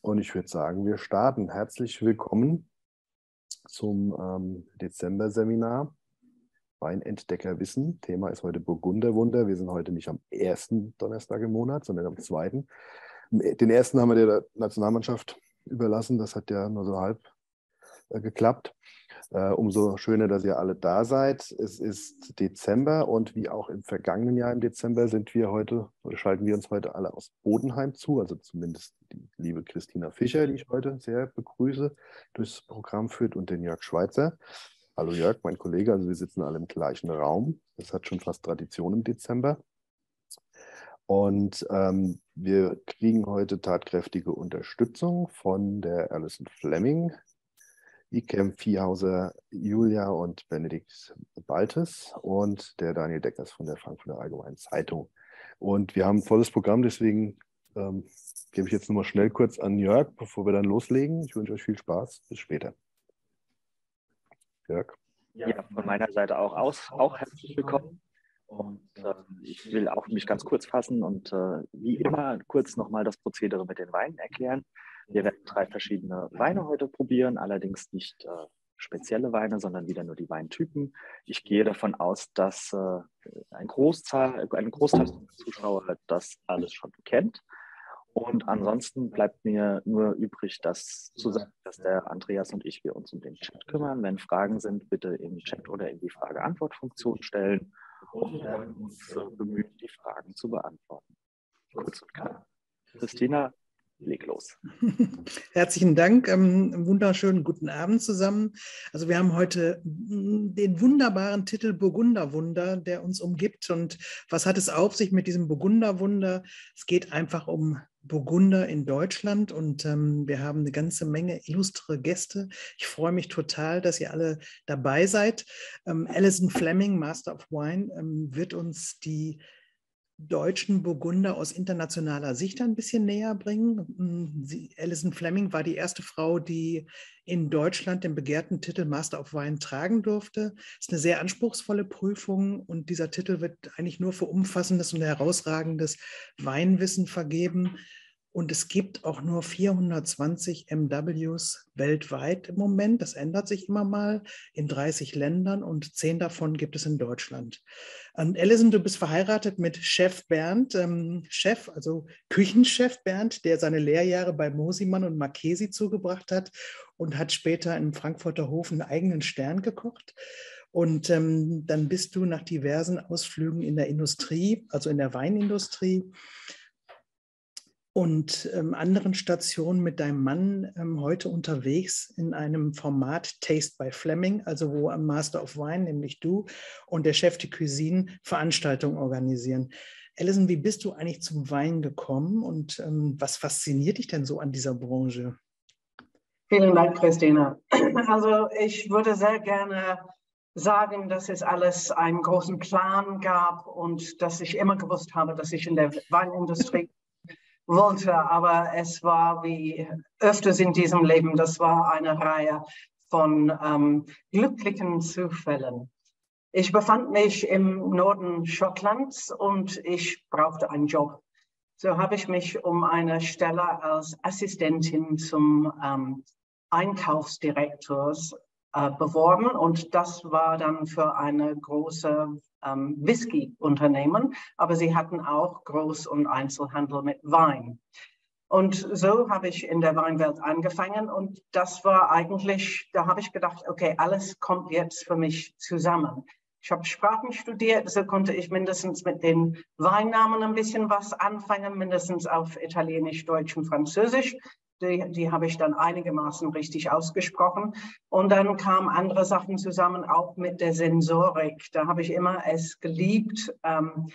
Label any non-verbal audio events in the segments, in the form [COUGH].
Und ich würde sagen, wir starten. Herzlich willkommen zum ähm, Dezember-Seminar Weinentdecker Wissen. Thema ist heute Burgunderwunder. Wir sind heute nicht am ersten Donnerstag im Monat, sondern am zweiten. Den ersten haben wir der Nationalmannschaft überlassen. Das hat ja nur so halb äh, geklappt. Äh, umso schöner, dass ihr alle da seid. Es ist Dezember und wie auch im vergangenen Jahr im Dezember sind wir heute schalten wir uns heute alle aus Bodenheim zu, also zumindest die liebe Christina Fischer, die ich heute sehr begrüße, durchs Programm führt und den Jörg Schweitzer. Hallo Jörg, mein Kollege, also wir sitzen alle im gleichen Raum. Das hat schon fast Tradition im Dezember. Und ähm, wir kriegen heute tatkräftige Unterstützung von der Alison Fleming, Ikem Viehhauser, Julia und Benedikt Baltes und der Daniel Deckers von der Frankfurter Allgemeinen Zeitung. Und wir haben ein volles Programm, deswegen ähm, gebe ich jetzt nochmal schnell kurz an Jörg, bevor wir dann loslegen. Ich wünsche euch viel Spaß. Bis später. Jörg. Ja, von meiner Seite auch aus, auch herzlich willkommen. Und äh, ich will auch mich ganz kurz fassen und äh, wie immer kurz nochmal das Prozedere mit den Weinen erklären. Wir werden drei verschiedene Weine heute probieren, allerdings nicht äh, spezielle Weine, sondern wieder nur die Weintypen. Ich gehe davon aus, dass äh, ein, Großzahl, ein Großteil der Zuschauer das alles schon kennt. Und ansonsten bleibt mir nur übrig, das zu sagen, dass der Andreas und ich wir uns um den Chat kümmern. Wenn Fragen sind, bitte im Chat oder in die Frage-Antwort-Funktion stellen und werden uns äh, bemühen, die Fragen zu beantworten. Kurz und klar. Christina, leg los. [LAUGHS] Herzlichen Dank. Ähm, wunderschönen guten Abend zusammen. Also wir haben heute mm, den wunderbaren Titel Burgunderwunder, der uns umgibt. Und was hat es auf sich mit diesem Burgunderwunder? Es geht einfach um Burgunder in Deutschland und ähm, wir haben eine ganze Menge illustre Gäste. Ich freue mich total, dass ihr alle dabei seid. Ähm, Alison Fleming, Master of Wine, ähm, wird uns die deutschen Burgunder aus internationaler Sicht ein bisschen näher bringen. Mm, sie, Alison Fleming war die erste Frau, die in Deutschland den begehrten Titel Master of Wine tragen durfte. Das ist eine sehr anspruchsvolle Prüfung und dieser Titel wird eigentlich nur für umfassendes und herausragendes Weinwissen vergeben. Und es gibt auch nur 420 MWs weltweit im Moment. Das ändert sich immer mal in 30 Ländern und 10 davon gibt es in Deutschland. Und Alison, du bist verheiratet mit Chef Bernd, ähm, Chef, also Küchenchef Bernd, der seine Lehrjahre bei Mosimann und Marchesi zugebracht hat und hat später im Frankfurter Hof einen eigenen Stern gekocht. Und ähm, dann bist du nach diversen Ausflügen in der Industrie, also in der Weinindustrie, und ähm, anderen Stationen mit deinem Mann ähm, heute unterwegs in einem Format Taste by Fleming, also wo am Master of Wine, nämlich du und der Chef de Cuisine Veranstaltungen organisieren. Alison, wie bist du eigentlich zum Wein gekommen und ähm, was fasziniert dich denn so an dieser Branche? Vielen Dank, Christina. [CLEARS THROAT] Also ich würde sehr gerne sagen, dass es alles einen großen Plan gab und dass ich immer gewusst habe, dass ich in der [LAUGHS] Weinindustrie wollte, aber es war wie öfters in diesem Leben, das war eine Reihe von ähm, glücklichen Zufällen. Ich befand mich im Norden Schottlands und ich brauchte einen Job. So habe ich mich um eine Stelle als Assistentin zum ähm, Einkaufsdirektors äh, beworben und das war dann für eine große ähm, Whisky-Unternehmen, aber sie hatten auch Groß- und Einzelhandel mit Wein. Und so habe ich in der Weinwelt angefangen und das war eigentlich, da habe ich gedacht, okay, alles kommt jetzt für mich zusammen. Ich habe Sprachen studiert, so konnte ich mindestens mit den Weinnamen ein bisschen was anfangen, mindestens auf Italienisch, Deutsch und Französisch. Die, die habe ich dann einigermaßen richtig ausgesprochen. Und dann kamen andere Sachen zusammen, auch mit der Sensorik. Da habe ich immer es geliebt, ähm,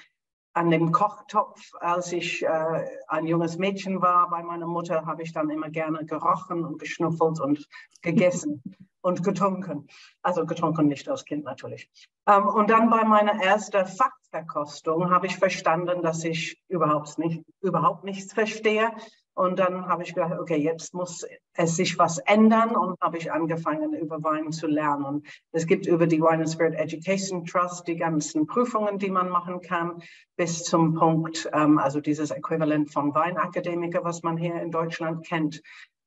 an dem Kochtopf, als ich äh, ein junges Mädchen war bei meiner Mutter, habe ich dann immer gerne gerochen und geschnuffelt und gegessen [LAUGHS] und getrunken. Also getrunken nicht als Kind natürlich. Ähm, und dann bei meiner ersten Fachverkostung habe ich verstanden, dass ich überhaupt, nicht, überhaupt nichts verstehe Und dann habe ich gedacht, okay, jetzt muss es sich was ändern und habe ich angefangen, über Wein zu lernen. Es gibt über die Wine and Spirit Education Trust die ganzen Prüfungen, die man machen kann, bis zum Punkt, ähm, also dieses Äquivalent von Weinakademiker, was man hier in Deutschland kennt.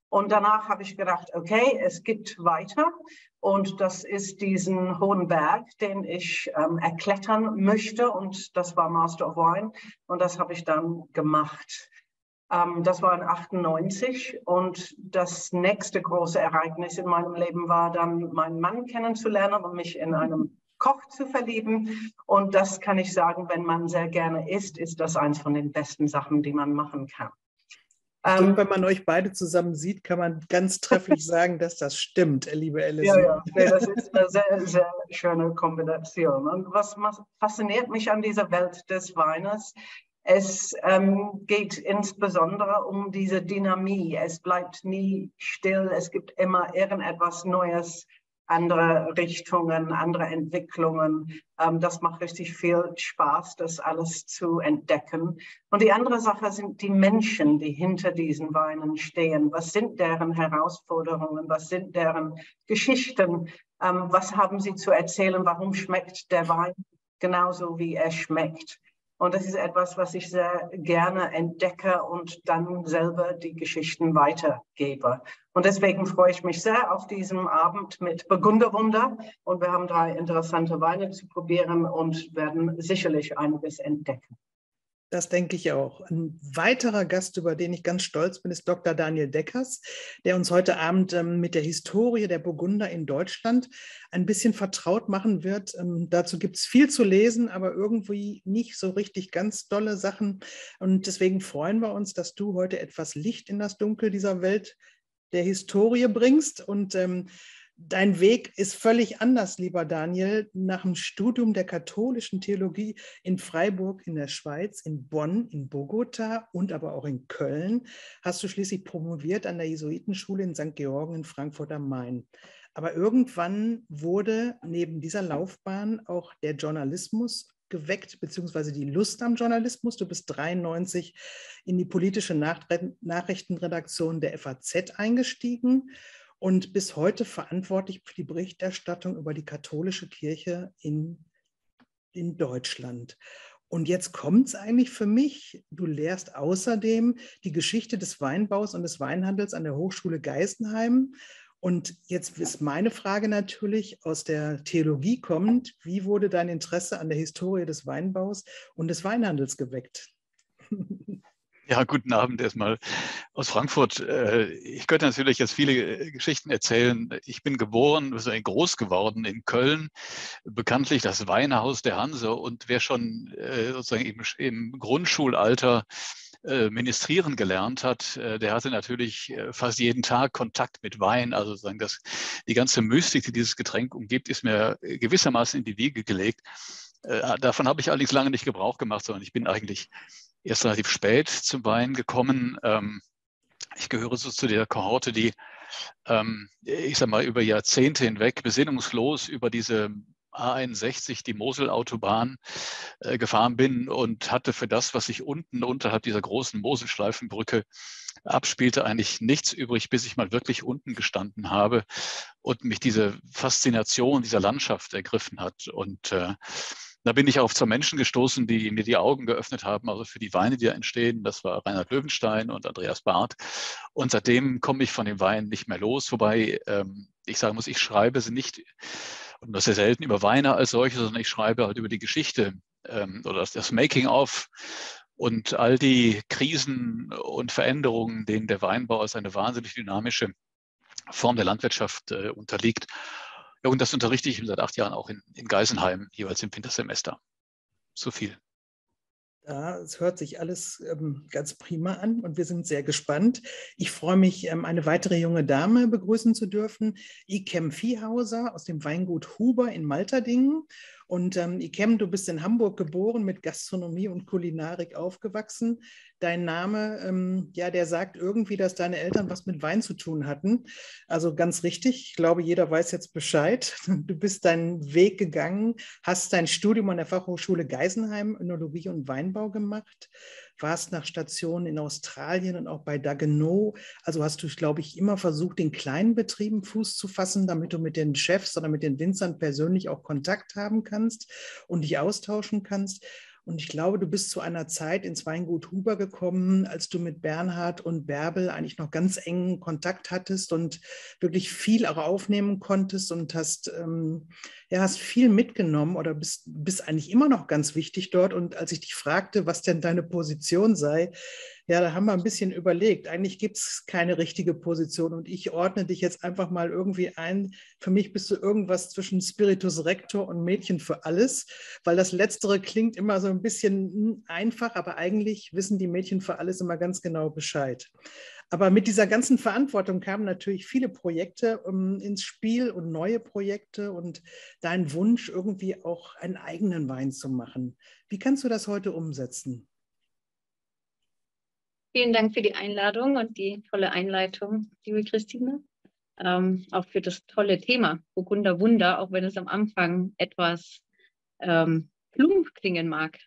Und danach habe ich gedacht, okay, es gibt weiter. Und das ist diesen hohen Berg, den ich ähm, erklettern möchte. Und das war Master of Wine. Und das habe ich dann gemacht. Ähm, das war in 98 und das nächste große Ereignis in meinem Leben war dann, meinen Mann kennenzulernen und mich in einem Koch zu verlieben. Und das kann ich sagen, wenn man sehr gerne isst, ist das eins von den besten Sachen, die man machen kann. Stimmt, ähm, wenn man euch beide zusammen sieht, kann man ganz trefflich [LAUGHS] sagen, dass das stimmt, liebe Alison. Ja, ja, das ist eine sehr, sehr schöne Kombination. Und was fasziniert mich an dieser Welt des Weines, es ähm, geht insbesondere um diese Dynamie. Es bleibt nie still. Es gibt immer irgendetwas Neues, andere Richtungen, andere Entwicklungen. Ähm, das macht richtig viel Spaß, das alles zu entdecken. Und die andere Sache sind die Menschen, die hinter diesen Weinen stehen. Was sind deren Herausforderungen? Was sind deren Geschichten? Ähm, was haben sie zu erzählen? Warum schmeckt der Wein genauso, wie er schmeckt? Und das ist etwas, was ich sehr gerne entdecke und dann selber die Geschichten weitergebe. Und deswegen freue ich mich sehr auf diesen Abend mit Burgunderwunder. Und wir haben drei interessante Weine zu probieren und werden sicherlich einiges entdecken. Das denke ich auch. Ein weiterer Gast, über den ich ganz stolz bin, ist Dr. Daniel Deckers, der uns heute Abend ähm, mit der Historie der Burgunder in Deutschland ein bisschen vertraut machen wird. Ähm, dazu gibt es viel zu lesen, aber irgendwie nicht so richtig ganz dolle Sachen. Und deswegen freuen wir uns, dass du heute etwas Licht in das Dunkel dieser Welt der Historie bringst und ähm, Dein Weg ist völlig anders, lieber Daniel. Nach dem Studium der katholischen Theologie in Freiburg in der Schweiz, in Bonn, in Bogota und aber auch in Köln hast du schließlich promoviert an der Jesuitenschule in St. Georgen in Frankfurt am Main. Aber irgendwann wurde neben dieser Laufbahn auch der Journalismus geweckt, beziehungsweise die Lust am Journalismus. Du bist 93 in die politische Nachrichtenredaktion der FAZ eingestiegen und bis heute verantwortlich für die Berichterstattung über die katholische Kirche in, in Deutschland. Und jetzt kommt es eigentlich für mich, du lehrst außerdem die Geschichte des Weinbaus und des Weinhandels an der Hochschule Geisenheim. Und jetzt ist meine Frage natürlich aus der Theologie kommend, wie wurde dein Interesse an der Historie des Weinbaus und des Weinhandels geweckt? [LAUGHS] Ja, guten Abend erstmal aus Frankfurt. Äh, ich könnte natürlich jetzt viele äh, Geschichten erzählen. Ich bin geboren, also groß geworden in Köln, bekanntlich das Weinhaus der Hanse. Und wer schon äh, sozusagen im, im Grundschulalter ministrieren gelernt hat, der hatte natürlich fast jeden Tag Kontakt mit Wein. Also sozusagen das, die ganze Mystik, die dieses Getränk umgibt, ist mir gewissermaßen in die Wiege gelegt. Davon habe ich allerdings lange nicht Gebrauch gemacht, sondern ich bin eigentlich erst relativ spät zum Wein gekommen. Ähm, ich gehöre so zu der Kohorte, die, ähm, ich sag mal, über Jahrzehnte hinweg besinnungslos über diese A61, die Moselautobahn, äh, gefahren bin und hatte für das, was sich unten unterhalb dieser großen Moselschleifenbrücke abspielte, eigentlich nichts übrig, bis ich mal wirklich unten gestanden habe und mich diese Faszination dieser Landschaft ergriffen hat. Und äh, da bin ich auf zwei Menschen gestoßen, die mir die Augen geöffnet haben, also für die Weine, die da entstehen. Das war Reinhard Löwenstein und Andreas Barth. Und seitdem komme ich von dem Wein nicht mehr los. Wobei ähm, ich sagen muss, ich schreibe sie nicht, und das ist sehr selten über Weine als solche, sondern ich schreibe halt über die Geschichte ähm, oder das, das Making-of und all die Krisen und Veränderungen, denen der Weinbau als eine wahnsinnig dynamische Form der Landwirtschaft äh, unterliegt. Und das unterrichte ich seit acht Jahren auch in, in Geisenheim, jeweils im Wintersemester. So viel. Ja, es hört sich alles ähm, ganz prima an und wir sind sehr gespannt. Ich freue mich, ähm, eine weitere junge Dame begrüßen zu dürfen, Ikem Viehhauser aus dem Weingut Huber in Malterdingen. Und ähm, Ikem, du bist in Hamburg geboren, mit Gastronomie und Kulinarik aufgewachsen. Dein Name, ähm, ja, der sagt irgendwie, dass deine Eltern was mit Wein zu tun hatten. Also ganz richtig. Ich glaube, jeder weiß jetzt Bescheid. Du bist deinen Weg gegangen, hast dein Studium an der Fachhochschule Geisenheim, Önologie und Weinbau gemacht warst nach Stationen in Australien und auch bei Dagenau. Also hast du, glaube ich, immer versucht, den kleinen Betrieben Fuß zu fassen, damit du mit den Chefs oder mit den Winzern persönlich auch Kontakt haben kannst und dich austauschen kannst. Und ich glaube, du bist zu einer Zeit ins Weingut Huber gekommen, als du mit Bernhard und Bärbel eigentlich noch ganz engen Kontakt hattest und wirklich viel auch aufnehmen konntest und hast, ähm, ja, hast viel mitgenommen oder bist, bist eigentlich immer noch ganz wichtig dort. Und als ich dich fragte, was denn deine Position sei, ja, da haben wir ein bisschen überlegt. Eigentlich gibt es keine richtige Position und ich ordne dich jetzt einfach mal irgendwie ein. Für mich bist du irgendwas zwischen Spiritus Rector und Mädchen für alles, weil das Letztere klingt immer so ein bisschen hm, einfach, aber eigentlich wissen die Mädchen für alles immer ganz genau Bescheid. Aber mit dieser ganzen Verantwortung kamen natürlich viele Projekte um, ähm, ins Spiel und neue Projekte und dein Wunsch, irgendwie auch einen eigenen Wein zu machen. Wie kannst du das heute umsetzen? Vielen Dank für die Einladung und die tolle Einleitung, liebe Christine. Ähm, auch für das tolle Thema Burgunder Wunder, auch wenn es am Anfang etwas ähm, plump klingen mag.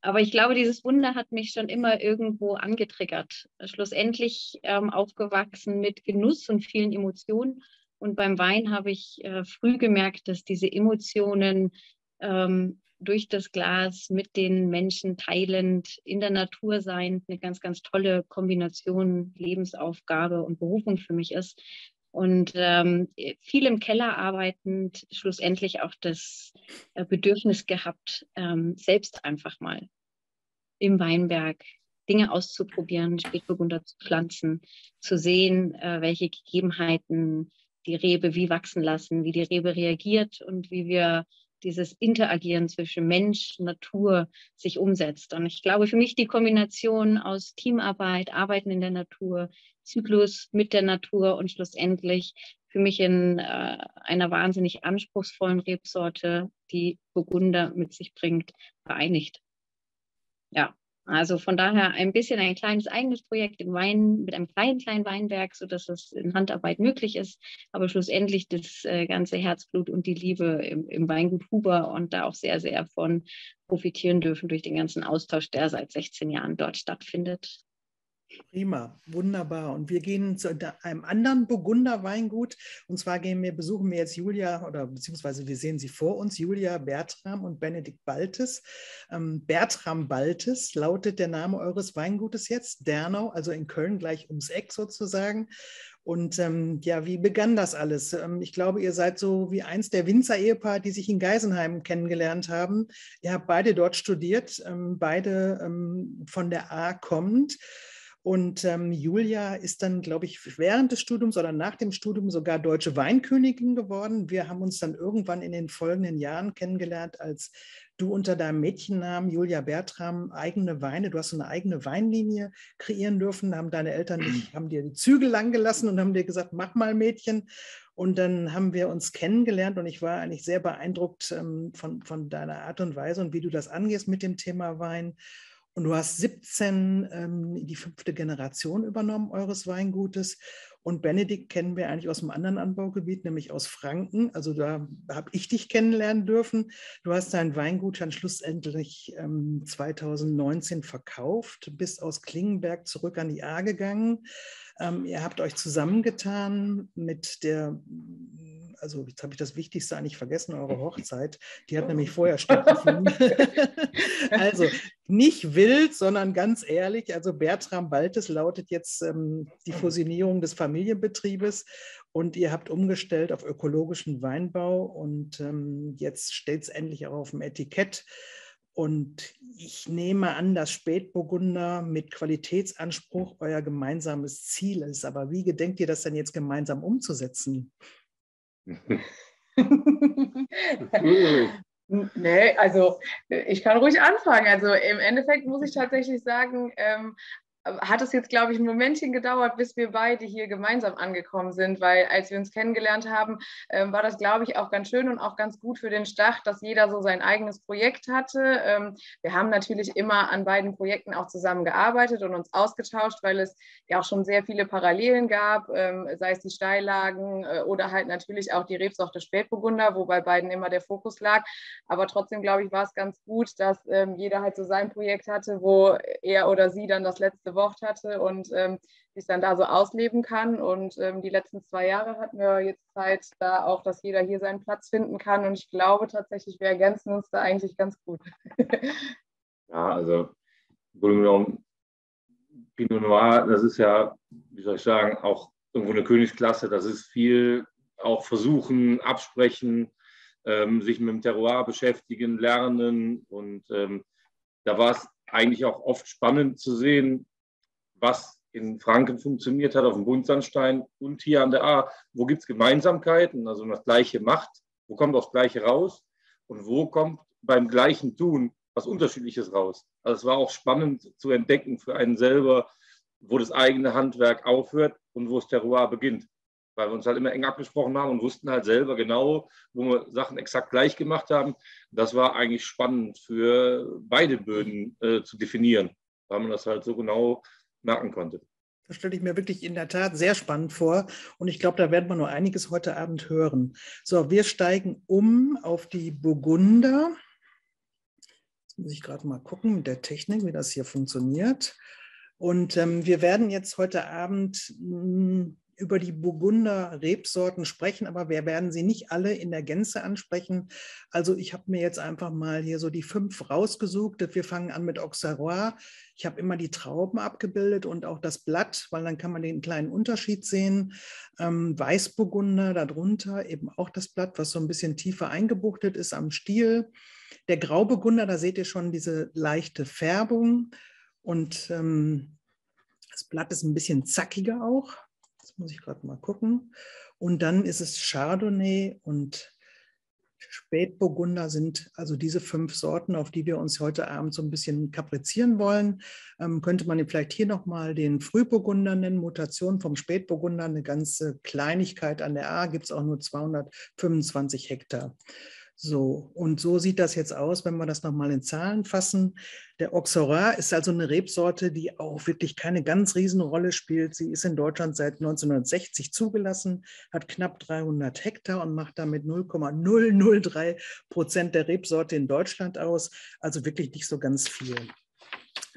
Aber ich glaube, dieses Wunder hat mich schon immer irgendwo angetriggert. Schlussendlich ähm, aufgewachsen mit Genuss und vielen Emotionen. Und beim Wein habe ich äh, früh gemerkt, dass diese Emotionen ähm, durch das Glas mit den Menschen teilend, in der Natur sein, eine ganz, ganz tolle Kombination Lebensaufgabe und Berufung für mich ist. Und ähm, viel im Keller arbeitend, schlussendlich auch das äh, Bedürfnis gehabt, ähm, selbst einfach mal im Weinberg Dinge auszuprobieren, Spätburgunder zu pflanzen, zu sehen, äh, welche Gegebenheiten die Rebe wie wachsen lassen, wie die Rebe reagiert und wie wir dieses Interagieren zwischen Mensch, Natur sich umsetzt. Und ich glaube, für mich die Kombination aus Teamarbeit, Arbeiten in der Natur, Zyklus mit der Natur und schlussendlich für mich in äh, einer wahnsinnig anspruchsvollen Rebsorte, die Burgunder mit sich bringt, vereinigt. Ja, also von daher ein bisschen ein kleines eigenes Projekt im Wein mit einem kleinen, kleinen Weinberg, sodass es in Handarbeit möglich ist, aber schlussendlich das äh, ganze Herzblut und die Liebe im, im Weingut Huber und da auch sehr, sehr von profitieren dürfen durch den ganzen Austausch, der seit 16 Jahren dort stattfindet. Prima, wunderbar. Und wir gehen zu einem anderen Burgunder Weingut. Und zwar gehen wir, besuchen wir jetzt Julia oder beziehungsweise wir sehen sie vor uns, Julia Bertram und Benedikt Baltes. Ähm, Bertram Baltes lautet der Name eures Weingutes jetzt, Dernau, also in Köln gleich ums Eck sozusagen. Und ähm, ja, wie begann das alles? Ähm, ich glaube, ihr seid so wie eins der Winzer-Ehepaar, die sich in Geisenheim kennengelernt haben. Ihr habt beide dort studiert, ähm, beide ähm, von der A kommend. Und ähm, Julia ist dann, glaube ich, während des Studiums oder nach dem Studium sogar deutsche Weinkönigin geworden. Wir haben uns dann irgendwann in den folgenden Jahren kennengelernt, als du unter deinem Mädchennamen Julia Bertram eigene Weine, du hast eine eigene Weinlinie kreieren dürfen, haben deine Eltern dich, [CLEARS THROAT] haben dir die Zügel lang gelassen und haben dir gesagt, mach mal Mädchen. Und dann haben wir uns kennengelernt und ich war eigentlich sehr beeindruckt ähm, von, von deiner Art und Weise und wie du das angehst mit dem Thema Wein. Und du hast 17 ähm, die fünfte Generation übernommen eures Weingutes. Und Benedikt kennen wir eigentlich aus einem anderen Anbaugebiet, nämlich aus Franken. Also da habe ich dich kennenlernen dürfen. Du hast dein Weingut dann schlussendlich ähm, 2019 verkauft, bist aus Klingenberg zurück an die A gegangen. Ähm, ihr habt euch zusammengetan mit der also jetzt habe ich das Wichtigste eigentlich vergessen, eure [LAUGHS] Hochzeit. Die hat nämlich vorher stattgefunden. [LAUGHS] also nicht wild, sondern ganz ehrlich. Also Bertram Baltes lautet jetzt ähm, die Fusionierung des Familienbetriebes und ihr habt umgestellt auf ökologischen Weinbau und ähm, jetzt steht es endlich auch auf dem Etikett. Und ich nehme an, dass Spätburgunder mit Qualitätsanspruch euer gemeinsames Ziel ist. Aber wie gedenkt ihr das denn jetzt gemeinsam umzusetzen? [LAUGHS] nee, also ich kann ruhig anfangen. Also im Endeffekt muss ich tatsächlich sagen, ähm, hat es jetzt, glaube ich, ein Momentchen gedauert, bis wir beide hier gemeinsam angekommen sind, weil als wir uns kennengelernt haben, ähm, war das, glaube ich, auch ganz schön und auch ganz gut für den Start, dass jeder so sein eigenes Projekt hatte. Ähm, wir haben natürlich immer an beiden Projekten auch zusammengearbeitet und uns ausgetauscht, weil es ja auch schon sehr viele Parallelen gab, ähm, sei es die Steillagen äh, oder halt natürlich auch die Rebsorte Spätburgunder, wo bei beiden immer der Fokus lag. Aber trotzdem, glaube ich, war es ganz gut, dass ähm, jeder halt so sein Projekt hatte, wo er oder sie dann das letzte Wort hatte und ähm, sich dann da so ausleben kann. Und ähm, die letzten zwei Jahre hatten wir jetzt Zeit, da auch, dass jeder hier seinen Platz finden kann. Und ich glaube tatsächlich, wir ergänzen uns da eigentlich ganz gut. [LAUGHS] ja, also Pinot Noir, das ist ja, wie soll ich sagen, auch irgendwo eine Königsklasse. Das ist viel auch versuchen, absprechen, ähm, sich mit dem Terroir beschäftigen, lernen. Und ähm, da war es eigentlich auch oft spannend zu sehen, was in Franken funktioniert hat auf dem Buntsandstein und hier an der A. Wo gibt es Gemeinsamkeiten, also das Gleiche macht, wo kommt das Gleiche raus und wo kommt beim gleichen Tun was Unterschiedliches raus. Also es war auch spannend zu entdecken für einen selber, wo das eigene Handwerk aufhört und wo das Terroir beginnt. Weil wir uns halt immer eng abgesprochen haben und wussten halt selber genau, wo wir Sachen exakt gleich gemacht haben. Das war eigentlich spannend für beide Böden äh, zu definieren, weil man das halt so genau merken konnte. Das stelle ich mir wirklich in der Tat sehr spannend vor. Und ich glaube, da werden wir nur einiges heute Abend hören. So, wir steigen um auf die Burgunder. Jetzt muss ich gerade mal gucken mit der Technik, wie das hier funktioniert. Und ähm, wir werden jetzt heute Abend mh, hm, über die Burgunder Rebsorten sprechen, aber wir werden sie nicht alle in der Gänze ansprechen. Also ich habe mir jetzt einfach mal hier so die fünf rausgesucht. Wir fangen an mit Auxerrois. Ich habe immer die Trauben abgebildet und auch das Blatt, weil dann kann man den kleinen Unterschied sehen. Ähm, Weißburgunder darunter, eben auch das Blatt, was so ein bisschen tiefer eingebuchtet ist am Stiel. Der Grauburgunder, da seht ihr schon diese leichte Färbung. Und ähm, das Blatt ist ein bisschen zackiger auch muss ich gerade mal gucken. Und dann ist es Chardonnay und Spätburgunder sind also diese fünf Sorten, auf die wir uns heute Abend so ein bisschen kaprizieren wollen. Ähm, könnte man vielleicht hier nochmal den Frühburgunder nennen, Mutation vom Spätburgunder, eine ganze Kleinigkeit an der A, gibt es auch nur 225 Hektar. So, und so sieht das jetzt aus, wenn wir das nochmal in Zahlen fassen. Der Auxerrois ist also eine Rebsorte, die auch wirklich keine ganz Riesenrolle spielt. Sie ist in Deutschland seit 1960 zugelassen, hat knapp 300 Hektar und macht damit 0,003 Prozent der Rebsorte in Deutschland aus. Also wirklich nicht so ganz viel.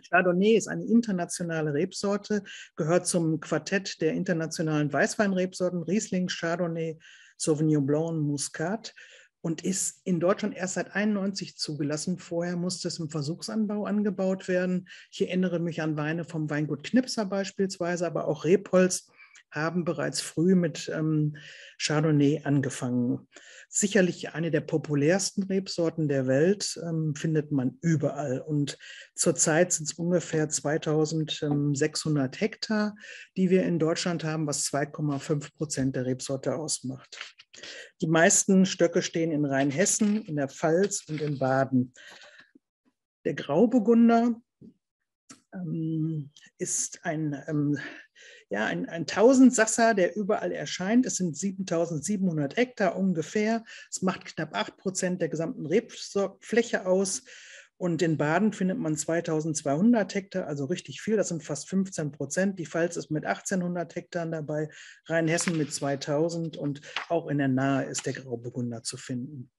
Chardonnay ist eine internationale Rebsorte, gehört zum Quartett der internationalen Weißweinrebsorten Riesling, Chardonnay, Sauvignon Blanc und Muscat und ist in Deutschland erst seit 91 zugelassen. Vorher musste es im Versuchsanbau angebaut werden. Ich erinnere mich an Weine vom Weingut Knipser beispielsweise, aber auch Rebholz haben bereits früh mit ähm, Chardonnay angefangen. Sicherlich eine der populärsten Rebsorten der Welt ähm, findet man überall. Und zurzeit sind es ungefähr 2600 Hektar, die wir in Deutschland haben, was 2,5 Prozent der Rebsorte ausmacht. Die meisten Stöcke stehen in Rheinhessen, in der Pfalz und in Baden. Der Grauburgunder ähm, ist ein, ähm, ja, ein, ein Tausendsasser, der überall erscheint. Es sind 7700 Hektar ungefähr. Es macht knapp 8 Prozent der gesamten Rebfläche aus. Und in Baden findet man 2200 Hektar, also richtig viel, das sind fast 15 Prozent. Die Pfalz ist mit 1800 Hektar dabei, Rheinhessen mit 2000 und auch in der Nahe ist der Grauburgunder zu finden.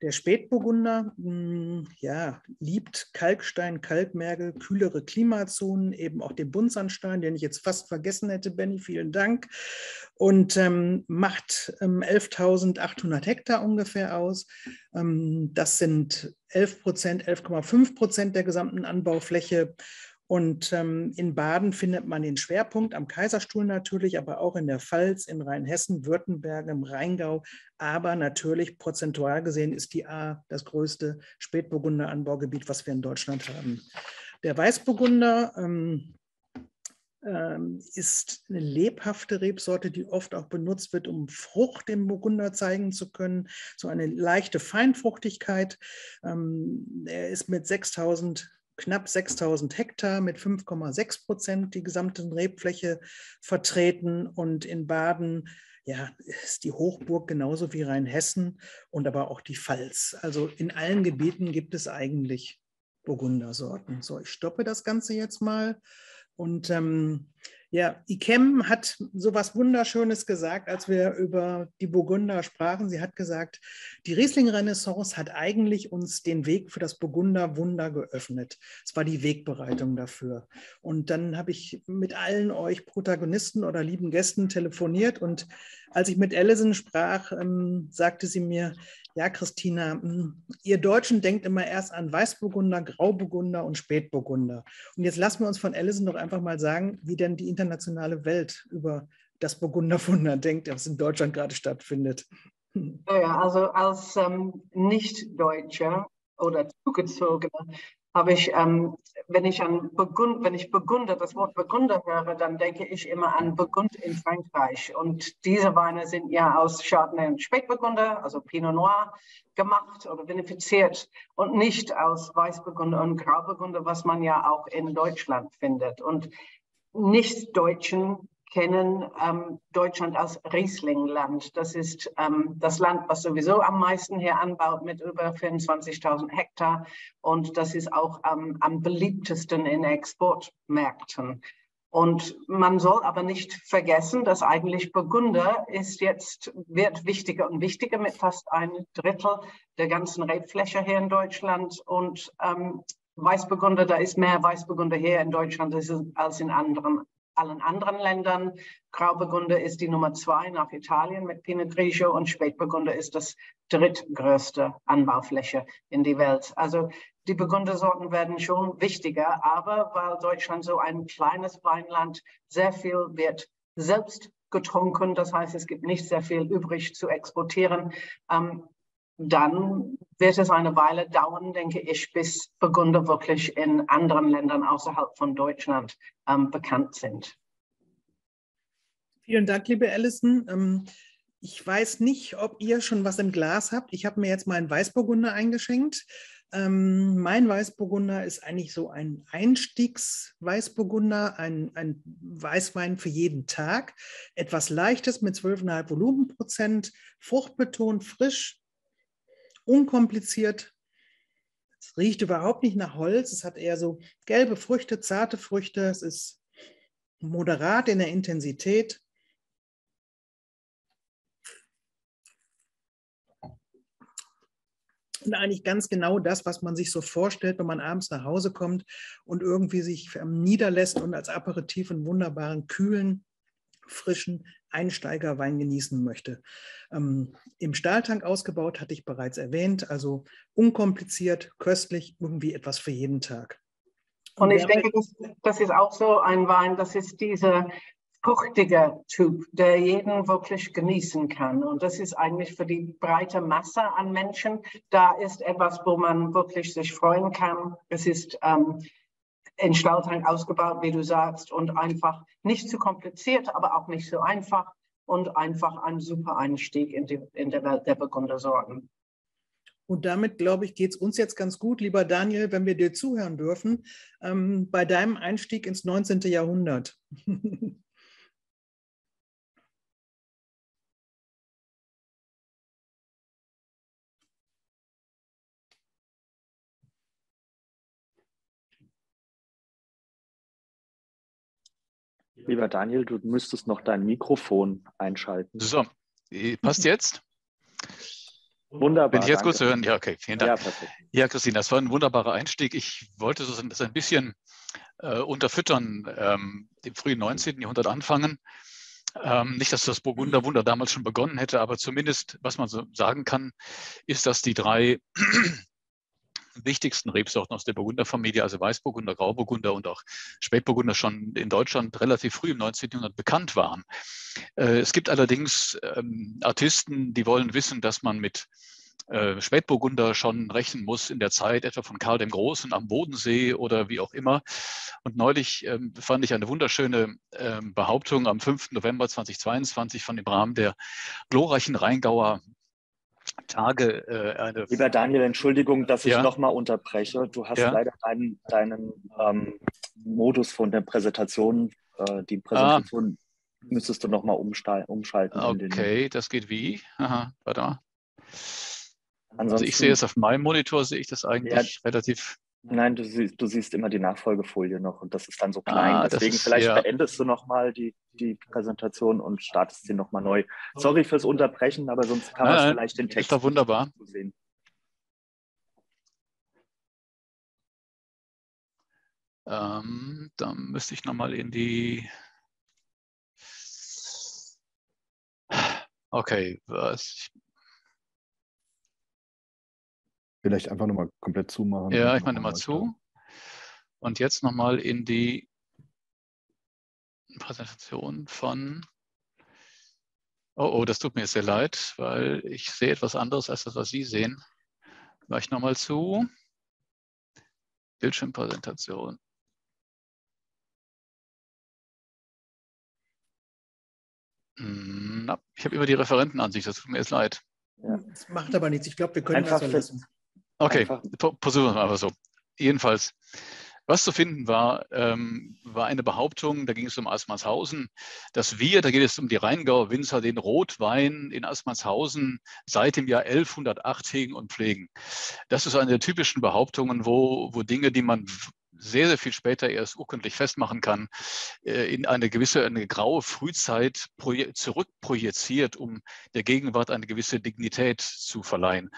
Der Spätburgunder mh, hm, ja, liebt Kalkstein, Kalkmergel, kühlere Klimazonen, eben auch den Buntsandstein, den ich jetzt fast vergessen hätte, Benny, vielen Dank. Und ähm, macht ähm, 11.800 Hektar ungefähr aus. Ähm, das sind 11 Prozent, 11,5 Prozent der gesamten Anbaufläche. Und ähm, in Baden findet man den Schwerpunkt am Kaiserstuhl natürlich, aber auch in der Pfalz, in Rheinhessen, Württemberg, im Rheingau. Aber natürlich prozentual gesehen ist die A das größte Spätburgunder Anbaugebiet, was wir in Deutschland haben. Der Weißburgunder ähm, ähm, ist eine lebhafte Rebsorte, die oft auch benutzt wird, um Frucht im Burgunder zeigen zu können. So eine leichte Feinfruchtigkeit. Ähm, er ist mit 6000 knapp 6000 Hektar mit 5,6 Prozent die gesamte Rebfläche vertreten und in Baden ja, ist die Hochburg genauso wie Rheinhessen und aber auch die Pfalz. Also in allen Gebieten gibt es eigentlich Burgundersorten. So, ich stoppe das Ganze jetzt mal und ähm, ja, Ikem hat so was Wunderschönes gesagt, als wir über die Burgunder sprachen. Sie hat gesagt, die Riesling-Renaissance hat eigentlich uns den Weg für das Burgunder-Wunder geöffnet. Es war die Wegbereitung dafür. Und dann habe ich mit allen euch Protagonisten oder lieben Gästen telefoniert und als ich mit Alison sprach, ähm, sagte sie mir, ja, Christina, hm, ihr Deutschen denkt immer erst an Weißburgunder, Grauburgunder und Spätburgunder. Und jetzt lassen wir uns von Alison doch einfach mal sagen, wie denn die internationale Welt über das Burgunderwunder denkt, das in Deutschland gerade stattfindet. Ja, also als ähm, Nicht-Deutscher oder Zugezogener habe ich, ähm, wenn ich an Burgund, wenn ich Burgunder, das Wort Burgunder höre, dann denke ich immer an Burgund in Frankreich. Und diese Weine sind ja aus Chardonnay und Spätburgunder, also Pinot Noir, gemacht oder vinifiziert und nicht aus Weißburgunder und Grauburgunder, was man ja auch in Deutschland findet. Und Nicht-Deutschen kennen ähm, Deutschland als Rieslingland. Das ist ähm, das Land, was sowieso am meisten hier anbaut mit über 24.000 Hektar. Und das ist auch ähm, am beliebtesten in Exportmärkten. Und man soll aber nicht vergessen, dass eigentlich Burgunder ist jetzt, wird wichtiger und wichtiger mit fast ein Drittel der ganzen Rebfläche hier in Deutschland. Und ähm, Weißburgunder, da ist mehr Weißburgunder hier in Deutschland als in anderen allen anderen Ländern. Grauburgunder ist die Nummer zwei nach Italien mit Pinot Grigio und Spätburgunder ist das drittgrößte Anbaufläche in die Welt. Also die Burgundersorten werden schon wichtiger, aber weil Deutschland so ein kleines Weinland, sehr viel wird selbst getrunken. Das heißt, es gibt nicht sehr viel übrig zu exportieren. Ähm, dann wird es eine Weile dauern, denke ich, bis Burgunder wirklich in anderen Ländern außerhalb von Deutschland ähm, bekannt sind. Vielen Dank, liebe Alison. Ähm, ich weiß nicht, ob ihr schon was im Glas habt. Ich habe mir jetzt mal einen Weißburgunder eingeschenkt. Ähm, mein Weißburgunder ist eigentlich so ein Einstiegsweißburgunder, ein, ein Weißwein für jeden Tag. Etwas Leichtes mit 12,5 Volumenprozent, fruchtbetont, frisch, unkompliziert. Es riecht überhaupt nicht nach Holz. Es hat eher so gelbe Früchte, zarte Früchte. Es ist moderat in der Intensität. Und eigentlich ganz genau das, was man sich so vorstellt, wenn man abends nach Hause kommt und irgendwie sich niederlässt und als Aperitif einen wunderbaren, kühlen, frischen Einsteigerwein genießen möchte. Ähm, Im Stahltank ausgebaut, hatte ich bereits erwähnt, also unkompliziert, köstlich, irgendwie etwas für jeden Tag. Und, und ich denke, das, das, ist auch so ein Wein, das ist dieser fruchtige Typ, der jeden wirklich genießen kann. Und das ist eigentlich für die breite Masse an Menschen. Da ist etwas, wo man wirklich sich freuen kann. Es ist ähm, in Stahltank ausgebaut, wie du sagst, und einfach nicht zu kompliziert, aber auch nicht so einfach und einfach ein super Einstieg in, die, in der Welt der Burgundersorten. Und damit, glaube ich, geht es uns jetzt ganz gut, lieber Daniel, wenn wir dir zuhören dürfen, ähm, bei deinem Einstieg ins 19. Jahrhundert. [LAUGHS] Lieber Daniel, du müsstest noch dein Mikrofon einschalten. So, passt jetzt? Wunderbar. Bin ich jetzt danke. gut zu hören? Ja, okay, vielen Dank. Ja, perfekt. ja, Christine, das war ein wunderbarer Einstieg. Ich wollte das ein bisschen äh, unterfüttern, ähm, im frühen 19. Jahrhundert anfangen. Ähm, nicht, dass das Burgunderwunder damals schon begonnen hätte, aber zumindest, was man so sagen kann, ist, dass die drei wichtigsten Rebsorten aus der Burgunderfamilie, also Weißburgunder, Grauburgunder und auch Spätburgunder schon in Deutschland relativ früh im 19. Jahrhundert bekannt waren. Äh, es gibt allerdings ähm, Artisten, die wollen wissen, dass man mit äh, Spätburgunder schon rechnen muss in der Zeit etwa von Karl dem Großen am Bodensee oder wie auch immer. Und neulich ähm, fand ich eine wunderschöne ähm, Behauptung am 5. November 2022 von dem Rahmen der glorreichen Rheingauer Tage äh, eine. Lieber Daniel, Entschuldigung, dass ich ja? nochmal unterbreche. Du hast ja? leider deinen, deinen ähm, Modus von der Präsentation, äh, die Präsentation ah. müsstest du nochmal umschalten. Okay, das geht wie? Aha, warte mal. also ich sehe es auf meinem Monitor, sehe ich das eigentlich ja, relativ. Nein, du siehst, du siehst immer die Nachfolgefolie noch und das ist dann so klein. Ah, Deswegen ist, vielleicht ja. beendest du nochmal die, die Präsentation und startest sie nochmal neu. Sorry fürs Unterbrechen, aber sonst kann man vielleicht den Text. Ist doch wunderbar. Sehen. Ähm, dann müsste ich nochmal in die. Okay, was? Vielleicht einfach nochmal komplett zumachen. Ja, ich meine mal zu. Und jetzt nochmal in die Präsentation von. Oh, oh, das tut mir sehr leid, weil ich sehe etwas anderes als das, was Sie sehen. Mache ich nochmal zu. Bildschirmpräsentation. Hm, ich habe immer die Referentenansicht, das tut mir jetzt leid. Ja. Das macht aber nichts. Ich glaube, wir können Einfach das so lassen. Okay, versuchen wir es mal einfach so. Jedenfalls, was zu finden war, ähm, war eine Behauptung, da ging es um Assmannshausen, dass wir, da geht es um die Rheingauer Winzer, den Rotwein in Assmannshausen seit dem Jahr 1108 hegen und pflegen. Das ist eine der typischen Behauptungen, wo, wo Dinge, die man sehr, sehr viel später erst urkundlich festmachen kann, äh, in eine gewisse, eine graue Frühzeit zurückprojiziert, um der Gegenwart eine gewisse Dignität zu verleihen.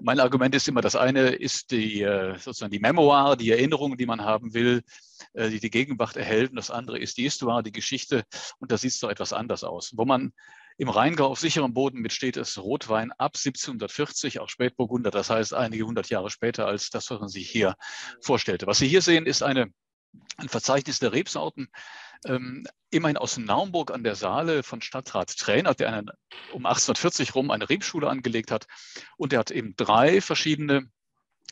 Mein Argument ist immer, das eine ist die, äh, sozusagen die Memoir, die Erinnerung, die man haben will, äh, die die Gegenwart erhält. Und das andere ist die Histoire, die Geschichte. Und da sieht es doch etwas anders aus. Wo man im Rheingau auf sicherem Boden mitsteht, ist Rotwein ab 1740, auch Spätburgunder, das heißt einige hundert Jahre später als das, was man sich hier vorstellte. Was Sie hier sehen, ist eine, ein Verzeichnis der Rebsorten, ähm, immerhin aus Naumburg an der Saale von Stadtrat Trainer, der einen, um 1840 rum eine Rebschule angelegt hat. Und er hat eben drei verschiedene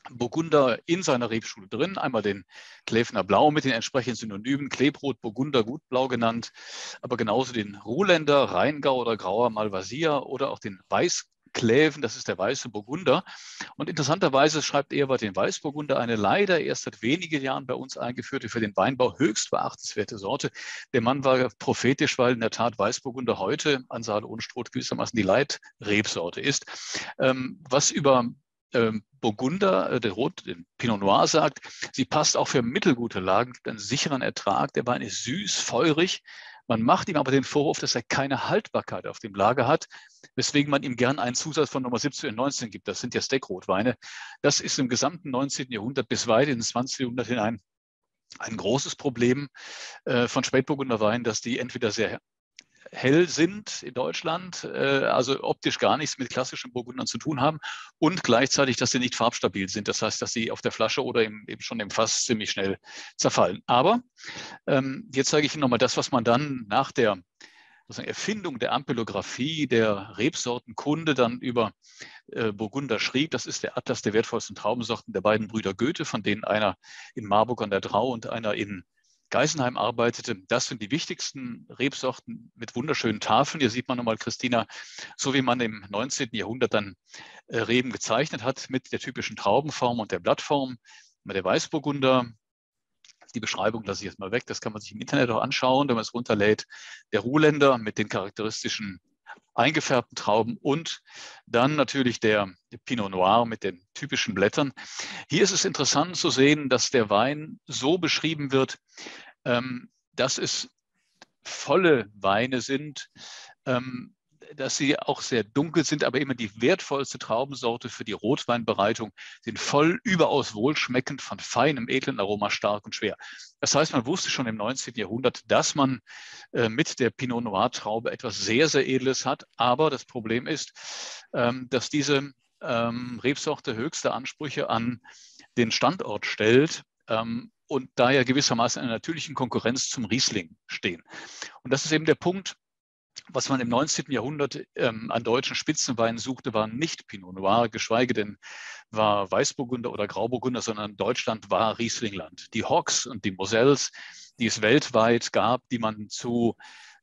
Burgunder in seiner Rebschule drin. Einmal den Kläfner Blau mit den entsprechenden Synonymen, Klebrot, Burgunder, Gutblau genannt, aber genauso den Ruhländer, Rheingau oder Grauer Malvasia oder auch den Weißkläven, das ist der weiße Burgunder. Und interessanterweise schreibt Ewald den Weißburgunder eine leider erst seit wenigen Jahren bei uns eingeführte, für den Weinbau höchst beachtenswerte Sorte. Der Mann war prophetisch, weil in der Tat Weißburgunder heute an Saale und Stroh gewissermaßen die Leitrebsorte ist. Ähm, was über ähm, Burgunder, äh, der Rot, den Pinot Noir sagt, sie passt auch für mittelgute Lagen, gibt einen sicheren Ertrag. Der Wein ist süß, feurig. Man macht ihm aber den Vorwurf, dass er keine Haltbarkeit auf dem Lager hat, weswegen man ihm gern einen Zusatz von Nummer 17 und 19 gibt. Das sind ja Steckrotweine. Das ist im gesamten 19. Jahrhundert bis weit ins 20. Jahrhundert hinein ein großes Problem äh, von Spätburgunder Weinen, dass die entweder sehr hell sind in Deutschland, äh, also optisch gar nichts mit klassischen Burgundern zu tun haben und gleichzeitig, dass sie nicht farbstabil sind. Das heißt, dass sie auf der Flasche oder im, eben schon im Fass ziemlich schnell zerfallen. Aber ähm, jetzt zeige ich Ihnen nochmal das, was man dann nach der Erfindung der Ampelographie, der Rebsortenkunde dann über äh, Burgunder schrieb. Das ist der Atlas der wertvollsten Traubensorten der beiden Brüder Goethe, von denen einer in Marburg an der Drau und einer in Geisenheim arbeitete. Das sind die wichtigsten Rebsorten mit wunderschönen Tafeln. Hier sieht man nochmal, Christina, so wie man im 19. Jahrhundert dann äh, Reben gezeichnet hat mit der typischen Traubenform und der Blattform. Der Weißburgunder, die Beschreibung lasse ich jetzt mal weg, das kann man sich im Internet auch anschauen, wenn man es runterlädt. Der Ruhländer mit den charakteristischen eingefärbten Trauben und dann natürlich der Pinot Noir mit den typischen Blättern. Hier ist es interessant zu sehen, dass der Wein so beschrieben wird, ähm, dass es volle Weine sind, ähm, dass sie auch sehr dunkel sind, aber immer die wertvollste Traubensorte für die Rotweinbereitung, sind voll überaus wohlschmeckend, von feinem, edlen Aroma, stark und schwer. Das heißt, man wusste schon im 19. Jahrhundert, dass man äh, mit der Pinot Noir Traube etwas sehr, sehr Edles hat. Aber das Problem ist, ähm, dass diese ähm, Rebsorte höchste Ansprüche an den Standort stellt. Ähm, und daher gewissermaßen in einer natürlichen Konkurrenz zum Riesling stehen. Und das ist eben der Punkt, was man im 19. Jahrhundert ähm, an deutschen Spitzenweinen suchte, war nicht Pinot Noir, geschweige denn war Weißburgunder oder Grauburgunder, sondern Deutschland war Rieslingland. Die Hocks und die Moselles, die es weltweit gab, die man zu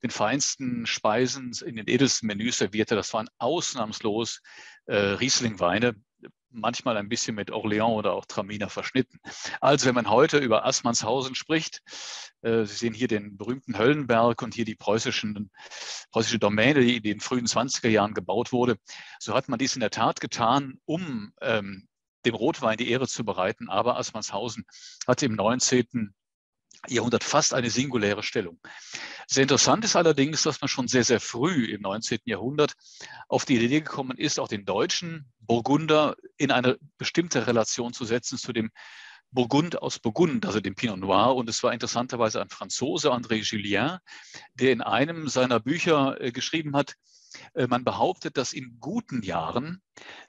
den feinsten Speisen in den edelsten Menüs servierte, das waren ausnahmslos äh, Riesling-Weine, manchmal ein bisschen mit Orléans oder auch Traminer verschnitten. Also wenn man heute über Assmannshausen spricht, äh, Sie sehen hier den berühmten Höllenberg und hier die preußischen, preußische Domäne, die in den frühen 20er Jahren gebaut wurde, so hat man dies in der Tat getan, um ähm, dem Rotwein die Ehre zu bereiten. Aber Assmannshausen hatte im 19. Jahrhundert fast eine singuläre Stellung. Sehr interessant ist allerdings, dass man schon sehr, sehr früh im 19. Jahrhundert auf die Idee gekommen ist, auch den deutschen Burgunder in eine bestimmte Relation zu setzen zu dem Burgund aus Burgund, also dem Pinot Noir. Und es war interessanterweise ein Franzose, André Julien, der in einem seiner Bücher äh, geschrieben hat, äh, man behauptet, dass in guten Jahren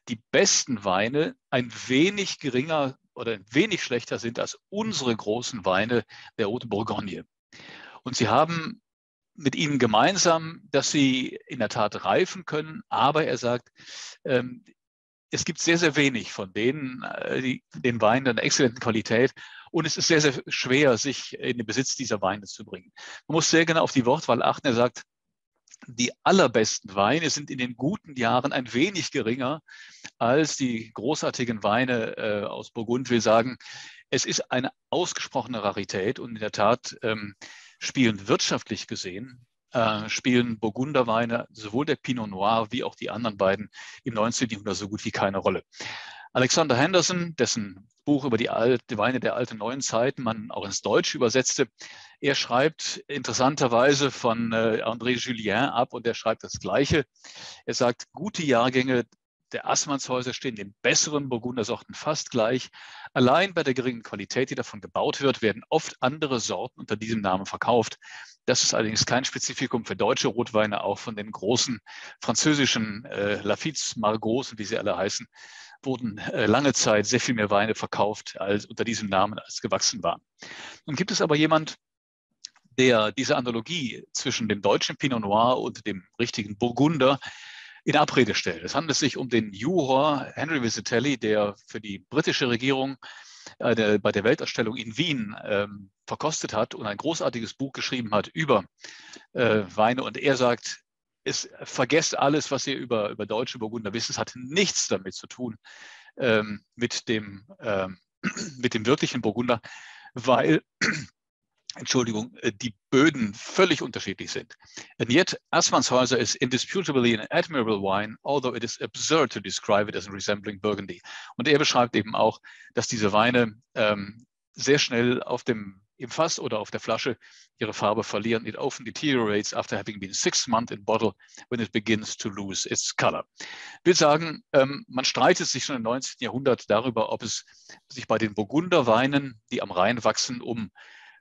die besten Weine ein wenig geringer oder wenig schlechter sind als unsere großen Weine der Haute Bourgogne. Und sie haben mit ihnen gemeinsam, dass sie in der Tat reifen können, aber er sagt, ähm, es gibt sehr, sehr wenig von denen, äh, die, den Weinen einer exzellenten Qualität. Und es ist sehr, sehr schwer, sich in den Besitz dieser Weine zu bringen. Man muss sehr genau auf die Wortwahl achten. Er sagt, die allerbesten Weine sind in den guten Jahren ein wenig geringer als die großartigen Weine äh, aus Burgund. Will sagen, es ist eine ausgesprochene Rarität und in der Tat ähm, spielen wirtschaftlich gesehen äh, spielen Burgunderweine, sowohl der Pinot Noir wie auch die anderen beiden im 19. Jahrhundert so gut wie keine Rolle. Alexander Henderson, dessen Buch über die, alte, Weine der alten neuen Zeiten man auch ins Deutsche übersetzte, er schreibt interessanterweise von äh, André Julien ab und er schreibt das Gleiche. Er sagt, gute Jahrgänge der Assmannshäuser stehen den besseren Burgundersorten fast gleich. Allein bei der geringen Qualität, die davon gebaut wird, werden oft andere Sorten unter diesem Namen verkauft. Das ist allerdings kein Spezifikum für deutsche Rotweine, auch von den großen französischen äh, Lafittes, Margots und wie sie alle heißen, wurden äh, lange Zeit sehr viel mehr Weine verkauft als unter diesem Namen als gewachsen waren. Nun gibt es aber jemand, der diese Analogie zwischen dem deutschen Pinot Noir und dem richtigen Burgunder in Abrede stellt. Es handelt sich um den Juror Henry Visitelli, der für die britische Regierung äh, bei der Weltausstellung in Wien ähm, verkostet hat und ein großartiges Buch geschrieben hat über äh, Weine. Und er sagt, es, vergesst alles, was ihr über, über deutsche Burgunder wisst. Es hat nichts damit zu tun ähm, mit, dem, ähm, [CLEARS THROAT] mit dem wirklichen Burgunder, weil [CLEARS THROAT] Entschuldigung, äh, die Böden völlig unterschiedlich sind. And yet, Assmannshäuser is indisputably an admirable wine, although it is absurd to describe it as resembling Burgundy. Und er beschreibt eben auch, dass diese Weine ähm, sehr schnell auf dem im Fass oder auf der Flasche ihre Farbe verlieren. It often deteriorates after having been six months in bottle when it begins to lose its color. Ich will sagen, ähm, man streitet sich schon im 19. Jahrhundert darüber, ob es sich bei den Burgunderweinen, die am Rhein wachsen, um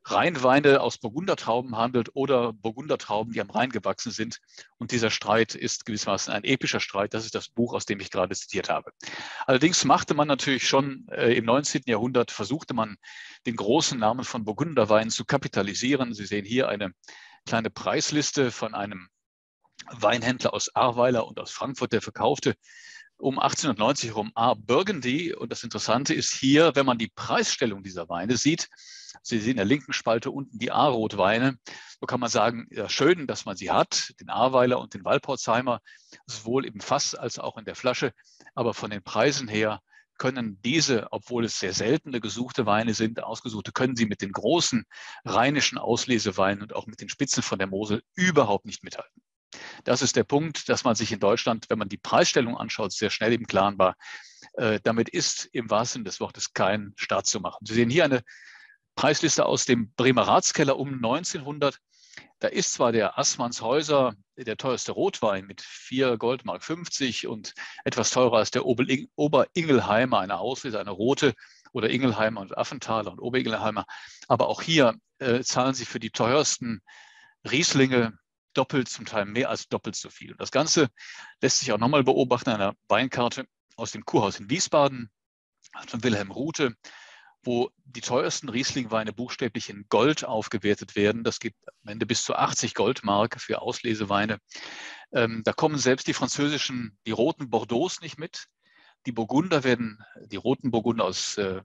Rheinweine aus Burgundertrauben handelt oder Burgundertrauben, die am Rhein gewachsen sind. Und dieser Streit ist gewissermaßen ein epischer Streit. Das ist das Buch, aus dem ich gerade zitiert habe. Allerdings machte man natürlich schon äh, im 19. Jahrhundert, versuchte man den großen Namen von Burgunderweinen zu kapitalisieren. Sie sehen hier eine kleine Preisliste von einem Weinhändler aus Ahrweiler und aus Frankfurt, der verkaufte um 1890 herum A. Burgundy. Und das Interessante ist hier, wenn man die Preisstellung dieser Weine sieht, Sie sehen in der linken Spalte unten die A-Rotweine. So kann man sagen, ja, schön, dass man sie hat, den Ahrweiler und den Walporzheimer, sowohl im Fass als auch in der Flasche. Aber von den Preisen her können diese, obwohl es sehr seltene gesuchte Weine sind, ausgesuchte, können sie mit den großen rheinischen Ausleseweinen und auch mit den Spitzen von der Mosel überhaupt nicht mithalten. Das ist der Punkt, dass man sich in Deutschland, wenn man die Preisstellung anschaut, sehr schnell im Klaren war. Äh, damit ist im wahrsten Sinne des Wortes kein Start zu machen. Sie sehen hier eine Preisliste aus dem Bremer Ratskeller um 1900. Da ist zwar der Assmannshäuser der teuerste Rotwein mit 4 Goldmark 50 und etwas teurer als der Oberingelheimer, eine Auslese, eine rote oder Ingelheimer und Affenthaler und Oberingelheimer. Aber auch hier äh, zahlen sie für die teuersten Rieslinge doppelt, zum Teil mehr als doppelt so viel. Und das Ganze lässt sich auch nochmal beobachten an einer Weinkarte aus dem Kurhaus in Wiesbaden von Wilhelm Rute, wo die teuersten Rieslingweine buchstäblich in Gold aufgewertet werden. Das gibt am Ende bis zu 80 Goldmark für Ausleseweine. Ähm, da kommen selbst die französischen, die roten Bordeaux nicht mit. Die Burgunder werden, die roten Burgunder aus äh,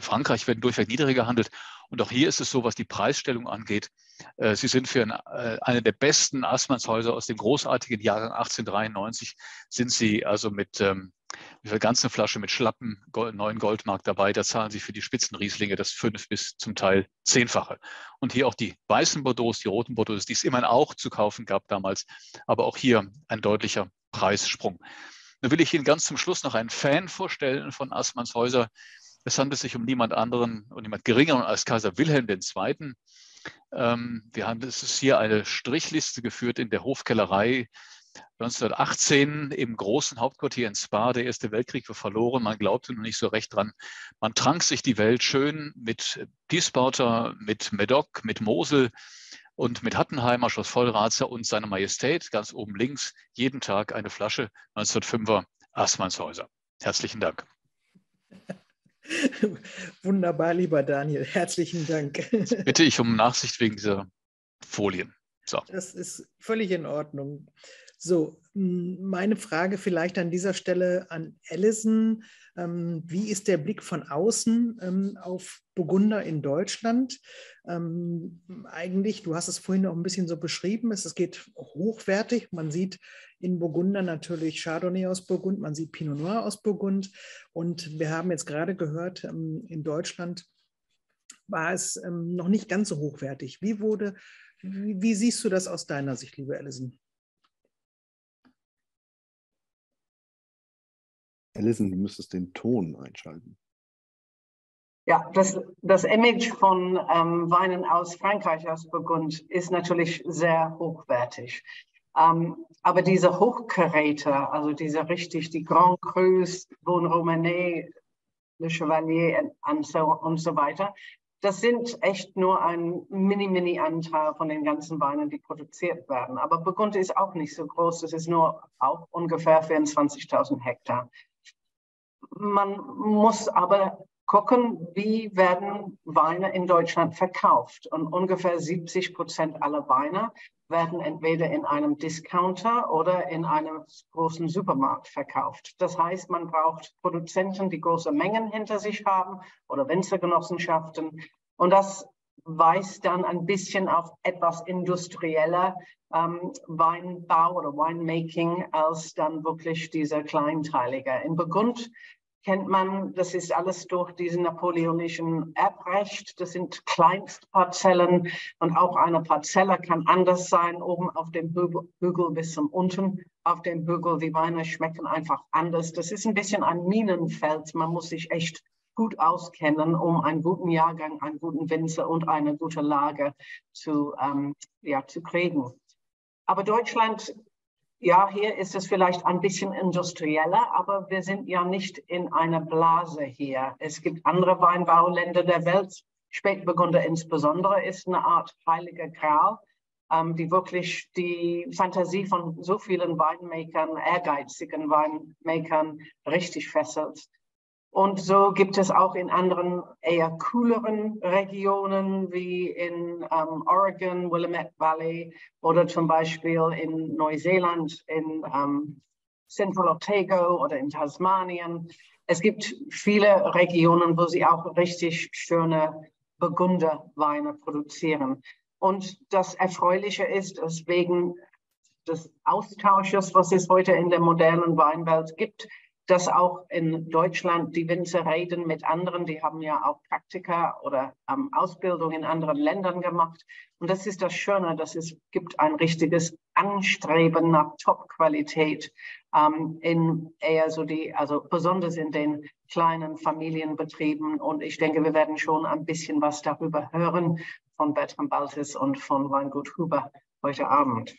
Frankreich werden durchweg niedriger gehandelt. Und auch hier ist es so, was die Preisstellung angeht. Äh, sie sind für äh, eine der besten Assmannshäuser aus dem großartigen Jahrgang 1893, sind sie also mit ähm, mit einer ganzen Flasche mit Schlappen, neuen Goldmark dabei. Da zahlen sie für die Spitzenrieslinge das fünf bis zum Teil zehnfache. Und hier auch die weißen Bordeaux, die roten Bordeaux, die es immerhin auch zu kaufen gab damals. Aber auch hier ein deutlicher Preissprung. Dann will ich Ihnen ganz zum Schluss noch einen Fan vorstellen von Assmannshäuser. Es handelt sich um niemand anderen und niemand geringeren als Kaiser Wilhelm II. Ähm, wir haben, es ist hier eine Strichliste geführt in der Hofkellerei 1918 im großen Hauptquartier in Spa, der Erste Weltkrieg war verloren. Man glaubte noch nicht so recht dran. Man trank sich die Welt schön mit Diesbauter, mit Medoc, mit Mosel und mit Hattenheimer, Schloss Vollratzer und seiner Majestät, ganz oben links, jeden Tag eine Flasche 1905er Assmannshäuser. Herzlichen Dank. [LAUGHS] [LAUGHS] Wunderbar, lieber Daniel. Herzlichen Dank. Jetzt bitte ich um Nachsicht wegen dieser Folien. So. Das ist völlig in Ordnung. So, meine Frage vielleicht an dieser Stelle an Alison. Ähm, wie ist der Blick von außen ähm, auf Burgunder in Deutschland? Ähm, eigentlich, du hast es vorhin auch ein bisschen so beschrieben, es geht hochwertig. Man sieht in Burgunder natürlich Chardonnay aus Burgund, man sieht Pinot Noir aus Burgund. Und wir haben jetzt gerade gehört, in Deutschland war es noch nicht ganz so hochwertig. Wie wurde, wie, wie siehst du das aus deiner Sicht, liebe Alison? Alison, du müsstest den Ton einschalten. Ja, das, das Image von ähm, Weinen aus Frankreich, aus Burgund, ist natürlich sehr hochwertig. Ähm, aber diese Hochkaräte, also diese richtig, die Grand Crus, Bon Romanet, Le Chevalier und so, und so weiter, das sind echt nur ein mini-mini-Anteil von den ganzen Weinen, die produziert werden. Aber Burgund ist auch nicht so groß, das ist nur auch ungefähr 24.000 Hektar. Man muss aber gucken, wie werden Weine in Deutschland verkauft. Und ungefähr 70 Prozent aller Weine werden entweder in einem Discounter oder in einem großen Supermarkt verkauft. Das heißt, man braucht Produzenten, die große Mengen hinter sich haben oder Winzergenossenschaften. Und das weist dann ein bisschen auf etwas industrieller ähm, Weinbau oder Winemaking als dann wirklich dieser kleinteilige. In Burgund kennt man, das ist alles durch diesen napoleonischen Erbrecht. Das sind Kleinstparzellen und auch eine Parzelle kann anders sein, oben auf dem Hügel bis zum unten auf dem Hügel. Die Weine schmecken einfach anders. Das ist ein bisschen ein Minenfeld. Man muss sich echt gut auskennen, um einen guten Jahrgang, einen guten Winzer und eine gute Lage zu, ähm, ja, zu kriegen. Aber Deutschland ja, hier ist es vielleicht ein bisschen industrieller, aber wir sind ja nicht in einer Blase hier. Es gibt andere Weinbauländer der Welt. Spätburgunder insbesondere ist eine Art heiliger Gral, ähm, die wirklich die Fantasie von so vielen Weinmakern, ehrgeizigen Weinmakern richtig fesselt. Und so gibt es auch in anderen eher cooleren Regionen wie in ähm, Oregon, Willamette Valley oder zum Beispiel in Neuseeland, in ähm, Central Otago oder in Tasmanien. Es gibt viele Regionen, wo sie auch richtig schöne Burgunderweine produzieren. Und das Erfreuliche ist, dass wegen des Austausches, was es heute in der modernen Weinwelt gibt, dass auch in Deutschland die Winzer reden mit anderen, die haben ja auch Praktika oder ähm, Ausbildung in anderen Ländern gemacht. Und das ist das Schöne, dass es gibt ein richtiges Anstreben nach Top-Qualität ähm, in eher so die, also besonders in den kleinen Familienbetrieben. Und ich denke, wir werden schon ein bisschen was darüber hören von Bertram Baltis und von Weingut Huber heute Abend.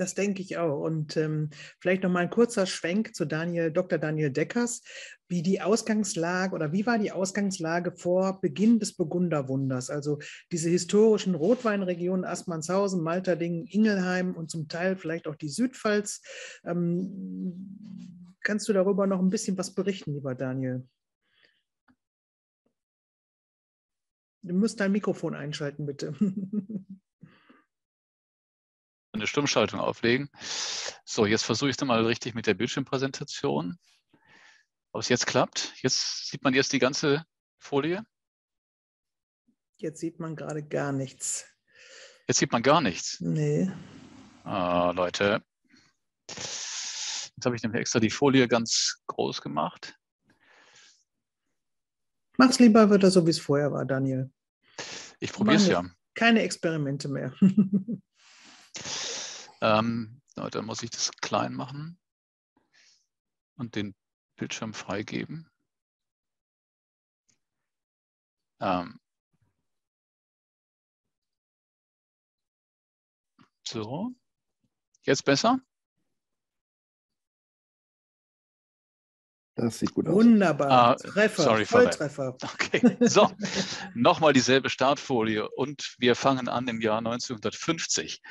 Das denke ich auch. Und ähm, vielleicht noch mal ein kurzer Schwenk zu Daniel, Dr. Daniel Deckers, wie die Ausgangslage oder wie war die Ausgangslage vor Beginn des Burgunderwunders? Also diese historischen Rotweinregionen Aßmannshausen, Malterdingen, Ingelheim und zum Teil vielleicht auch die Südpfalz. Ähm, kannst du darüber noch ein bisschen was berichten, lieber Daniel? Du musst dein Mikrofon einschalten, bitte. [LAUGHS] eine Stummschaltung auflegen. So, jetzt versuche ich es mal richtig mit der Bildschirmpräsentation. Ob es jetzt klappt? Jetzt sieht man jetzt die ganze Folie? Jetzt sieht man gerade gar nichts. Jetzt sieht man gar nichts. Nee. Ah, Leute. Jetzt habe ich nämlich extra die Folie ganz groß gemacht. Mach's lieber wieder so, wie es vorher war, Daniel. Ich probiere es ja. Keine Experimente mehr. [LAUGHS] ähm, dann muss ich das klein machen und den Bildschirm freigeben. Ähm, so, jetzt besser? Das sieht gut aus. Wunderbar. Ah, Treffer, sorry Volltreffer. Okay, so, nochmal dieselbe Startfolie und wir fangen an im Jahr 1950.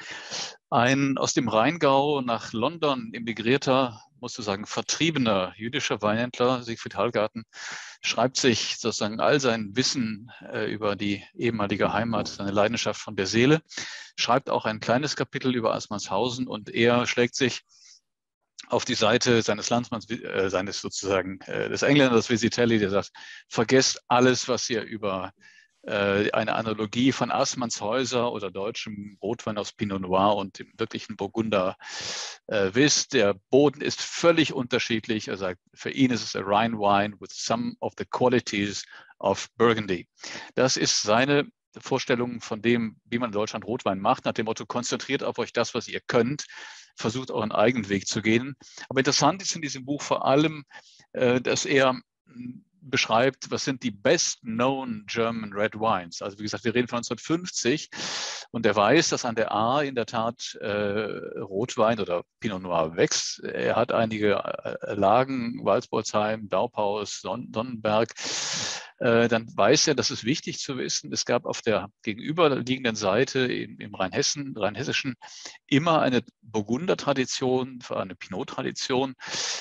Ein aus dem Rheingau nach London emigrierter, musst du sagen, vertriebener jüdischer Weinhändler, Siegfried Hallgarten, schreibt sich sozusagen all sein Wissen äh, über die ehemalige Heimat, seine Leidenschaft von der Seele, schreibt auch ein kleines Kapitel über Assmannshausen und er schlägt sich auf die Seite seines Landsmanns, äh, seines sozusagen äh, des Engländers Visitelli, der sagt, vergesst alles, was ihr über äh, eine Analogie von Assmannshäuser oder deutschem Rotwein aus Pinot Noir und dem wirklichen Burgunder äh, wisst. Der Boden ist völlig unterschiedlich. Er sagt, für ihn ist es a Rhine Wine with some of the qualities of Burgundy. Das ist seine Vorstellung von dem, wie man in Deutschland Rotwein macht, nach dem Motto, konzentriert auf euch das, was ihr könnt versucht, euren eigenen Weg zu gehen. Aber interessant ist in diesem Buch vor allem, äh, dass er hm, beschreibt, was sind die best known German Red Wines. Also wie gesagt, wir reden von 1950 und er weiß, dass an der A in der Tat äh, Rotwein oder Pinot Noir wächst. Er hat einige äh, Lagen, Walsbolzheim, Daubhaus, Son Sonnenberg. Äh, dann weiß er, das ist wichtig zu wissen, es gab auf der gegenüberliegenden Seite im, im Rheinhessen, Rheinhessischen immer eine Burgunder-Tradition, eine Pinot-Tradition,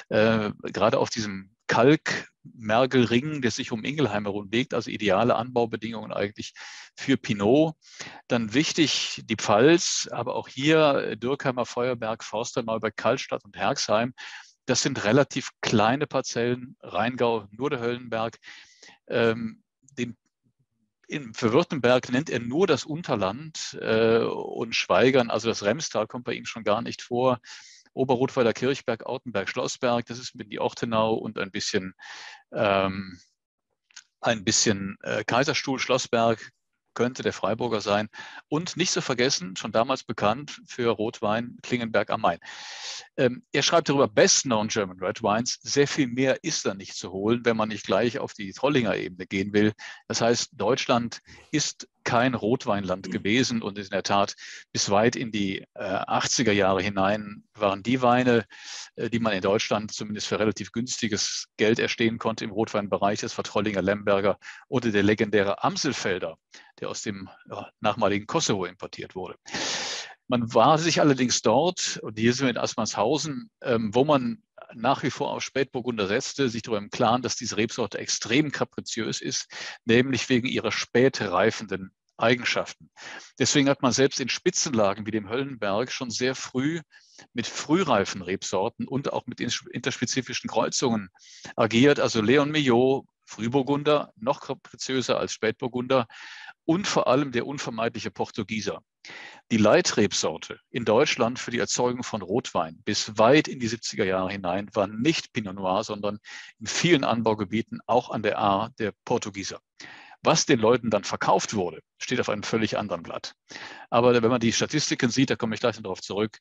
äh, gerade auf diesem Kalkmergelring, der sich um Ingelheim herum legt, also ideale Anbaubedingungen eigentlich für Pinot. Dann wichtig die Pfalz, aber auch hier Dürkheimer, Feuerberg, Forsterneuberg, Kaltstadt und Herxheim. Das sind relativ kleine Parzellen, Rheingau, nur der Höllenberg. Ähm, den, in, für Württemberg nennt er nur das Unterland äh, und Schweigern, also das Remstal kommt bei ihm schon gar nicht vor. Oberrotweiler Kirchberg, Autenberg, Schlossberg, das ist mit die Ortenau und ein bisschen, ähm, ein bisschen äh, Kaiserstuhl, Schlossberg, könnte der Freiburger sein. Und nicht zu vergessen, schon damals bekannt für Rotwein Klingenberg am Main. Ähm, er schreibt darüber Best Known German Red Wines. Sehr viel mehr ist da nicht zu holen, wenn man nicht gleich auf die Trollinger Ebene gehen will. Das heißt, Deutschland ist kein Rotweinland gewesen und in der Tat bis weit in die äh, 80er Jahre hinein waren die Weine, äh, die man in Deutschland zumindest für relativ günstiges Geld erstehen konnte im Rotweinbereich, das war Trollinger Lemberger oder der legendäre Amselfelder, der aus dem ja, nachmaligen Kosovo importiert wurde. Man war sich allerdings dort, und hier sind wir in Assmannshausen, ähm, wo man nach wie vor auf Spätburgunder setzte, sich darüber im Klaren, dass diese Rebsorte extrem kapriziös ist, nämlich wegen ihrer spät reifenden Eigenschaften. Deswegen hat man selbst in Spitzenlagen wie dem Höllenberg schon sehr früh mit frühreifen Rebsorten und auch mit interspezifischen Kreuzungen agiert. Also Leon Millot, Frühburgunder, noch kapriziöser als Spätburgunder und vor allem der unvermeidliche Portugieser. Die Leitrebsorte in Deutschland für die Erzeugung von Rotwein bis weit in die 70er Jahre hinein war nicht Pinot Noir, sondern in vielen Anbaugebieten auch an der A der Portugieser. Was den Leuten dann verkauft wurde, steht auf einem völlig anderen Blatt. Aber wenn man die Statistiken sieht, da komme ich gleich darauf zurück,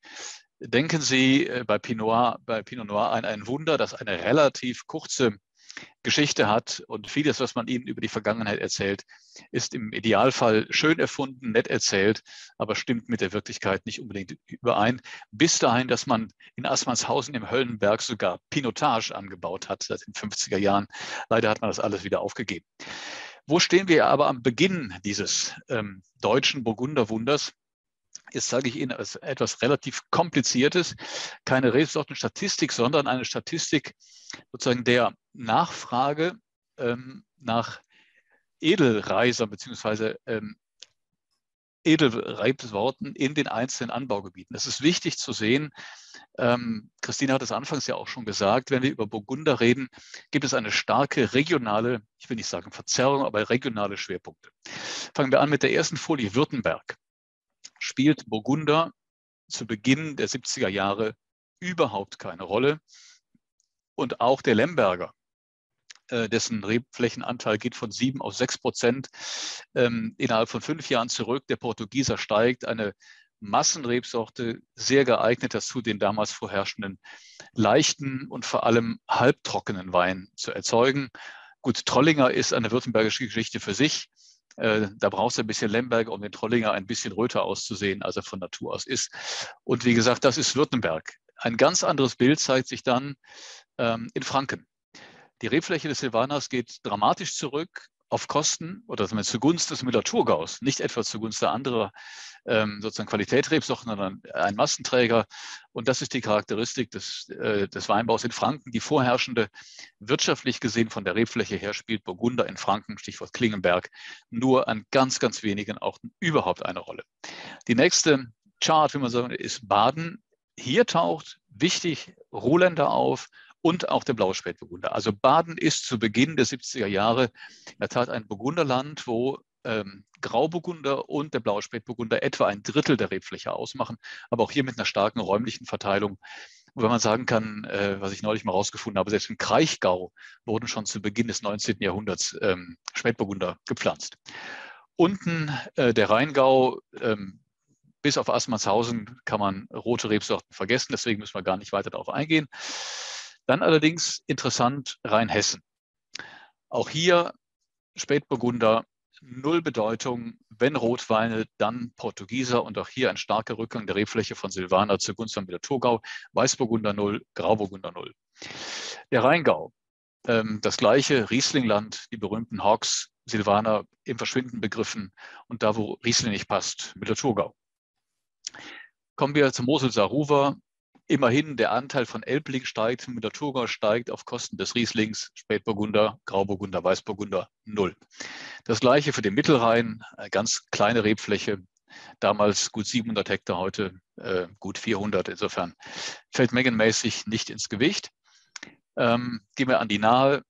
denken Sie äh, bei Pinot, bei Pinot Noir an ein Wunder, das eine relativ kurze Geschichte hat und vieles, was man ihnen über die Vergangenheit erzählt, ist im Idealfall schön erfunden, nett erzählt, aber stimmt mit der Wirklichkeit nicht unbedingt überein. Bis dahin, dass man in Assmannshausen im Höllenberg sogar Pinotage angebaut hat seit den 50er Jahren. Leider hat man das alles wieder aufgegeben. Wo stehen wir aber am Beginn dieses ähm, deutschen Burgunderwunders? Jetzt sage ich Ihnen etwas relativ Kompliziertes, keine Rebsortenstatistik, sondern eine Statistik sozusagen der Nachfrage ähm, nach Edelreisern beziehungsweise ähm, Edelrebsorten in den einzelnen Anbaugebieten. Es ist wichtig zu sehen, ähm, Christine hat es anfangs ja auch schon gesagt, wenn wir über Burgunder reden, gibt es eine starke regionale, ich will nicht sagen Verzerrung, aber regionale Schwerpunkte. Fangen wir an mit der ersten Folie, Württemberg. Spielt Burgunder zu Beginn der 70er Jahre überhaupt keine Rolle. Und auch der Lemberger äh, dessen Rebflächenanteil geht von sieben auf sechs Prozent ähm, innerhalb von fünf Jahren zurück. Der Portugieser steigt, eine Massenrebsorte, sehr geeignet dazu, den damals vorherrschenden leichten und vor allem halbtrockenen Wein zu erzeugen. Gut, Trollinger ist eine württembergische Geschichte für sich. Äh, da brauchst du ein bisschen Lemberg, um den Trollinger ein bisschen röter auszusehen, als er von Natur aus ist. Und wie gesagt, das ist Württemberg. Ein ganz anderes Bild zeigt sich dann ähm, in Franken. Die Rebfläche des Silvaners geht dramatisch zurück auf Kosten oder zugunsten des Müller-Thurgaus, nicht etwa zugunsten anderer ähm, sozusagen Qualitätsrebsorten, sondern ein Massenträger. Und das ist die Charakteristik des, äh, des Weinbaus in Franken. Die vorherrschende, wirtschaftlich gesehen von der Rebfläche her, spielt Burgunder in Franken, Stichwort Klingenberg, nur an ganz, ganz wenigen Orten überhaupt eine Rolle. Die nächste Chart, wie man sagen, ist Baden. Hier taucht wichtig Ruhländer auf, und auch der blaue Spätburgunder. Also Baden ist zu Beginn der 70er Jahre in der Tat ein Burgunderland, wo ähm, Grauburgunder und der blaue Spätburgunder etwa ein Drittel der Rebfläche ausmachen, aber auch hier mit einer starken räumlichen Verteilung. wenn man sagen kann, äh, was ich neulich mal rausgefunden habe, selbst im Kraichgau wurden schon zu Beginn des 19. Jahrhunderts ähm, Spätburgunder gepflanzt. Unten äh, der Rheingau, ähm, bis auf Assmannshausen kann man rote Rebsorten vergessen, deswegen müssen wir gar nicht weiter darauf eingehen. Dann allerdings interessant Rheinhessen. Auch hier Spätburgunder, null Bedeutung. Wenn Rotweine, dann Portugieser und auch hier ein starker Rückgang der Rebfläche von Silvaner zugunsten von Müller-Thurgau. Weißburgunder null, Grauburgunder null. Der Rheingau, ähm, das gleiche, Rieslingland, die berühmten Hawks, Silvaner im Verschwinden begriffen und da, wo Riesling nicht passt, Müller-Thurgau. Kommen wir zum Mosel-Saruwer, Immerhin der Anteil von Elbling steigt, mit der Thurgau steigt auf Kosten des Rieslings, Spätburgunder, Grauburgunder, Weißburgunder null. Das gleiche für den Mittelrhein, ganz kleine Rebfläche, damals gut 700 Hektar, heute äh, gut 400. Insofern fällt mengenmäßig nicht ins Gewicht. Ähm, gehen wir an die Nahe.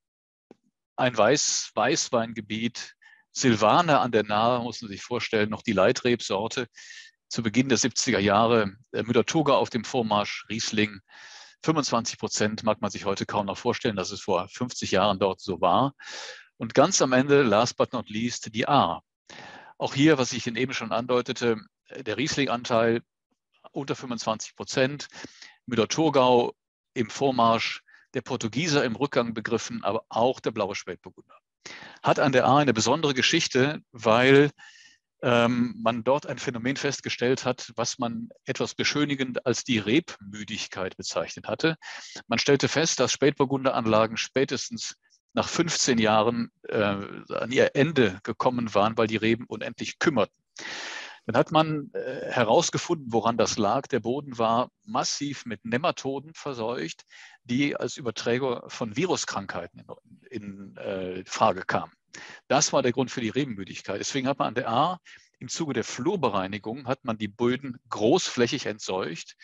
Ein Weiß, Weißweingebiet, Silvaner an der Nahe, muss man sich vorstellen, noch die Leitrebsorte zu Beginn der 70er Jahre Müller-Thurgau auf dem Vormarsch, Riesling. 25 Prozent mag man sich heute kaum noch vorstellen, dass es vor 50 Jahren dort so war. Und ganz am Ende, last but not least, die A. Auch hier, was ich eben schon andeutete, der Riesling-Anteil unter 25 Prozent, Müller-Thurgau im Vormarsch, der Portugieser im Rückgang begriffen, aber auch der blaue Spätburgunder. Hat an der A eine besondere Geschichte, weil ähm, man dort ein Phänomen festgestellt hat, was man etwas beschönigend als die Rebmüdigkeit bezeichnet hatte. Man stellte fest, dass Spätburgunderanlagen spätestens nach 15 Jahren äh, an ihr Ende gekommen waren, weil die Reben unendlich kümmerten. Dann hat man äh, herausgefunden, woran das lag. Der Boden war massiv mit Nematoden verseucht, die als Überträger von Viruskrankheiten in, in äh, Frage kamen. Das war der Grund für die Rebenmüdigkeit. Deswegen hat man an der A im Zuge der Flurbereinigung hat man die Böden großflächig entseucht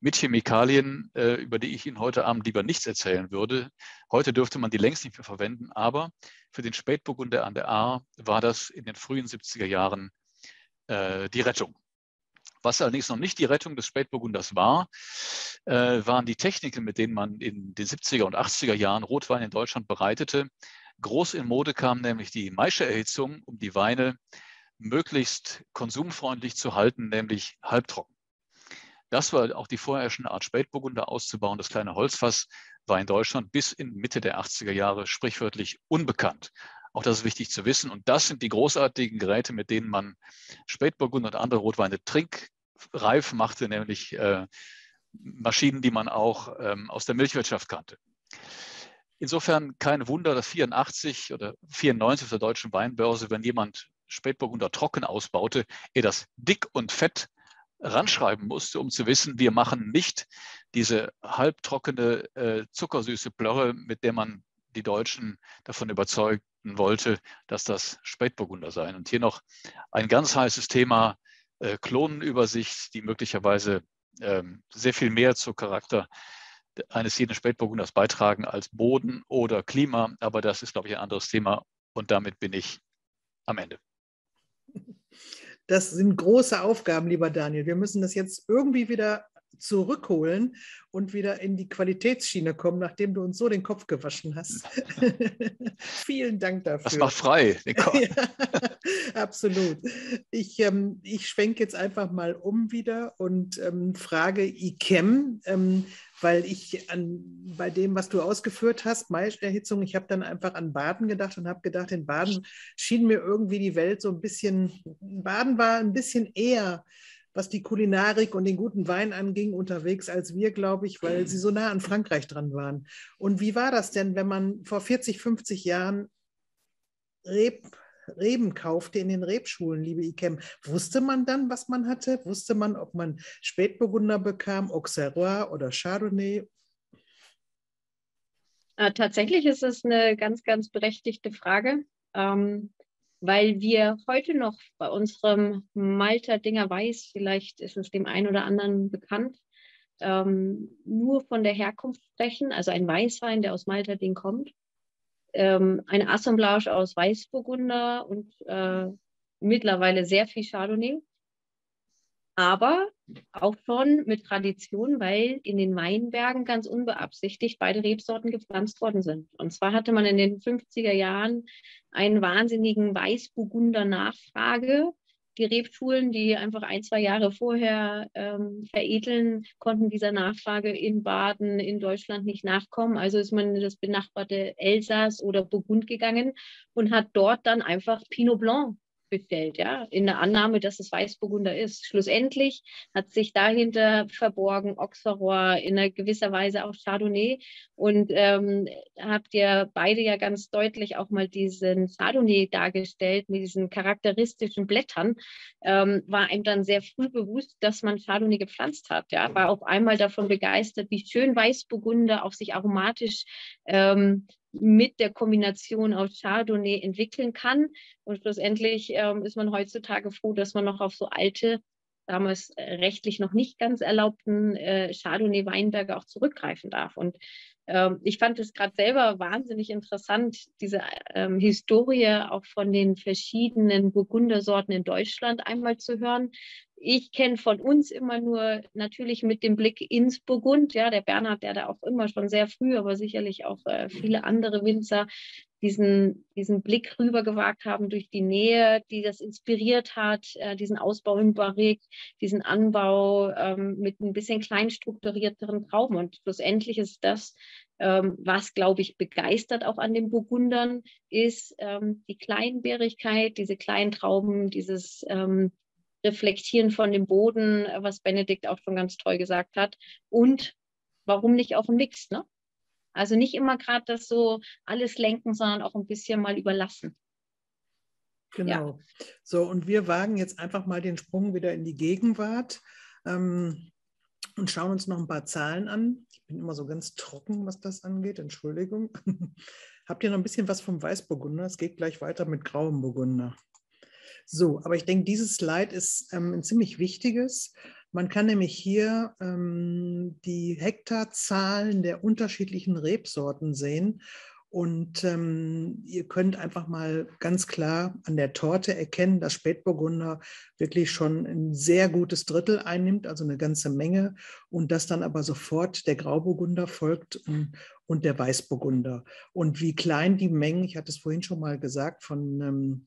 mit Chemikalien, äh, über die ich Ihnen heute Abend lieber nichts erzählen würde. Heute dürfte man die längst nicht mehr verwenden, aber für den Spätburgunder an der A war das in den frühen 70er Jahren äh, die Rettung. Was allerdings noch nicht die Rettung des Spätburgunders war, äh, waren die Techniken, mit denen man in den 70er und 80er Jahren Rotwein in Deutschland bereitete. Groß in Mode kam nämlich die Maischeerhitzung, um die Weine möglichst konsumfreundlich zu halten, nämlich halbtrocken. Das war auch die vorherrschende Art Spätburgunder auszubauen. Das kleine Holzfass war in Deutschland bis in Mitte der 80er Jahre sprichwörtlich unbekannt. Auch das ist wichtig zu wissen. Und das sind die großartigen Geräte, mit denen man Spätburgunder und andere Rotweine trinkreif machte, nämlich äh, Maschinen, die man auch ähm, aus der Milchwirtschaft kannte. Insofern kein Wunder, dass 84 oder 94 auf der deutschen Weinbörse, wenn jemand Spätburgunder trocken ausbaute, er das dick und fett ranschreiben musste, um zu wissen, wir machen nicht diese halbtrockene äh, zuckersüße Plörre, mit der man die Deutschen davon überzeugen wollte, dass das Spätburgunder seien. Und hier noch ein ganz heißes Thema, äh, Klonenübersicht, die möglicherweise ähm, sehr viel mehr zum Charakter eines jeden Spätburgunders beitragen als Boden oder Klima. Aber das ist, glaube ich, ein anderes Thema. Und damit bin ich am Ende. Das sind große Aufgaben, lieber Daniel. Wir müssen das jetzt irgendwie wieder zurückholen und wieder in die Qualitätsschiene kommen, nachdem du uns so den Kopf gewaschen hast. [LAUGHS] Vielen Dank dafür. Das macht frei. [LAUGHS] ja, absolut. Ich, ähm, ich schwenke jetzt einfach mal um wieder und ähm, frage ICEM, ähm, weil ich an, bei dem, was du ausgeführt hast, Maiserhitzung, ich habe dann einfach an Baden gedacht und habe gedacht, in Baden schien mir irgendwie die Welt so ein bisschen, Baden war ein bisschen eher was die Kulinarik und den guten Wein anging, unterwegs als wir, glaube ich, weil sie so nah an Frankreich dran waren. Und wie war das denn, wenn man vor 40, 50 Jahren Reb, Reben kaufte in den Rebschulen, liebe Ikem? Wusste man dann, was man hatte? Wusste man, ob man Spätburgunder bekam, Auxerrois oder Chardonnay? Äh, tatsächlich ist es eine ganz, ganz berechtigte Frage. Ähm, weil wir heute noch bei unserem Malter Dinger Weiß, vielleicht ist es dem einen oder anderen bekannt, ähm, nur von der Herkunft sprechen, also ein Weißwein, der aus Malta Ding kommt, ähm, eine Assemblage aus Weißburgunder und äh, mittlerweile sehr viel Chardonnay aber auch schon mit Tradition, weil in den Weinbergen ganz unbeabsichtigt beide Rebsorten gepflanzt worden sind. Und zwar hatte man in den 50er Jahren einen wahnsinnigen Weißburgunder Nachfrage. Die Rebschulen, die einfach ein, zwei Jahre vorher ähm, veredeln, konnten dieser Nachfrage in Baden, in Deutschland nicht nachkommen. Also ist man in das benachbarte Elsass oder Burgund gegangen und hat dort dann einfach Pinot Blanc bestellt, ja, in der Annahme, dass es Weißburgunder ist. Schlussendlich hat sich dahinter verborgen Auxerrois, in einer gewisser Weise auch Chardonnay. Und ähm, habt ihr beide ja ganz deutlich auch mal diesen Chardonnay dargestellt mit diesen charakteristischen Blättern. Ähm, war einem dann sehr früh bewusst, dass man Chardonnay gepflanzt hat. Ja, war auf einmal davon begeistert, wie schön Weißburgunder auf sich aromatisch ähm, mit der Kombination aus Chardonnay entwickeln kann. Und schlussendlich ähm, ist man heutzutage froh, dass man noch auf so alte, damals äh, rechtlich noch nicht ganz erlaubten äh, Chardonnay-Weinberge auch zurückgreifen darf. Und ähm, ich fand es gerade selber wahnsinnig interessant, diese ähm, Historie auch von den verschiedenen Burgundersorten in Deutschland einmal zu hören, ich kenne von uns immer nur natürlich mit dem Blick ins Burgund, ja, der Bernhard, der da auch immer schon sehr früh, aber sicherlich auch äh, viele andere Winzer diesen, diesen Blick rüber gewagt haben durch die Nähe, die das inspiriert hat, äh, diesen Ausbau in Barrique, diesen Anbau ähm, mit ein bisschen kleinstrukturierteren Trauben. Und schlussendlich ist das, ähm, was, glaube ich, begeistert auch an den Burgundern, ist ähm, die Kleinbärigkeit, diese kleinen Trauben, dieses ähm, Reflektieren von dem Boden, was Benedikt auch schon ganz toll gesagt hat. Und warum nicht auch ein Mix, ne? Also nicht immer gerade das so alles lenken, sondern auch ein bisschen mal überlassen. Genau. Ja. So, und wir wagen jetzt einfach mal den Sprung wieder in die Gegenwart ähm, und schauen uns noch ein paar Zahlen an. Ich bin immer so ganz trocken, was das angeht. Entschuldigung. [LAUGHS] Habt ihr noch ein bisschen was vom Weißburgunder? Es geht gleich weiter mit grauem Burgunder. So, aber ich denke, dieses Slide ist ähm, ein ziemlich wichtiges. Man kann nämlich hier ähm, die Hektarzahlen der unterschiedlichen Rebsorten sehen. Und ähm, ihr könnt einfach mal ganz klar an der Torte erkennen, dass Spätburgunder wirklich schon ein sehr gutes Drittel einnimmt, also eine ganze Menge. Und dass dann aber sofort der Grauburgunder folgt und, und der Weißburgunder. Und wie klein die Mengen, ich hatte es vorhin schon mal gesagt, von ähm, ähm,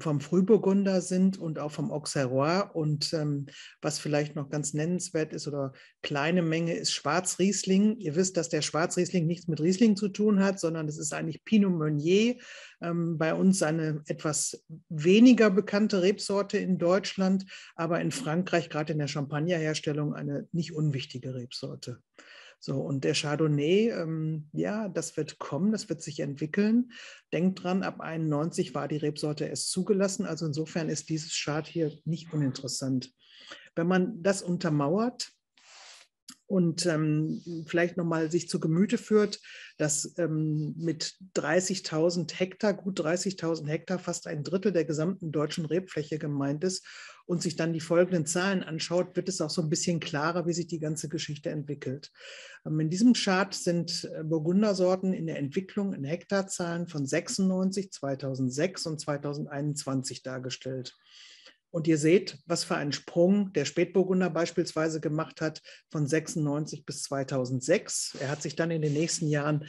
vom Frühburgunder sind und auch vom Auxerrois. Und ähm, was vielleicht noch ganz nennenswert ist oder kleine Menge ist Schwarzriesling. Ihr wisst, dass der Schwarzriesling nichts mit Riesling zu tun hat, sondern es ist eigentlich Pinot Meunier. Ähm, bei uns eine etwas weniger bekannte Rebsorte in Deutschland, aber in Frankreich, gerade in der Champagnerherstellung, eine nicht unwichtige Rebsorte. So, und der Chardonnay, ähm, ja, das wird kommen, das wird sich entwickeln. Denkt dran, ab 91 war die Rebsorte erst zugelassen. Also insofern ist dieses Chard hier nicht uninteressant. Wenn man das untermauert und ähm, vielleicht nochmal sich zu Gemüte führt, dass ähm, mit 30.000 Hektar, gut 30.000 Hektar, fast ein Drittel der gesamten deutschen Rebfläche gemeint ist und sich dann die folgenden Zahlen anschaut, wird es auch so ein bisschen klarer, wie sich die ganze Geschichte entwickelt. Ähm, in diesem Chart sind äh, Burgundersorten in der Entwicklung in Hektarzahlen von 96, 2006 und 2021 dargestellt. Und ihr seht, was für einen Sprung der Spätburgunder beispielsweise gemacht hat von 96 bis 2006. Er hat sich dann in den nächsten Jahren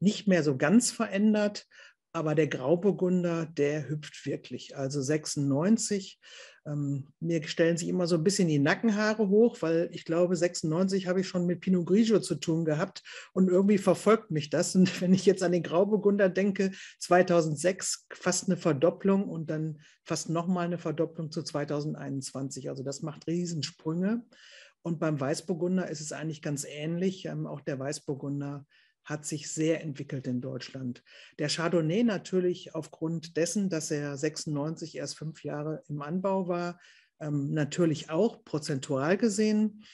nicht mehr so ganz verändert, aber der Grauburgunder, der hüpft wirklich. Also 96. Ähm, mir stellen sich immer so ein bisschen die Nackenhaare hoch, weil ich glaube, 96 habe ich schon mit Pinot Grigio zu tun gehabt und irgendwie verfolgt mich das. Und [LAUGHS] wenn ich jetzt an den Grauburgunder denke, 2006 fast eine Verdopplung und dann fast nochmal eine Verdopplung zu 2021. Also das macht Riesensprünge. Und beim Weißburgunder ist es eigentlich ganz ähnlich. Ähm, auch der Weißburgunder hat sich sehr entwickelt in Deutschland. Der Chardonnay natürlich aufgrund dessen, dass er 96 erst fünf Jahre im Anbau war, ähm, natürlich auch prozentual gesehen.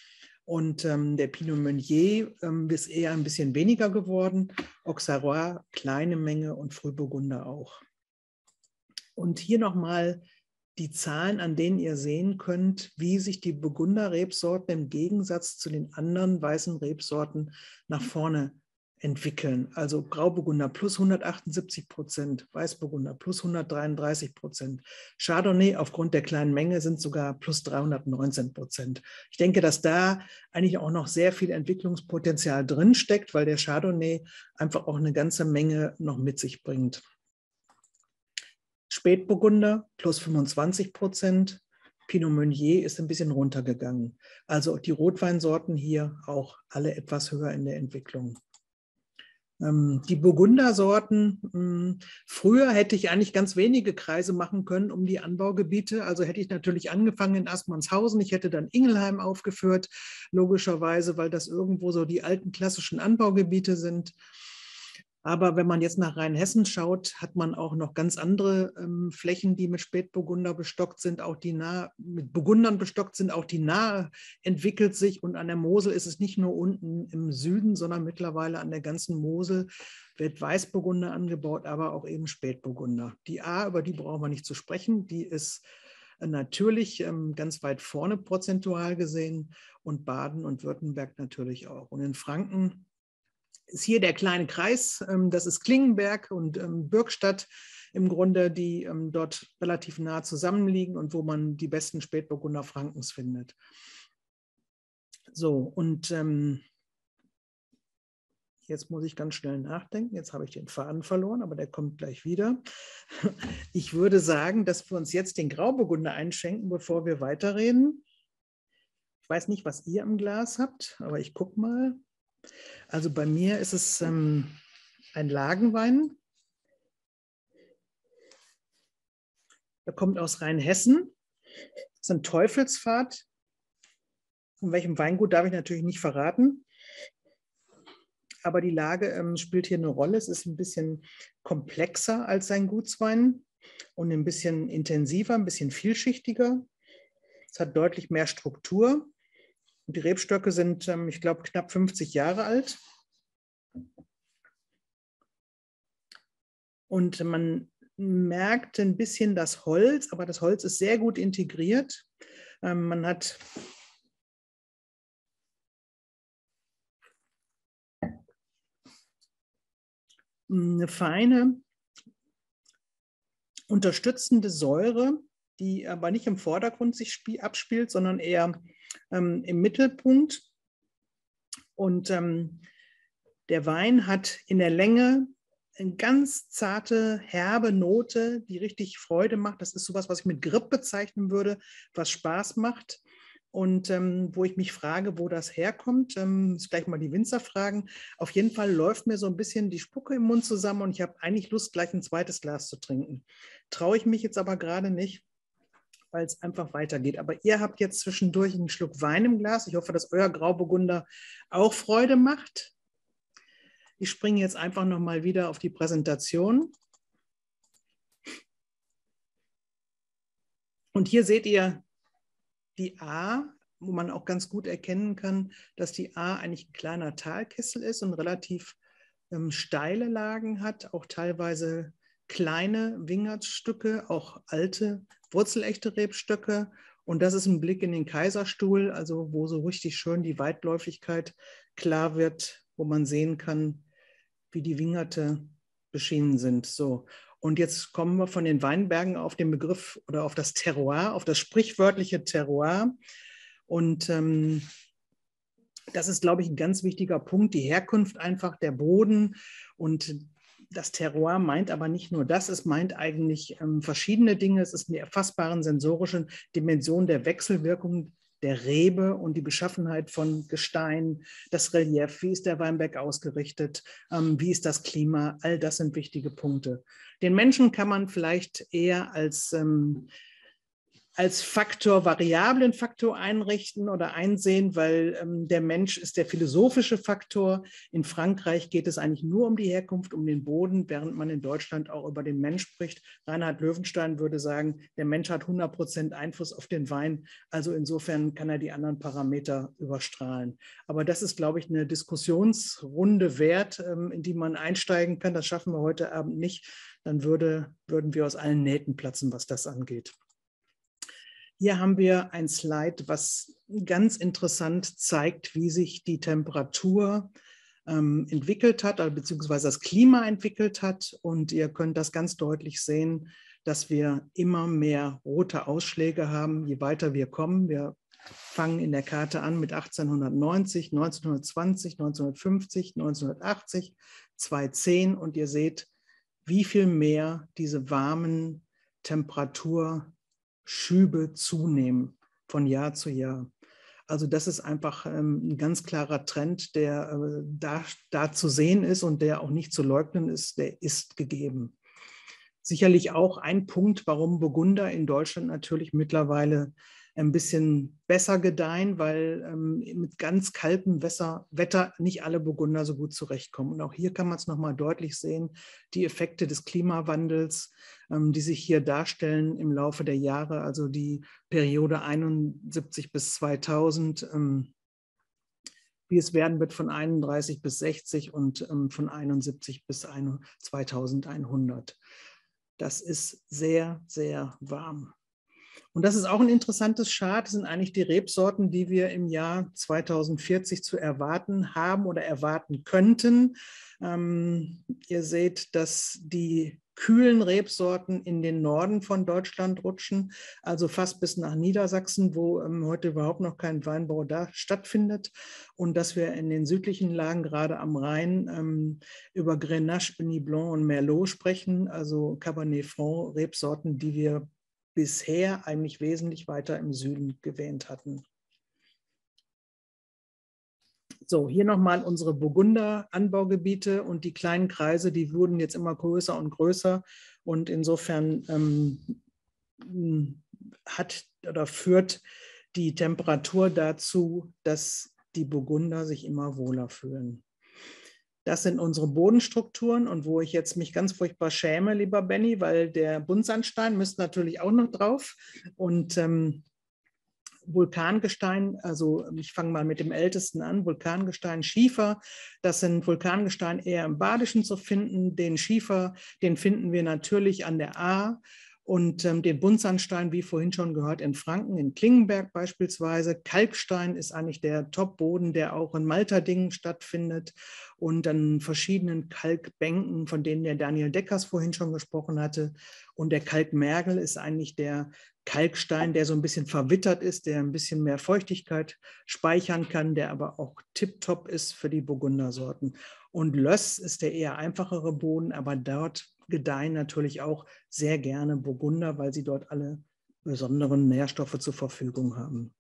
Und ähm, der Pinot Meunier ähm, ist eher ein bisschen weniger geworden. Auxerrois kleine Menge und Frühburgunder auch. Und hier nochmal die Zahlen, an denen ihr sehen könnt, wie sich die Burgunder-Rebsorten im Gegensatz zu den anderen weißen Rebsorten nach vorne entwickeln. Also Grauburgunder plus 178 Prozent, Weißburgunder plus 133 Prozent. Chardonnay aufgrund der kleinen Menge sind sogar plus 319 Prozent. Ich denke, dass da eigentlich auch noch sehr viel Entwicklungspotenzial drin steckt, weil der Chardonnay einfach auch eine ganze Menge noch mit sich bringt. Spätburgunder plus 25 Prozent. Pinot Meunier ist ein bisschen runtergegangen. Also die Rotweinsorten hier auch alle etwas höher in der Entwicklung. Ähm, die Burgundersorten, hm, früher hätte ich eigentlich ganz wenige Kreise machen können um die Anbaugebiete. Also hätte ich natürlich angefangen in Aßmannshausen, ich hätte dann Ingelheim aufgeführt, logischerweise, weil das irgendwo so die alten klassischen Anbaugebiete sind. Aber wenn man jetzt nach Rheinhessen schaut, hat man auch noch ganz andere ähm, Flächen, die mit Spätburgunder bestockt sind, auch die nah mit Burgundern bestockt sind, auch die nahe entwickelt sich. Und an der Mosel ist es nicht nur unten im Süden, sondern mittlerweile an der ganzen Mosel wird Weißburgunder angebaut, aber auch eben Spätburgunder. Die A, über die brauchen wir nicht zu sprechen, die ist natürlich ähm, ganz weit vorne prozentual gesehen und Baden und Württemberg natürlich auch. Und in Franken ist hier der kleine Kreis, ähm, das ist Klingenberg und ähm, Bürgstadt im Grunde, die ähm, dort relativ nah zusammenliegen und wo man die besten Spätburgunder Frankens findet. So, und ähm, jetzt muss ich ganz schnell nachdenken. Jetzt habe ich den Faden verloren, aber der kommt gleich wieder. [LAUGHS] Ich würde sagen, dass wir uns jetzt den Grauburgunder einschenken, bevor wir weiterreden. Ich weiß nicht, was ihr im Glas habt, aber ich gucke mal. Also bei mir ist es ähm, ein Lagenwein. Er kommt aus Rheinhessen. Das ist ein Teufelsfahrt. Von welchem Weingut darf ich natürlich nicht verraten. Aber die Lage ähm, spielt hier eine Rolle. Es ist ein bisschen komplexer als sein Gutswein und ein bisschen intensiver, ein bisschen vielschichtiger. Es hat deutlich mehr Struktur. Die Rebstöcke sind, ähm, ich glaube, knapp 50 Jahre alt. Und man merkt ein bisschen das Holz, aber das Holz ist sehr gut integriert. Ähm, man hat eine feine, unterstützende Säure, die aber nicht im Vordergrund sich abspielt, sondern eher ähm, im Mittelpunkt. Und ähm, der Wein hat in der Länge eine ganz zarte, herbe Note, die richtig Freude macht. Das ist sowas, was ich mit Grip bezeichnen würde, was Spaß macht. Und ähm, wo ich mich frage, wo das herkommt, ähm, gleich mal die Winzer fragen. Auf jeden Fall läuft mir so ein bisschen die Spucke im Mund zusammen und ich habe eigentlich Lust, gleich ein zweites Glas zu trinken. Traue ich mich jetzt aber gerade nicht, weil es einfach weitergeht. Aber ihr habt jetzt zwischendurch einen Schluck Wein im Glas. Ich hoffe, dass euer Grauburgunder auch Freude macht. Ich springe jetzt einfach nochmal wieder auf die Präsentation. Und hier seht ihr die A wo man auch ganz gut erkennen kann, dass die A eigentlich ein kleiner Talkessel ist und relativ ähm, steile Lagen hat, auch teilweise kleine Wingertstücke, auch alte wurzelechte Rebstöcke. Und das ist ein Blick in den Kaiserstuhl, also wo so richtig schön die Weitläufigkeit klar wird, wo man sehen kann, wie die Wingerte beschienen sind. So. Und jetzt kommen wir von den Weinbergen auf den Begriff oder auf das Terroir, auf das sprichwörtliche Terroir. Und ähm, das ist, glaube ich, ein ganz wichtiger Punkt, die Herkunft einfach, der Boden. Und das Terroir meint aber nicht nur das, es meint eigentlich ähm, verschiedene Dinge. Es ist eine erfassbaren sensorischen Dimension der Wechselwirkung der Rebe und die Beschaffenheit von Gestein, das Relief, wie ist der Weinberg ausgerichtet, ähm, wie ist das Klima, all das sind wichtige Punkte. Den Menschen kann man vielleicht eher als ähm, als Faktor, variablen Faktor einrichten oder einsehen, weil ähm, der Mensch ist der philosophische Faktor. In Frankreich geht es eigentlich nur um die Herkunft, um den Boden, während man in Deutschland auch über den Mensch spricht. Reinhard Löwenstein würde sagen, der Mensch hat 100 Prozent Einfluss auf den Wein. Also insofern kann er die anderen Parameter überstrahlen. Aber das ist, glaube ich, eine Diskussionsrunde wert, ähm, in die man einsteigen kann. Das schaffen wir heute Abend nicht. Dann würde, würden wir aus allen Nähten platzen, was das angeht. Hier haben wir ein Slide, was ganz interessant zeigt, wie sich die Temperatur ähm, entwickelt hat, also beziehungsweise das Klima entwickelt hat. Und ihr könnt das ganz deutlich sehen, dass wir immer mehr rote Ausschläge haben, je weiter wir kommen. Wir fangen in der Karte an mit 1890, 1920, 1950, 1980, 2010 und ihr seht, wie viel mehr diese warmen Temperatur Schübe zunehmen von Jahr zu Jahr. Also das ist einfach ähm, ein ganz klarer Trend, der äh, da, da zu sehen ist und der auch nicht zu leugnen ist, der ist gegeben. Sicherlich auch ein Punkt, warum Burgunder in Deutschland natürlich mittlerweile ein bisschen besser gedeihen, weil ähm, mit ganz kaltem Wasser, Wetter nicht alle Burgunder so gut zurechtkommen. Und auch hier kann man es nochmal deutlich sehen, die Effekte des Klimawandels, ähm, die sich hier darstellen im Laufe der Jahre, also die Periode 71 bis 2000, ähm, wie es werden wird von 31 bis 60 und ähm, von 71 bis 2100. Das ist sehr, sehr warm. Und das ist auch ein interessantes Chart. Das sind eigentlich die Rebsorten, die wir im Jahr 2040 zu erwarten haben oder erwarten könnten. Ähm, ihr seht, dass die kühlen Rebsorten in den Norden von Deutschland rutschen, also fast bis nach Niedersachsen, wo ähm, heute überhaupt noch kein Weinbau da stattfindet. Und dass wir in den südlichen Lagen, gerade am Rhein, ähm, über Grenache, Benis Blanc und Merlot sprechen, also Cabernet Franc, Rebsorten, die wir bisher eigentlich wesentlich weiter im Süden gewähnt hatten. So, hier nochmal unsere Burgunder-Anbaugebiete und die kleinen Kreise, die wurden jetzt immer größer und größer. Und insofern ähm, hat oder führt die Temperatur dazu, dass die Burgunder sich immer wohler fühlen. Das sind unsere Bodenstrukturen und wo ich jetzt mich ganz furchtbar schäme, lieber Benny, weil der Buntsandstein müsste natürlich auch noch drauf. Und ähm, Vulkangestein, also ich fange mal mit dem ältesten an, Vulkangestein, Schiefer. Das sind Vulkangestein eher im Badischen zu finden. Den Schiefer, den finden wir natürlich an der A und ähm, den Buntsandstein, wie vorhin schon gehört, in Franken, in Klingenberg beispielsweise. Kalkstein ist eigentlich der Top-Boden, der auch in Malterdingen stattfindet und an verschiedenen Kalkbänken, von denen der Daniel Deckers vorhin schon gesprochen hatte. Und der Kalkmergel ist eigentlich der Kalkstein, der so ein bisschen verwittert ist, der ein bisschen mehr Feuchtigkeit speichern kann, der aber auch tiptop ist für die Burgundersorten. Und Löss ist der eher einfachere Boden, aber dort gedeihen natürlich auch sehr gerne Burgunder, weil sie dort alle besonderen Nährstoffe zur Verfügung haben.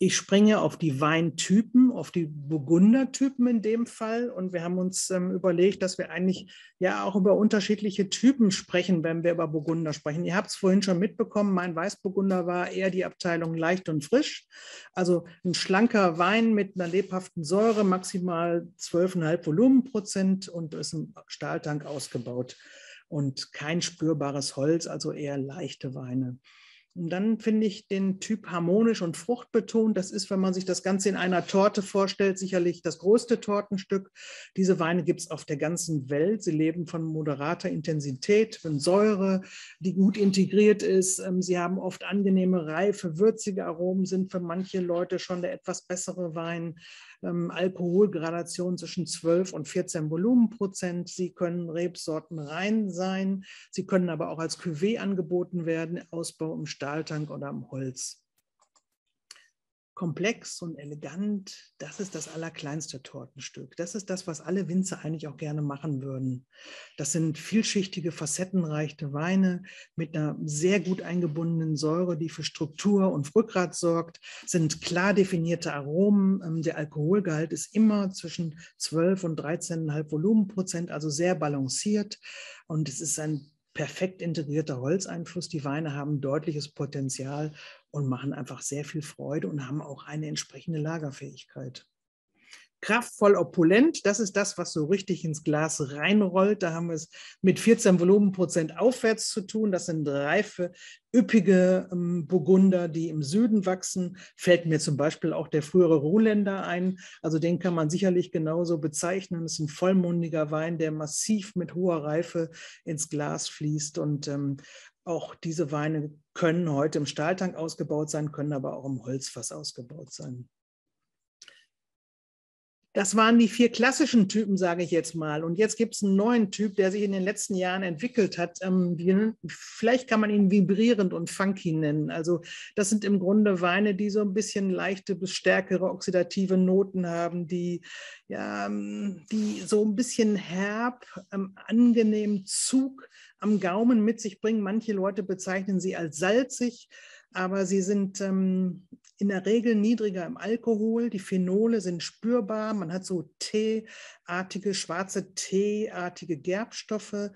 Ich springe auf die Weintypen, auf die Burgundertypen in dem Fall. Und wir haben uns ähm, überlegt, dass wir eigentlich ja auch über unterschiedliche Typen sprechen, wenn wir über Burgunder sprechen. Ihr habt es vorhin schon mitbekommen, mein Weißburgunder war eher die Abteilung leicht und frisch. Also ein schlanker Wein mit einer lebhaften Säure, maximal 12,5 Volumenprozent und ist im Stahltank ausgebaut. Und kein spürbares Holz, also eher leichte Weine. Und dann finde ich den Typ harmonisch und fruchtbetont. Das ist, wenn man sich das Ganze in einer Torte vorstellt, sicherlich das größte Tortenstück. Diese Weine gibt es auf der ganzen Welt. Sie leben von moderater Intensität, von Säure, die gut integriert ist. Ähm, sie haben oft angenehme, reife, würzige Aromen, sind für manche Leute schon der etwas bessere Wein ähm, Alkoholgradation zwischen 12 und 14 Volumenprozent. Sie können Rebsorten rein sein. Sie können aber auch als Cuvée angeboten werden, Ausbau im Stahltank oder im Holz komplex und elegant, das ist das allerkleinste Tortenstück. Das ist das, was alle Winzer eigentlich auch gerne machen würden. Das sind vielschichtige, facettenreiche Weine mit einer sehr gut eingebundenen Säure, die für Struktur und Rückgrat sorgt, sind klar definierte Aromen. Ähm, der Alkoholgehalt ist immer zwischen 12 und 13,5 Volumenprozent, also sehr balanciert. Und es ist ein perfekt integrierter Holzeinfluss. Die Weine haben deutliches Potenzial und machen einfach sehr viel Freude und haben auch eine entsprechende Lagerfähigkeit. Kraftvoll opulent, das ist das, was so richtig ins Glas reinrollt. Da haben wir es mit 14 Volumenprozent aufwärts zu tun. Das sind reife, üppige ähm, Burgunder, die im Süden wachsen. Fällt mir zum Beispiel auch der frühere Ruhländer ein. Also den kann man sicherlich genauso bezeichnen. Es ist ein vollmundiger Wein, der massiv mit hoher Reife ins Glas fließt und ähm, auch diese Weine können heute im Stahltank ausgebaut sein, können aber auch im Holzfass ausgebaut sein. Das waren die vier klassischen Typen, sage ich jetzt mal. Und jetzt gibt es einen neuen Typ, der sich in den letzten Jahren entwickelt hat. Ähm, vielleicht kann man ihn vibrierend und funky nennen. Also das sind im Grunde Weine, die so ein bisschen leichte bis stärkere oxidative Noten haben, die, ja, ähm, die so ein bisschen herb, ähm, angenehm Zug am Gaumen mit sich bringen. Manche Leute bezeichnen sie als salzig aber sie sind ähm, in der Regel niedriger im Alkohol. Die Phenole sind spürbar. Man hat so teeartige, schwarze teeartige Gerbstoffe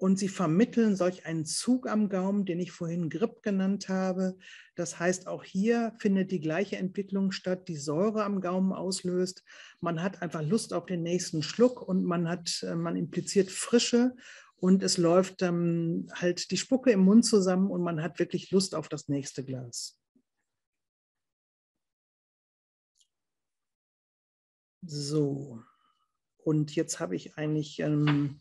und sie vermitteln solch einen Zug am Gaumen, den ich vorhin Grip genannt habe. Das heißt, auch hier findet die gleiche Entwicklung statt, die Säure am Gaumen auslöst. Man hat einfach Lust auf den nächsten Schluck und man hat, äh, man impliziert Frische und es läuft ähm, halt die Spucke im Mund zusammen und man hat wirklich Lust auf das nächste Glas. So, und jetzt habe ich eigentlich ähm,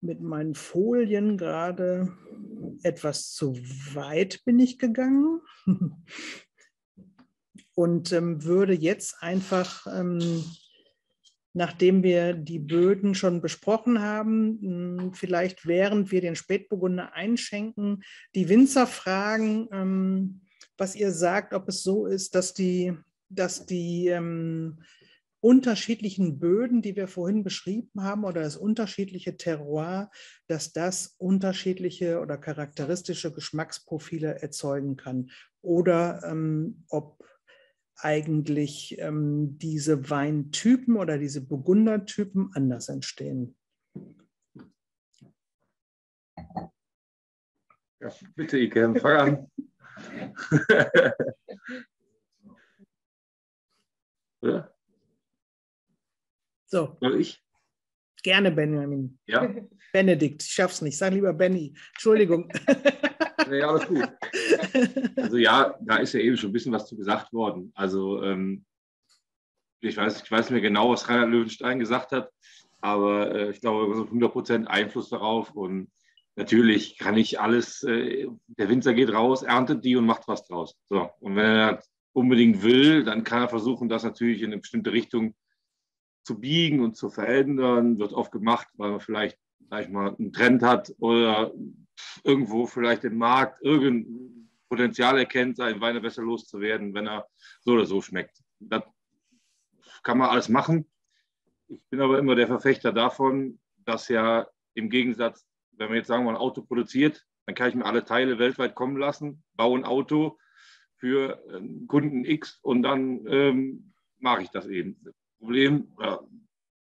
mit meinen Folien gerade etwas zu weit bin ich gegangen. [LAUGHS] Und ähm, würde jetzt einfach ähm, nachdem wir die Böden schon besprochen haben, hm, vielleicht während wir den Spätburgunder einschenken, die Winzer fragen, ähm, was ihr sagt, ob es so ist, dass die, dass die ähm, unterschiedlichen Böden, die wir vorhin beschrieben haben, oder das unterschiedliche Terroir, dass das unterschiedliche oder charakteristische Geschmacksprofile erzeugen kann. Oder ähm, ob eigentlich ähm, diese Weintypen oder diese Burgundertypen anders entstehen. Ja, bitte, Ike, fang an. [LAUGHS] [LAUGHS] Oder? So. Soll ich? Gerne, Benjamin. Ja. [LAUGHS] Benedikt, ich schaff's nicht. Sag lieber Benny. Entschuldigung. Nee, alles gut. Also ja, da ist ja eben schon ein bisschen was zu gesagt worden. Also ähm, ich, weiß, ich weiß nicht mehr genau, was Reinhard Löwenstein gesagt hat, aber äh, ich glaube, so 100 Prozent Einfluss darauf. Und natürlich kann ich alles, äh, der Winzer geht raus, erntet die und macht was draus. So, und wenn er unbedingt will, dann kann er versuchen, das natürlich in eine bestimmte Richtung zu biegen und zu verändern. Wird oft gemacht, weil man vielleicht sag ich mal, einen Trend hat oder irgendwo vielleicht im Markt irgendein Potenzial erkennt, seinen Wein besser loszuwerden, wenn er so oder so schmeckt. Das kann man alles machen. Ich bin aber immer der Verfechter davon, dass ja im Gegensatz, wenn man jetzt sagen wir ein Auto produziert, dann kann ich mir alle Teile weltweit kommen lassen, baue ein Auto für Kunden X und dann ähm, mache ich das eben. Das Problem, ja,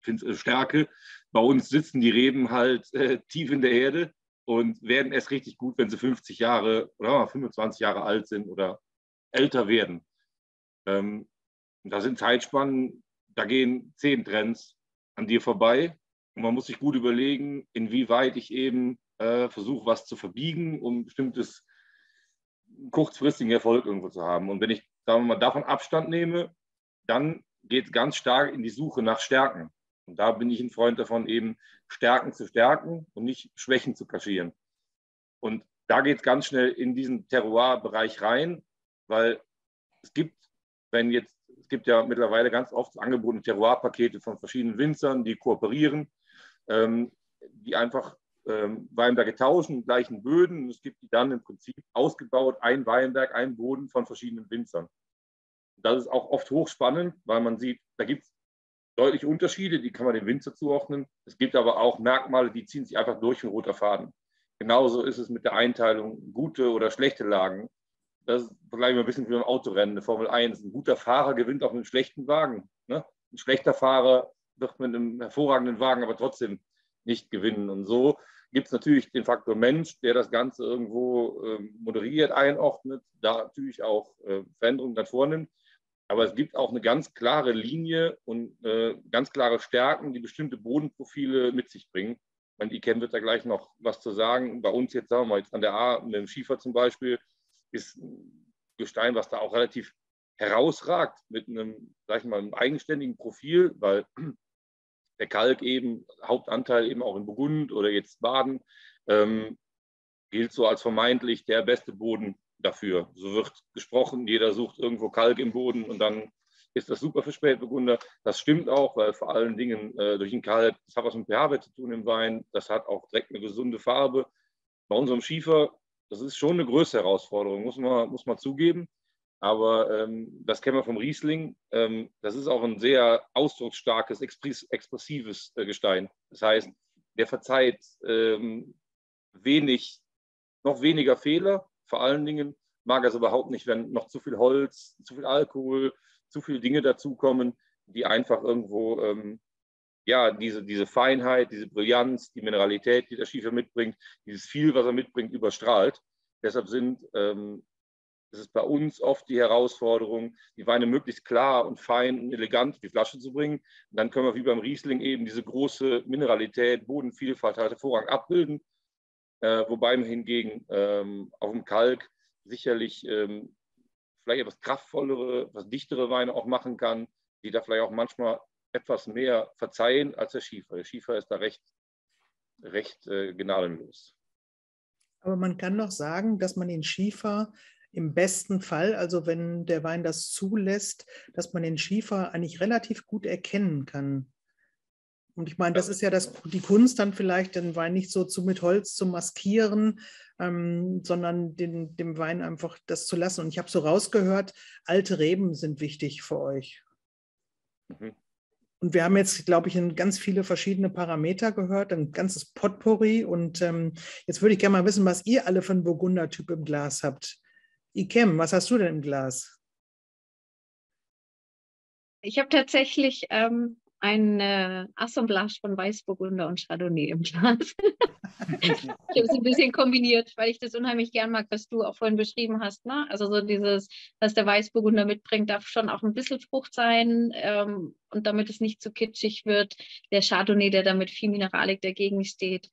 finde es Stärke, bei uns sitzen die Reben halt äh, tief in der Erde und werden erst richtig gut, wenn sie 50 Jahre oder 25 Jahre alt sind oder älter werden. Ähm, da sind Zeitspannen, da gehen zehn Trends an dir vorbei. Und man muss sich gut überlegen, inwieweit ich eben äh, versuche was zu verbiegen, um bestimmtes kurzfristigen Erfolg irgendwo zu haben. Und wenn ich sagen wir mal, davon Abstand nehme, dann geht es ganz stark in die Suche nach Stärken. Und da bin ich ein Freund davon, eben Stärken zu stärken und nicht Schwächen zu kaschieren. Und da geht es ganz schnell in diesen Terroir-Bereich rein, weil es gibt, wenn jetzt, es gibt ja mittlerweile ganz oft angebotene Terroir-Pakete von verschiedenen Winzern, die kooperieren, ähm, die einfach Weinberge tauschen, gleichen Böden. Es gibt die dann im Prinzip ausgebaut, ein Weinberg, ein Boden von verschiedenen Winzern. Das ist auch oft hochspannend, weil man sieht, da gibt es deutliche Unterschiede, die kann man dem Winzer zuordnen. Es gibt aber auch Merkmale, die ziehen sich einfach durch wie ein roter Faden. Genauso ist es mit der Einteilung gute oder schlechte Lagen. Das vergleichen wir ein bisschen wie beim Autorennen, eine Formel 1. Ein guter Fahrer gewinnt auch mit einem schlechten Wagen. Ne? Ein schlechter Fahrer wird mit einem hervorragenden Wagen aber trotzdem nicht gewinnen. Und so gibt es natürlich den Faktor Mensch, der das Ganze irgendwo äh, moderiert, einordnet, da natürlich auch äh, Veränderungen dann vornimmt. Aber es gibt auch eine ganz klare Linie und äh, ganz klare Stärken, die bestimmte Bodenprofile mit sich bringen. Und Iken wird da gleich noch was zu sagen. Bei uns jetzt, sagen wir mal, jetzt an der A, mit dem Schiefer zum Beispiel, ist ein Gestein, was da auch relativ herausragt mit einem, sag ich mal, einem eigenständigen Profil, weil der Kalk eben, Hauptanteil eben auch in Burgund oder jetzt Baden, ähm, gilt so als vermeintlich der beste Boden dafür. So wird gesprochen, jeder sucht irgendwo Kalk im Boden und dann ist das super für Spätburgunder. Das stimmt auch, weil vor allen Dingen äh, durch den Kalk, das hat was mit pH-Wert zu tun im Wein, das hat auch direkt eine gesunde Farbe. Bei unserem Schiefer, das ist schon eine größere Herausforderung, muss man, muss man zugeben. Aber ähm, das kennen wir vom Riesling. Ähm, das ist auch ein sehr ausdrucksstarkes, expressives äh, Gestein. Das heißt, der verzeiht ähm, wenig, noch weniger Fehler, vor allen Dingen mag er es überhaupt nicht, wenn noch zu viel Holz, zu viel Alkohol, zu viele Dinge dazukommen, die einfach irgendwo ähm, ja, diese, diese Feinheit, diese Brillanz, die Mineralität, die der Schiefer mitbringt, dieses viel, was er mitbringt, überstrahlt. Deshalb sind, ähm, das ist bei uns oft die Herausforderung, die Weine möglichst klar und fein und elegant in die Flasche zu bringen. Und dann können wir wie beim Riesling eben diese große Mineralität, Bodenvielfalt halt hervorragend abbilden. Äh, wobei man hingegen ähm, auf dem Kalk sicherlich ähm, vielleicht etwas kraftvollere, etwas dichtere Weine auch machen kann, die da vielleicht auch manchmal etwas mehr verzeihen als der Schiefer. Der Schiefer ist da recht, recht äh, gnadenlos. Aber man kann doch sagen, dass man den Schiefer im besten Fall, also wenn der Wein das zulässt, dass man den Schiefer eigentlich relativ gut erkennen kann. Und ich meine, das ist ja das, die Kunst dann vielleicht, den Wein nicht so zu, mit Holz zu maskieren, ähm, sondern den, dem Wein einfach das zu lassen. Und ich habe so rausgehört, alte Reben sind wichtig für euch. Mhm. Und wir haben jetzt, glaube ich, in ganz viele verschiedene Parameter gehört, ein ganzes Potpourri. Und ähm, jetzt würde ich gerne mal wissen, was ihr alle für einen Burgunder-Typ im Glas habt. Ikem, was hast du denn im Glas? Ich habe tatsächlich ähm, eine Assemblage von Weißburgunder und Chardonnay im Glas. [LAUGHS] ich habe es ein bisschen kombiniert, weil ich das unheimlich gern mag, was du auch vorhin beschrieben hast. Ne? Also so dieses, was der Weißburgunder mitbringt, darf schon auch ein bisschen Frucht sein ähm, und damit es nicht zu kitschig wird. Der Chardonnay, der damit viel Mineralik dagegen steht.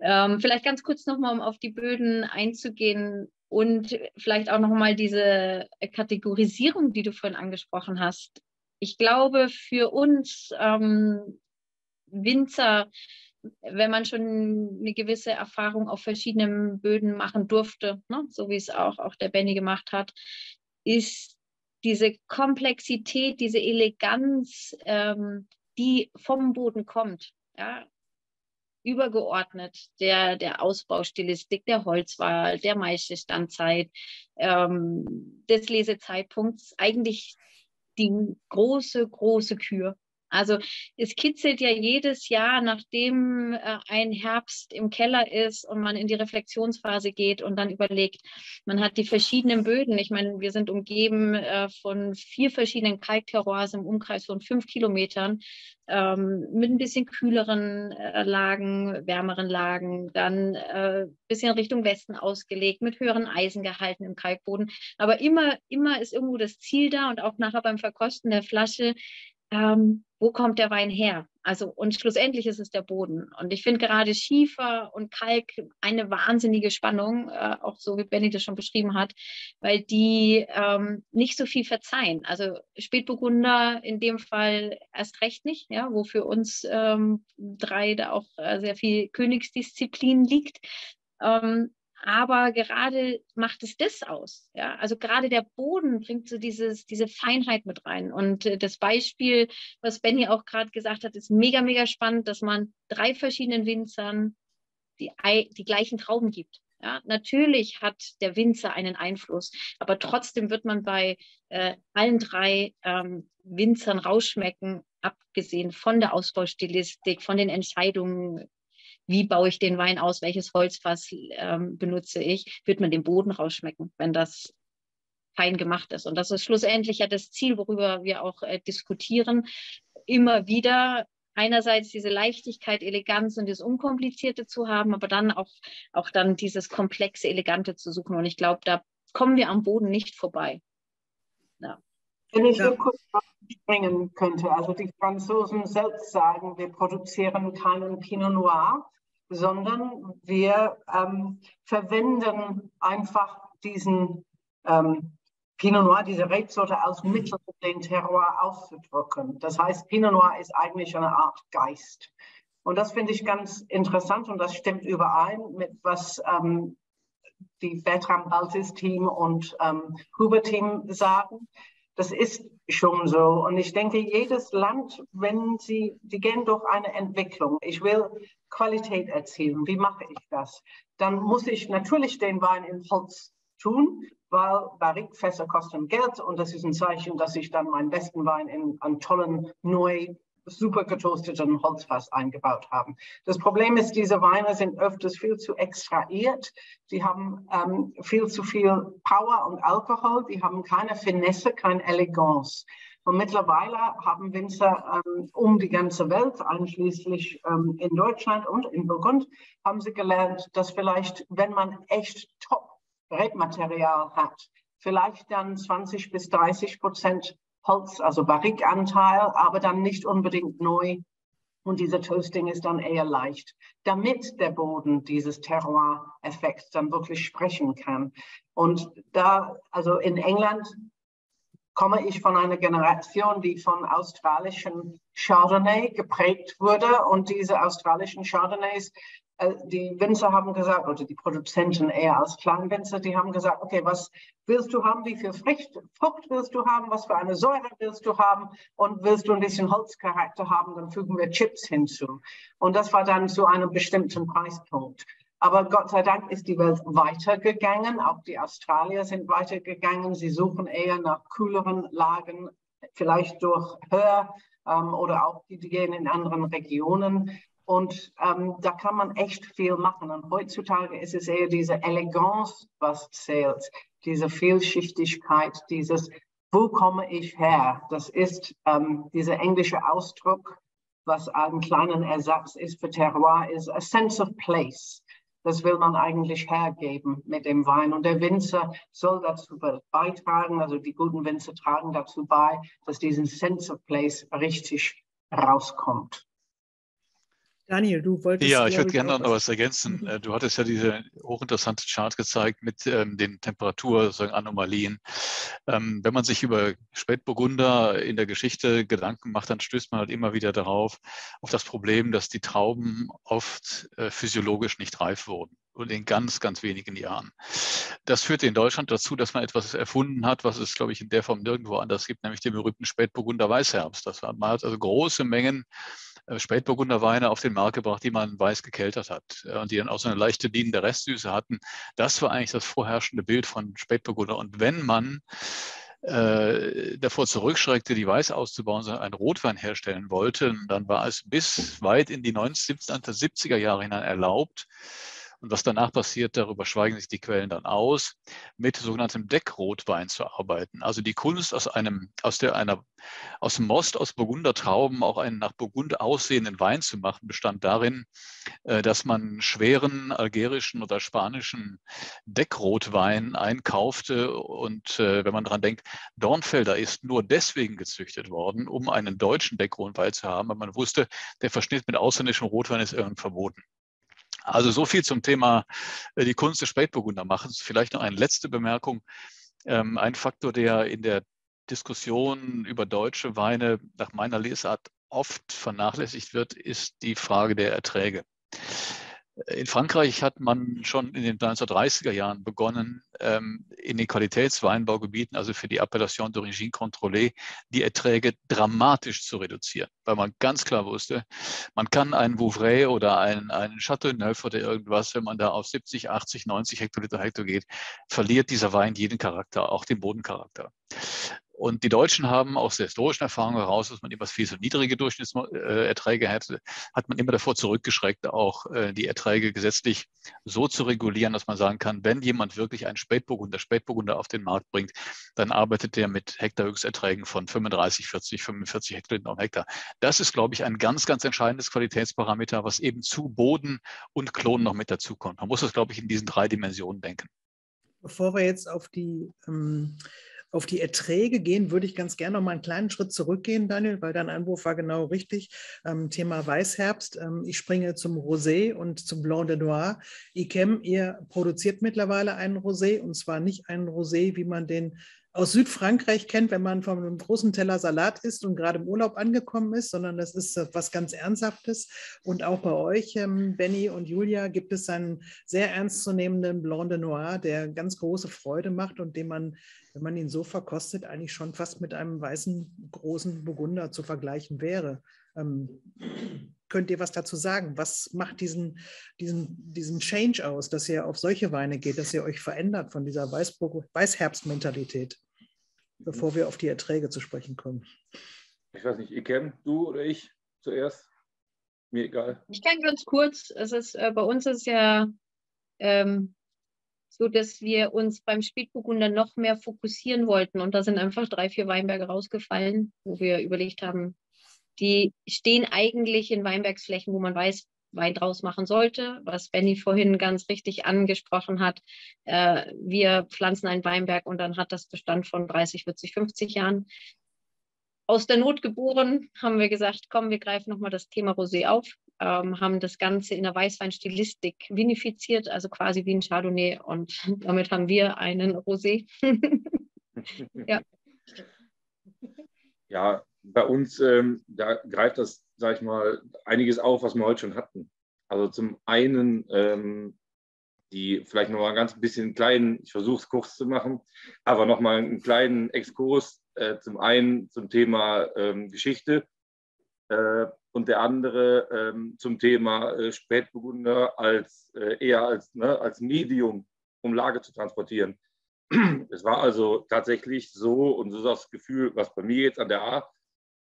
Ähm, vielleicht ganz kurz nochmal, um auf die Böden einzugehen und vielleicht auch nochmal diese Kategorisierung, die du vorhin angesprochen hast. Ich glaube, für uns ähm, Winzer, wenn man schon eine gewisse Erfahrung auf verschiedenen Böden machen durfte, ne, so wie es auch, auch der Benny gemacht hat, ist diese Komplexität, diese Eleganz, ähm, die vom Boden kommt, ja, übergeordnet der, der Ausbaustilistik, der Holzwahl, der Maischestandzeit, ähm, des Lesezeitpunkts, eigentlich die große, große Kür. Also es kitzelt ja jedes Jahr, nachdem äh, ein Herbst im Keller ist und man in die Reflexionsphase geht und dann überlegt, man hat die verschiedenen Böden. Ich meine, wir sind umgeben äh, von vier verschiedenen Kalkterroirs im Umkreis von fünf Kilometern ähm, mit ein bisschen kühleren äh, Lagen, wärmeren Lagen, dann ein äh, bisschen Richtung Westen ausgelegt, mit höheren Eisengehalten im Kalkboden. Aber immer, immer ist irgendwo das Ziel da und auch nachher beim Verkosten der Flasche, ähm, wo kommt der Wein her? Also und schlussendlich ist es der Boden. Und ich finde gerade Schiefer und Kalk eine wahnsinnige Spannung, äh, auch so wie Benny das schon beschrieben hat, weil die ähm, nicht so viel verzeihen. Also Spätburgunder in dem Fall erst recht nicht, ja, wo für uns ähm, drei da auch äh, sehr viel Königsdisziplin liegt. Ähm, aber gerade macht es das aus. Ja? Also gerade der Boden bringt so dieses, diese Feinheit mit rein. Und äh, das Beispiel, was Benny auch gerade gesagt hat, ist mega, mega spannend, dass man drei verschiedenen Winzern die, die gleichen Trauben gibt. Ja, natürlich hat der Winzer einen Einfluss, aber trotzdem wird man bei äh, allen drei ähm, Winzern rausschmecken, abgesehen von der Ausbaustilistik, von den Entscheidungen, wie baue ich den Wein aus, welches Holzfass ähm, benutze ich, wird man den Boden rausschmecken, wenn das fein gemacht ist. Und das ist schlussendlich ja das Ziel, worüber wir auch äh, diskutieren. Immer wieder einerseits diese Leichtigkeit, Eleganz und das Unkomplizierte zu haben, aber dann auch, auch dann dieses komplexe, Elegante zu suchen. Und ich glaube, da kommen wir am Boden nicht vorbei. Ja. Wenn ich nur kurz springen könnte, also die Franzosen selbst sagen, wir produzieren keinen Pinot Noir, sondern wir ähm, verwenden einfach diesen ähm, Pinot Noir, diese Rebsorte als Mittel, um den Terroir auszudrücken. Das heißt, Pinot Noir ist eigentlich eine Art Geist. Und das finde ich ganz interessant und das stimmt überein mit was ähm, die Bertram Baltis Team und ähm, Huber Team sagen. Das ist schon so. Und ich denke, jedes Land, wenn sie, die gehen durch eine Entwicklung. Ich will Qualität erzielen. Wie mache ich das? Dann muss ich natürlich den Wein in Holz tun, weil Barrikfässer kosten Geld und das ist ein Zeichen, dass ich dann meinen besten Wein in einen tollen, neu super getoasteten Holzfass eingebaut haben. Das Problem ist, diese Weine sind öfters viel zu extrahiert. Die haben ähm, viel zu viel Power und Alkohol. Die haben keine Finesse, keine Eleganz. Und mittlerweile haben Winzer ähm, um die ganze Welt, einschließlich ähm, in Deutschland und in Burgund, haben sie gelernt, dass vielleicht, wenn man echt Top-Rebmaterial hat, vielleicht dann 20 bis 30 Prozent Holz, also Barrikanteil, aber dann nicht unbedingt neu. Und dieser Toasting ist dann eher leicht, damit der Boden dieses Terroir-Effekt dann wirklich sprechen kann. Und da, also in England komme ich von einer Generation, die von australischen Chardonnay geprägt wurde. Und diese australischen Chardonnays die Winzer haben gesagt, oder die Produzenten eher als Kleinwinzer, die haben gesagt, okay, was willst du haben, wie viel Frucht, Frucht willst du haben, was für eine Säure willst du haben und willst du ein bisschen Holzcharakter haben, dann fügen wir Chips hinzu. Und das war dann zu einem bestimmten Preispunkt. Aber Gott sei Dank ist die Welt weitergegangen. Auch die Australier sind weitergegangen. Sie suchen eher nach kühleren Lagen, vielleicht durch Höhe ähm, oder auch die, die gehen in anderen Regionen. Und ähm, da kann man echt viel machen. Und heutzutage ist es eher diese Eleganz, was zählt, diese Vielschichtigkeit, dieses, wo komme ich her? Das ist ähm, dieser englische Ausdruck, was ein kleiner Ersatz ist für Terroir, ist a sense of place. Das will man eigentlich hergeben mit dem Wein. Und der Winzer soll dazu beitragen, also die guten Winzer tragen dazu bei, dass diesen Sense of Place richtig rauskommt. Daniel, du wolltest. Ja, ich würde gerne noch was ergänzen. Mhm. Äh, du hattest ja diese hochinteressante Chart gezeigt mit ähm, den Temperaturanomalien. Ähm, wenn man sich über Spätburgunder in der Geschichte Gedanken macht, dann stößt man halt immer wieder darauf, auf das Problem, dass die Trauben oft äh, physiologisch nicht reif wurden und in ganz, ganz wenigen Jahren. Das führte in Deutschland dazu, dass man etwas erfunden hat, was es, glaube ich, in der Form nirgendwo anders gibt, nämlich den berühmten Spätburgunder Weißherbst. Das war, man hat also große Mengen Spätburgunder Weine auf den Markt gebracht, die man weiß gekeltert hat und die dann auch so eine leichte dienende Restsüße hatten. Das war eigentlich das vorherrschende Bild von Spätburgunder. Und wenn man äh, davor zurückschreckte, die Weiß auszubauen, sondern einen Rotwein herstellen wollte, dann war es bis weit in die 1970er Jahre hinein erlaubt, Und was danach passiert, darüber schweigen sich die Quellen dann aus, mit sogenanntem Deckrotwein zu arbeiten. Also die Kunst aus einem, aus der einer, aus dem Most, aus Burgundertrauben auch einen nach Burgund aussehenden Wein zu machen, bestand darin, äh, dass man schweren algerischen oder spanischen Deckrotwein einkaufte. Und äh, wenn man daran denkt, Dornfelder ist nur deswegen gezüchtet worden, um einen deutschen Deckrotwein zu haben, weil man wusste, der Verschnitt mit ausländischem Rotwein ist irgendwann verboten. Also so viel zum Thema äh, die Kunst des Spätburgundermachens. Vielleicht noch eine letzte Bemerkung. Ähm, ein Faktor, der in der Diskussion über deutsche Weine nach meiner Lesart oft vernachlässigt wird, ist die Frage der Erträge. In Frankreich hat man schon in den 1930er Jahren begonnen, ähm, in den Qualitätsweinbaugebieten, also für die Appellation d'origine contrôlée, die Erträge dramatisch zu reduzieren, weil man ganz klar wusste, man kann einen Vouvray oder einen, einen Neuf oder irgendwas, wenn man da auf 70, 80, 90 Hektoliter Hektar geht, verliert dieser Wein jeden Charakter, auch den Bodencharakter. Und die Deutschen haben aus der historischen Erfahrung heraus, dass man immer viel so niedrige Durchschnittserträge hätte, hat man immer davor zurückgeschreckt, auch äh, die Erträge gesetzlich so zu regulieren, dass man sagen kann, wenn jemand wirklich einen Spätburgunder, Spätburgunder auf den Markt bringt, dann arbeitet der mit Hektarhöchsterträgen von 35, 40, 45 Hektoliter am Hektar. Das ist, glaube ich, ein ganz, ganz entscheidendes Qualitätsparameter, was eben zu Boden und Klonen noch mit dazukommt. Man muss das, glaube ich, in diesen drei Dimensionen denken. Bevor wir jetzt auf die ähm auf die Erträge gehen, würde ich ganz gerne noch mal einen kleinen Schritt zurückgehen, Daniel, weil dein Anruf war genau richtig. Ähm, Thema Weißherbst. Ähm, ich springe zum Rosé und zum Blanc de Noir. ICAM, ihr produziert mittlerweile einen Rosé und zwar nicht einen Rosé, wie man den aus Südfrankreich kennt, wenn man von einem großen Teller Salat isst und gerade im Urlaub angekommen ist, sondern das ist äh, was ganz Ernsthaftes. Und auch bei euch, ähm, Benny und Julia, gibt es einen sehr ernstzunehmenden Blanc de Noir, der ganz große Freude macht und den man, wenn man ihn so verkostet, eigentlich schon fast mit einem weißen großen Burgunder zu vergleichen wäre. Ähm, könnt ihr was dazu sagen? Was macht diesen, diesen, diesen Change aus, dass ihr auf solche Weine geht, dass ihr euch verändert von dieser Weißherbstmentalität, bevor wir auf die Erträge zu sprechen kommen? Ich weiß nicht, Ikem, du oder ich zuerst? Mir egal. Ich kann ganz kurz, es ist, äh, bei uns ist ja ähm, so, dass wir uns beim Spätburgunder noch mehr fokussieren wollten und da sind einfach drei, vier Weinberge rausgefallen, wo wir überlegt haben, die stehen eigentlich in Weinbergsflächen, wo man weiß, Wein draus machen sollte, was Benny vorhin ganz richtig angesprochen hat. Äh, wir pflanzen einen Weinberg und dann hat das Bestand von 30, 40, 50 Jahren. Aus der Not geboren haben wir gesagt, komm, wir greifen nochmal das Thema Rosé auf, ähm, haben das Ganze in der Weißweinstilistik vinifiziert, also quasi wie ein Chardonnay und [LAUGHS] damit haben wir einen Rosé. [LAUGHS] ja. Ja, bei uns, ähm, da greift das, sage ich mal, einiges auf, was wir heute schon hatten. Also zum einen ähm, die vielleicht noch mal ein ganz bisschen kleinen, ich versuche es kurz zu machen, aber noch mal einen kleinen Exkurs. Äh, zum einen zum Thema ähm, Geschichte äh, und der andere ähm, zum Thema äh, Spätburgunder als äh, eher als, ne, als Medium, um Lage zu transportieren. [CLEARS THROAT] Es war also tatsächlich so, und so ist das Gefühl, was bei mir jetzt an der A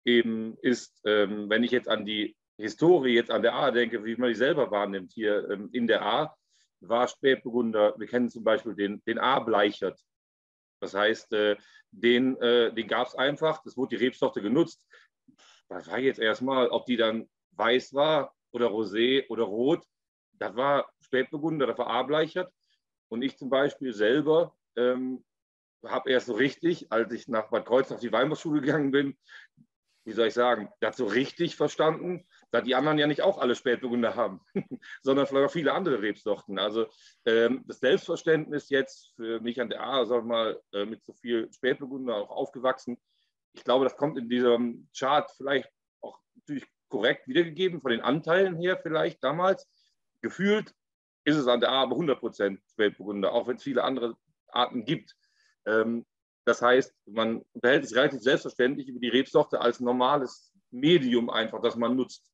eben ist, ähm, wenn ich jetzt an die Historie jetzt an der A denke, wie man die selber wahrnimmt hier ähm, in der A, war Spätburgunder, wir kennen zum Beispiel den, den A-Bleichert. Das heißt, äh, den, äh, den gab es einfach, das wurde die Rebsorte genutzt. Da war jetzt erstmal, ob die dann weiß war oder rosé oder rot, das war Spätburgunder, das war A-Bleichert. Und ich zum Beispiel selber ähm, habe erst so richtig, als ich nach Bad Kreuz auf die Weinbauschule gegangen bin, wie soll ich sagen, dazu richtig verstanden, da die anderen ja nicht auch alle Spätburgunder haben, [LAUGHS] sondern vielleicht auch viele andere Rebsorten. Also ähm, das Selbstverständnis jetzt für mich an der A, sag mal, äh, mit so viel Spätburgunder auch aufgewachsen. Ich glaube, das kommt in diesem Chart vielleicht auch natürlich korrekt wiedergegeben, von den Anteilen her vielleicht damals. Gefühlt ist es an der A aber 100 Prozent Spätburgunder, auch wenn es viele andere Arten gibt. Ähm, das heißt, man behält sich relativ selbstverständlich über die Rebsorte als normales Medium einfach, das man nutzt.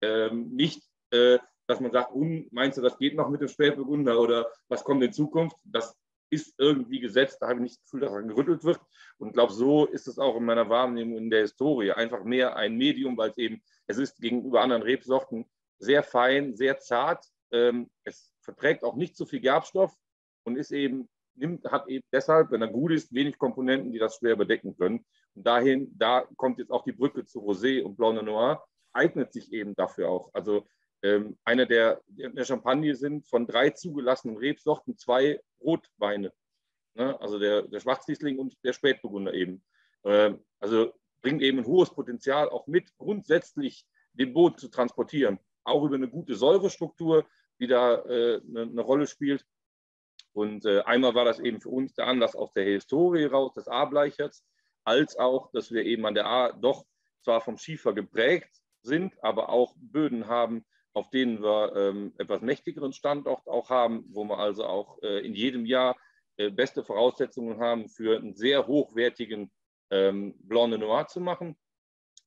Ähm, nicht, äh, dass man sagt, um, meinst du, das geht noch mit dem Spätburgunder oder was kommt in Zukunft? Das ist irgendwie gesetzt, da habe ich nicht das Gefühl, dass daran gerüttelt wird. Und ich glaube, so ist es auch in meiner Wahrnehmung in der Historie. Einfach mehr ein Medium, weil es eben, es ist gegenüber anderen Rebsorten sehr fein, sehr zart. Ähm, es verträgt auch nicht so viel Gerbstoff und ist eben, nimmt, hat eben deshalb, wenn er gut ist, wenig Komponenten, die das schwer bedecken können. Und dahin, da kommt jetzt auch die Brücke zu Rosé und Blanc de Noir, eignet sich eben dafür auch. Also ähm, einer der, der Champagne sind von drei zugelassenen Rebsorten zwei Rotweine. Ne? Also der, der Schwarzriesling und der Spätburgunder eben. Ähm, also bringt eben ein hohes Potenzial auch mit, grundsätzlich den Boden zu transportieren. Auch über eine gute Säurestruktur, die da äh, eine, eine, Rolle spielt. Und äh, einmal war das eben für uns der Anlass aus der Historie raus, des A-Bleicherts, als auch, dass wir eben an der A doch zwar vom Schiefer geprägt sind, aber auch Böden haben, auf denen wir ähm, etwas mächtigeren Standort auch haben, wo wir also auch äh, in jedem Jahr äh, beste Voraussetzungen haben für einen sehr hochwertigen ähm, Blanc de Noir zu machen.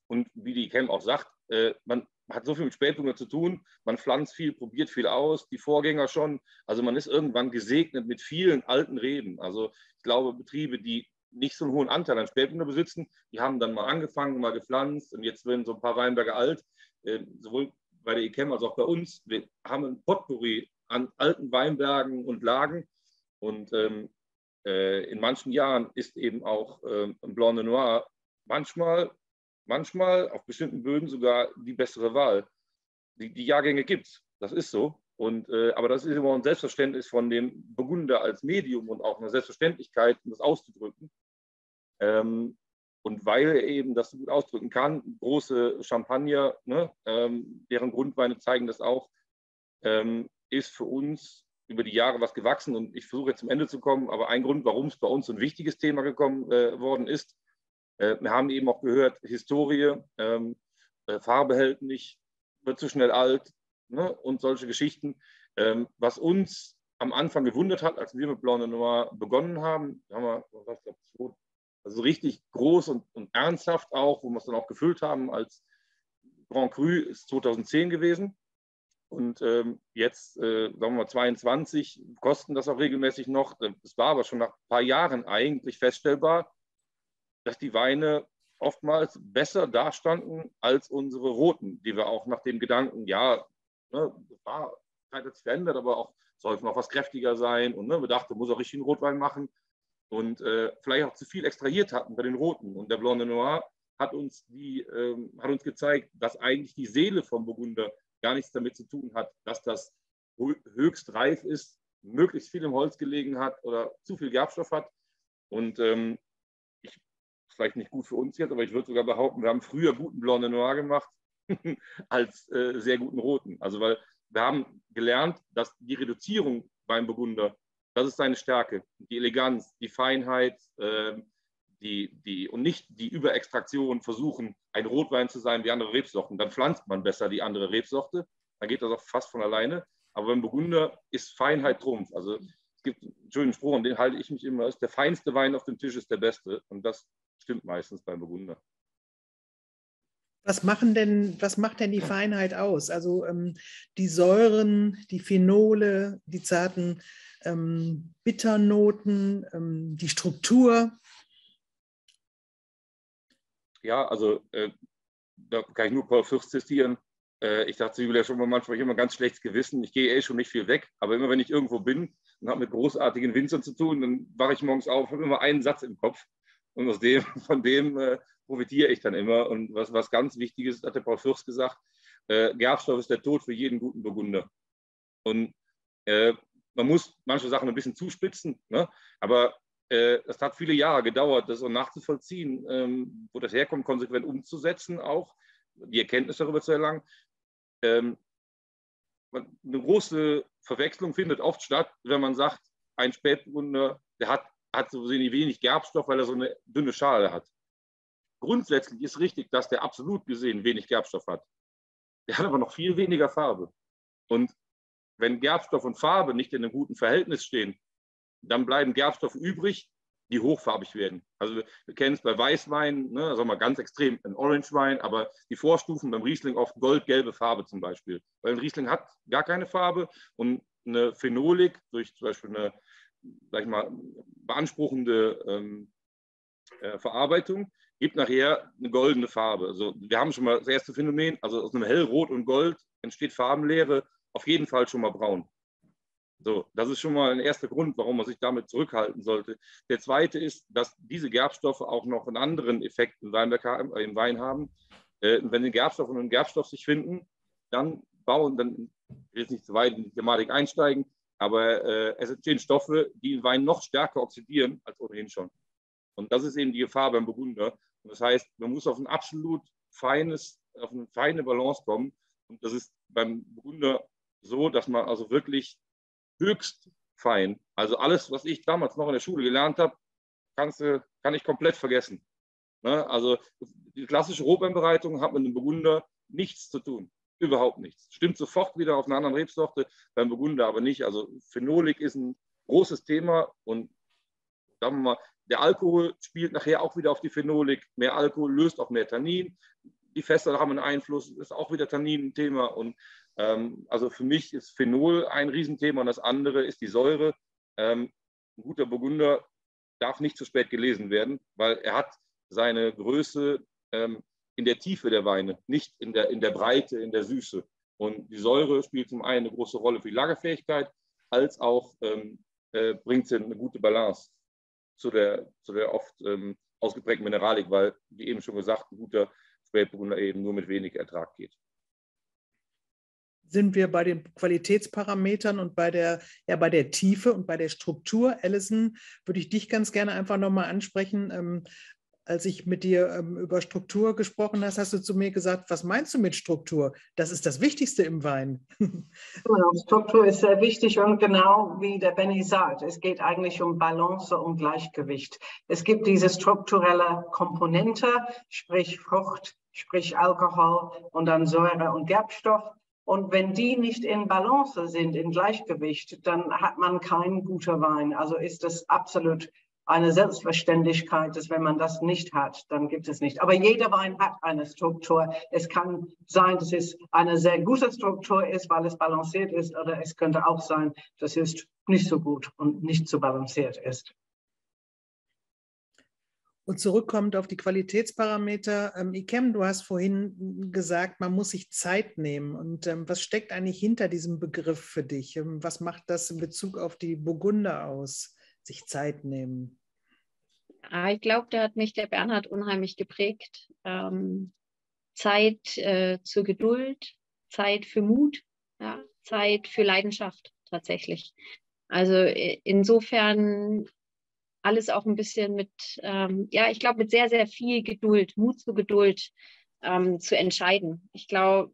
Und wie die Cam auch sagt, äh, man hat so viel mit Spätburgunder zu tun, man pflanzt viel, probiert viel aus, die Vorgänger schon. Also man ist irgendwann gesegnet mit vielen alten Reben. Also ich glaube, Betriebe, die nicht so einen hohen Anteil an Spätburgunder besitzen, die haben dann mal angefangen, mal gepflanzt und jetzt werden so ein paar Weinberge alt. Äh, sowohl bei der ICAM als auch bei uns. Wir haben ein Potpourri an alten Weinbergen und Lagen. Und ähm, äh, in manchen Jahren ist eben auch ähm, ein Blanc de Noir manchmal, manchmal auf bestimmten Böden sogar die bessere Wahl. Die, die Jahrgänge gibt es, das ist so. Und, äh, aber das ist immer ein Selbstverständnis von dem Burgunder als Medium und auch eine Selbstverständlichkeit, um das auszudrücken. Ähm, und weil er eben das so gut ausdrücken kann, große Champagner, ne, ähm, deren Grundweine zeigen das auch, ähm, ist für uns über die Jahre was gewachsen. Und ich versuche jetzt zum Ende zu kommen, aber ein Grund, warum es bei uns ein wichtiges Thema gekommen äh, worden ist, wir haben eben auch gehört, Historie, ähm, äh, Farbe hält nicht, wird zu schnell alt ne, und solche Geschichten. Ähm, was uns am Anfang gewundert hat, als wir mit Blanc de Noir begonnen haben, haben wir, was, ich glaube, also richtig groß und, und ernsthaft auch, wo wir es dann auch gefüllt haben als Grand Cru, ist 2010 gewesen. Und ähm, jetzt, äh, sagen wir mal 22, kosten das auch regelmäßig noch. Es war aber schon nach ein paar Jahren eigentlich feststellbar, dass die Weine oftmals besser dastanden als unsere roten, die wir auch nach dem Gedanken, ja, ne, war, Zeit hat verändert, aber auch soll noch was kräftiger sein. Und ne, wir dachten, muss auch richtig einen Rotwein machen und äh, vielleicht auch zu viel extrahiert hatten bei den Roten. Und der Blanc de Noir hat uns, die, ähm, hat uns gezeigt, dass eigentlich die Seele vom Burgunder gar nichts damit zu tun hat, dass das höchst reif ist, möglichst viel im Holz gelegen hat oder zu viel Gerbstoff hat. Und ähm, vielleicht nicht gut für uns jetzt, aber ich würde sogar behaupten, wir haben früher guten Blanc de Noir gemacht [LAUGHS] als äh, sehr guten Roten. Also weil wir haben gelernt, dass die Reduzierung beim Burgunder das ist seine Stärke. Die Eleganz, die Feinheit, äh, die, die, und nicht die Überextraktion versuchen, ein Rotwein zu sein wie andere Rebsorten. Dann pflanzt man besser die andere Rebsorte. Dann geht das auch fast von alleine. Aber beim Burgunder ist Feinheit Trumpf. Also es gibt einen schönen Spruch, und den halte ich mich immer, ist der feinste Wein auf dem Tisch ist der beste. Und das stimmt meistens beim Burgunder. Was, machen denn, was macht denn die Feinheit aus? Also ähm, die Säuren, die Phenole, die zarten ähm, Bitternoten, ähm, die Struktur? Ja, also äh, da kann ich nur Paul Fürst zitieren. Äh, ich dachte, Julia, schon mal manchmal immer ganz schlechtes Gewissen. Ich gehe eh schon nicht viel weg, aber immer wenn ich irgendwo bin und habe mit großartigen Winzern zu tun, dann wache ich morgens auf, habe immer einen Satz im Kopf. Und aus dem, [LAUGHS] von dem äh, profitiere ich dann immer. Und was, was ganz wichtig ist, hat der Paul Fürst gesagt, äh, Gerbstoff ist der Tod für jeden guten Burgunder. Und äh, man muss manche Sachen ein bisschen zuspitzen, ne? aber äh, es hat viele Jahre gedauert, das so nachzuvollziehen, ähm, wo das herkommt, konsequent umzusetzen, auch die Erkenntnis darüber zu erlangen. Ähm, eine große Verwechslung findet oft statt, wenn man sagt, ein Spätburgunder, der hat, hat so wenig Gerbstoff, weil er so eine dünne Schale hat. Grundsätzlich ist richtig, dass der absolut gesehen wenig Gerbstoff hat. Der hat aber noch viel weniger Farbe. Und wenn Gerbstoff und Farbe nicht in einem guten Verhältnis stehen, dann bleiben Gerbstoffe übrig, die hochfarbig werden. Also wir kennen es bei Weißwein, ne, sagen wir ganz extrem, ein Orange-Wein, aber die Vorstufen beim Riesling oft goldgelbe Farbe zum Beispiel. Weil ein Riesling hat gar keine Farbe und eine Phenolik durch zum Beispiel eine, sag ich mal, beanspruchende ähm, äh, Verarbeitung gibt nachher eine goldene Farbe. Also wir haben schon mal das erste Phänomen, also aus einem hellrot und gold entsteht Farbenlehre auf jeden Fall schon mal braun. So, das ist schon mal ein erster Grund, warum man sich damit zurückhalten sollte. Der zweite ist, dass diese Gerbstoffe auch noch einen anderen Effekt im, Weinberg, im Wein haben. Äh, wenn die Gerbstoff und ein Gerbstoff sich finden, dann bauen, dann ich will jetzt nicht zu weit in die Thematik einsteigen, aber äh, es entstehen Stoffe, die den Wein noch stärker oxidieren als ohnehin schon. Und das ist eben die Gefahr beim Burgunder. Und das heißt, man muss auf ein absolut feines, auf eine feine Balance kommen. Und das ist beim Burgunder so, dass man also wirklich höchst fein, also alles, was ich damals noch in der Schule gelernt habe, kannst kann ich komplett vergessen. Ne? Also die klassische Rotweinbereitung hat mit dem Burgunder nichts zu tun. Überhaupt nichts. Stimmt sofort wieder auf einer anderen Rebsorte, beim Burgunder aber nicht. Also Phenolik ist ein großes Thema und sagen wir mal, der Alkohol spielt nachher auch wieder auf die Phenolik. Mehr Alkohol löst auch mehr Tannin. Die Fässer haben einen Einfluss, ist auch wieder Tannin ein Thema. Und ähm, also für mich ist Phenol ein Riesenthema und das andere ist die Säure. Ähm, ein guter Burgunder darf nicht zu spät gelesen werden, weil er hat seine Größe ähm, in der Tiefe der Weine, nicht in der, in der Breite, in der Süße. Und die Säure spielt zum einen eine große Rolle für die Lagerfähigkeit, als auch ähm, äh, bringt sie eine gute Balance zu der, zu der oft ähm, ausgeprägten Mineralik, weil, wie eben schon gesagt, ein guter Spätburgunder eben nur mit wenig Ertrag geht. Sind wir bei den Qualitätsparametern und bei der, ja, bei der Tiefe und bei der Struktur, Alison, würde ich dich ganz gerne einfach nochmal ansprechen. Ähm, als ich mit dir ähm, über Struktur gesprochen hast, hast du zu mir gesagt, was meinst du mit Struktur? Das ist das Wichtigste im Wein. [LAUGHS] Genau, Struktur ist sehr wichtig und genau wie der Benny sagt, es geht eigentlich um Balance und Gleichgewicht. Es gibt diese strukturelle Komponente, sprich Frucht, sprich Alkohol und dann Säure und Gerbstoff. Und wenn die nicht in Balance sind, in Gleichgewicht, dann hat man keinen guten Wein. Also ist das absolut eine Selbstverständlichkeit, dass wenn man das nicht hat, dann gibt es nicht. Aber jeder Wein hat eine Struktur. Es kann sein, dass es eine sehr gute Struktur ist, weil es balanciert ist, oder es könnte auch sein, dass es nicht so gut und nicht so balanciert ist. Und zurückkommt auf die Qualitätsparameter. Ähm, Ikem, du hast vorhin gesagt, man muss sich Zeit nehmen. Und ähm, was steckt eigentlich hinter diesem Begriff für dich? Ähm, was macht das in Bezug auf die Burgunder aus? Sich Zeit nehmen? Ah, ich glaube, da hat mich der Bernhard unheimlich geprägt. Ähm, Zeit äh, zur Geduld, Zeit für Mut, ja, Zeit für Leidenschaft tatsächlich. Also insofern alles auch ein bisschen mit, ähm, ja, ich glaube, mit sehr, sehr viel Geduld, Mut zur Geduld ähm, zu entscheiden. Ich glaube,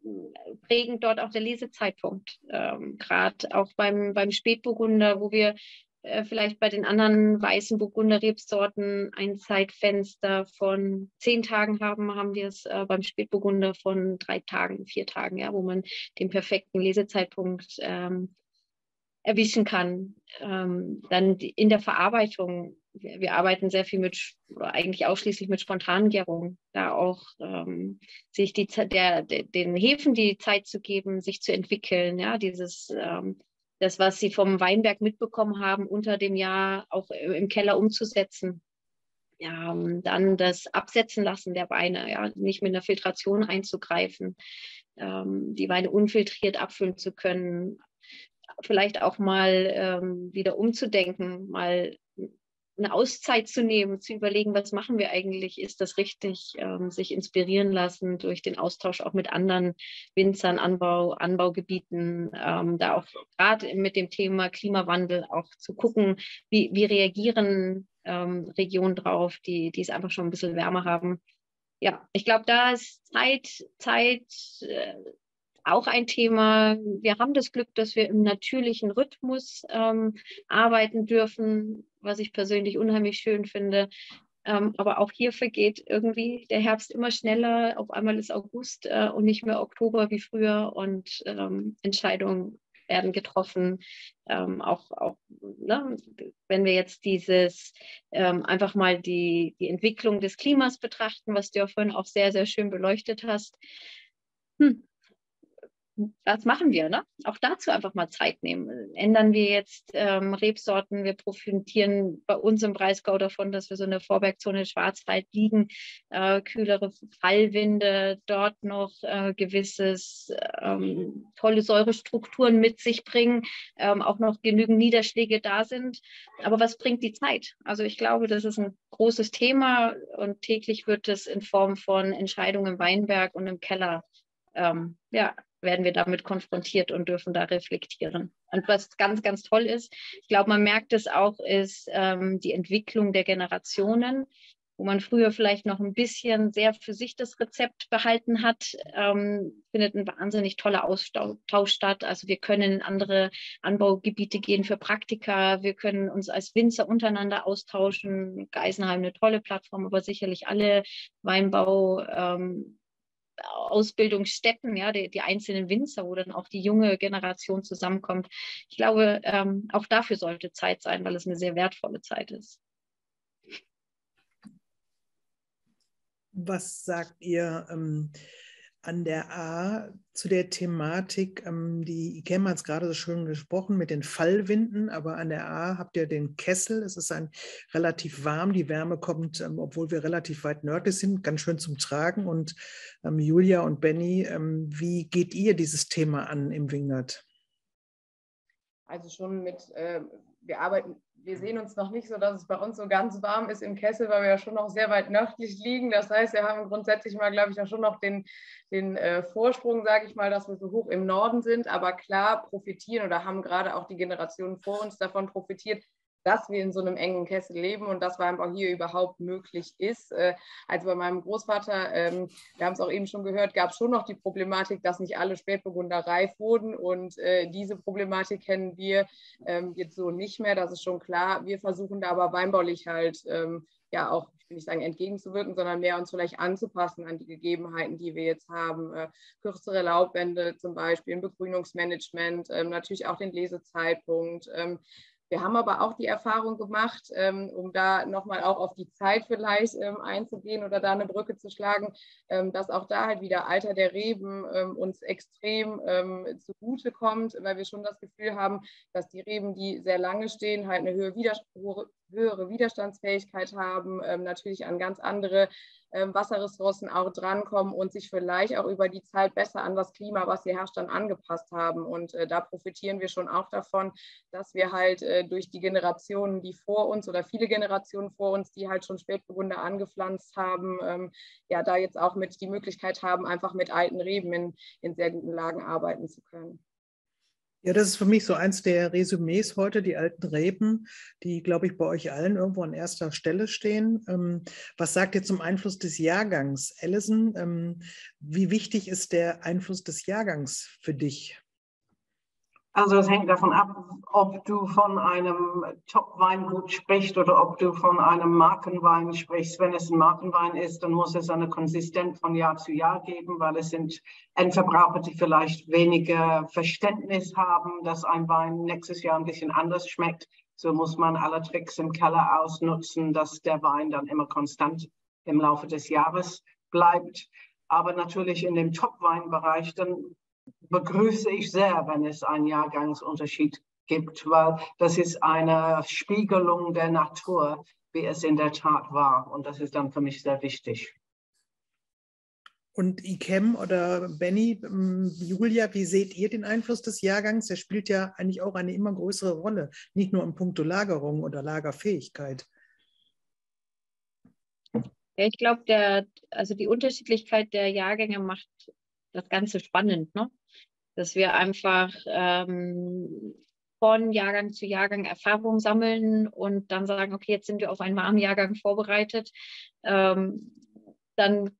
prägend dort auch der Lesezeitpunkt, ähm, gerade auch beim, beim Spätburgunder, wo wir äh, vielleicht bei den anderen weißen Burgunder-Rebsorten ein Zeitfenster von zehn Tagen haben, haben wir es äh, beim Spätburgunder von drei Tagen, vier Tagen, ja, wo man den perfekten Lesezeitpunkt ähm, erwischen kann. Ähm, dann in der Verarbeitung, wir, wir, arbeiten sehr viel mit, oder eigentlich ausschließlich mit Spontangärung, da auch ähm, sich die, der, der, den Hefen die Zeit zu geben, sich zu entwickeln, ja, dieses ähm, das, was sie vom Weinberg mitbekommen haben, unter dem Jahr auch im Keller umzusetzen. Ja, dann das Absetzen lassen der Weine, ja, nicht mit einer Filtration einzugreifen, ähm, die Weine unfiltriert abfüllen zu können, vielleicht auch mal ähm, wieder umzudenken, mal eine Auszeit zu nehmen, zu überlegen, was machen wir eigentlich, ist das richtig, ähm, sich inspirieren lassen durch den Austausch auch mit anderen Winzern, Anbau, Anbaugebieten, ähm, da auch gerade mit dem Thema Klimawandel auch zu gucken, wie, wie reagieren ähm, Regionen drauf, die, die es einfach schon ein bisschen wärmer haben. Ja, ich glaube, da ist Zeit, Zeit, äh, auch ein Thema. Wir haben das Glück, dass wir im natürlichen Rhythmus ähm, arbeiten dürfen, was ich persönlich unheimlich schön finde. Ähm, aber auch hier vergeht irgendwie der Herbst immer schneller. Auf einmal ist August äh, und nicht mehr Oktober wie früher und ähm, Entscheidungen werden getroffen. Ähm, auch auch ne, wenn wir jetzt dieses ähm, einfach mal die, die Entwicklung des Klimas betrachten, was du ja vorhin auch sehr, sehr schön beleuchtet hast. Hm, was machen wir? Ne? Auch dazu einfach mal Zeit nehmen. Ändern wir jetzt ähm, Rebsorten? Wir profitieren bei uns im Breisgau davon, dass wir so eine Vorbergzone Schwarzwald liegen, äh, kühlere Fallwinde, dort noch äh, gewisses ähm, tolle Säurestrukturen mit sich bringen, ähm, auch noch genügend Niederschläge da sind. Aber was bringt die Zeit? Also ich glaube, das ist ein großes Thema und täglich wird es in Form von Entscheidungen im Weinberg und im Keller ähm, ja, werden wir damit konfrontiert und dürfen da reflektieren. Und was ganz, ganz toll ist, ich glaube, man merkt es auch, ist ähm, die Entwicklung der Generationen, wo man früher vielleicht noch ein bisschen sehr für sich das Rezept behalten hat, ähm, findet ein wahnsinnig toller Austausch statt. Also wir können in andere Anbaugebiete gehen für Praktika, wir können uns als Winzer untereinander austauschen. Geisenheim eine tolle Plattform, aber sicherlich alle Weinbau. Ähm, Ausbildungsstätten, ja, die, die, einzelnen Winzer, wo dann auch die junge Generation zusammenkommt. Ich glaube, ähm, auch dafür sollte Zeit sein, weil es eine sehr wertvolle Zeit ist. Was sagt ihr? Ähm, an der A zu der Thematik, ähm, die IKEM hat es gerade so schön gesprochen mit den Fallwinden, aber an der A habt ihr den Kessel. Es ist ein relativ warm. Die Wärme kommt, ähm, obwohl wir relativ weit nördlich sind, ganz schön zum Tragen. Und ähm, Julia und Benny, ähm, wie geht ihr dieses Thema an im Wingert? Also schon mit, äh, wir arbeiten wir sehen uns noch nicht so, dass es bei uns so ganz warm ist im Kessel, weil wir ja schon noch sehr weit nördlich liegen. Das heißt, wir haben grundsätzlich mal, glaube ich, auch schon noch den, den äh, Vorsprung, sage ich mal, dass wir so hoch im Norden sind. Aber klar profitieren oder haben gerade auch die Generationen vor uns davon profitiert, dass wir in so einem engen Kessel leben und dass Weinbau hier überhaupt möglich ist. Äh, also bei meinem Großvater, ähm, wir haben es auch eben schon gehört, gab es schon noch die Problematik, dass nicht alle Spätburgunder reif wurden und äh, diese Problematik kennen wir ähm, jetzt so nicht mehr, das ist schon klar. Wir versuchen da aber weinbaulich halt ähm, ja auch, ich will nicht sagen entgegenzuwirken, sondern mehr uns vielleicht anzupassen an die Gegebenheiten, die wir jetzt haben. Äh, kürzere Laubwände zum Beispiel, ein Begrünungsmanagement, natürlich auch den Lesezeitpunkt. Wir haben aber auch die Erfahrung gemacht, ähm, um da nochmal auch auf die Zeit vielleicht ähm, einzugehen oder da eine Brücke zu schlagen, ähm, dass auch da halt wieder Alter der Reben uns extrem zugute kommt, weil wir schon das Gefühl haben, dass die Reben, die sehr lange stehen, halt eine höhere, Widerstandsfähigkeit haben, natürlich an ganz andere ähm, Wasserressourcen auch drankommen und sich vielleicht auch über die Zeit besser an das Klima, was hier herrscht, dann angepasst haben. Und äh, da profitieren wir schon auch davon, dass wir halt äh, durch die Generationen, die vor uns oder viele Generationen vor uns, die halt schon Spätburgunder angepflanzt haben, ähm, ja, da jetzt auch mit die Möglichkeit haben, einfach mit alten Reben in, in sehr guten Lagen arbeiten zu können. Ja, das ist für mich so eins der Resümees heute, die alten Reben, die, glaube ich, bei euch allen irgendwo an erster Stelle stehen. Ähm, was sagt ihr zum Einfluss des Jahrgangs? Alison, ähm, wie wichtig ist der Einfluss des Jahrgangs für dich? Also es hängt davon ab, ob du von einem Top-Weingut sprichst oder ob du von einem Markenwein sprichst. Wenn es ein Markenwein ist, dann muss es eine Konsistenz von Jahr zu Jahr geben, weil es sind Endverbraucher, die vielleicht weniger Verständnis haben, dass ein Wein nächstes Jahr ein bisschen anders schmeckt. So muss man alle Tricks im Keller ausnutzen, dass der Wein dann immer konstant im Laufe des Jahres bleibt. Aber natürlich in dem Top-Weinbereich, dann begrüße ich sehr, wenn es einen Jahrgangsunterschied gibt, weil das ist eine Spiegelung der Natur, wie es in der Tat war. Und das ist dann für mich sehr wichtig. Und Ikem oder Benny, Julia, wie seht ihr den Einfluss des Jahrgangs? Der spielt ja eigentlich auch eine immer größere Rolle, nicht nur im Punkto Lagerung oder Lagerfähigkeit. Ja, ich glaube, also die Unterschiedlichkeit der Jahrgänge macht das Ganze spannend, ne? dass wir einfach ähm, von Jahrgang zu Jahrgang Erfahrung sammeln und dann sagen, okay, jetzt sind wir auf einen warmen Jahrgang vorbereitet. Ähm, dann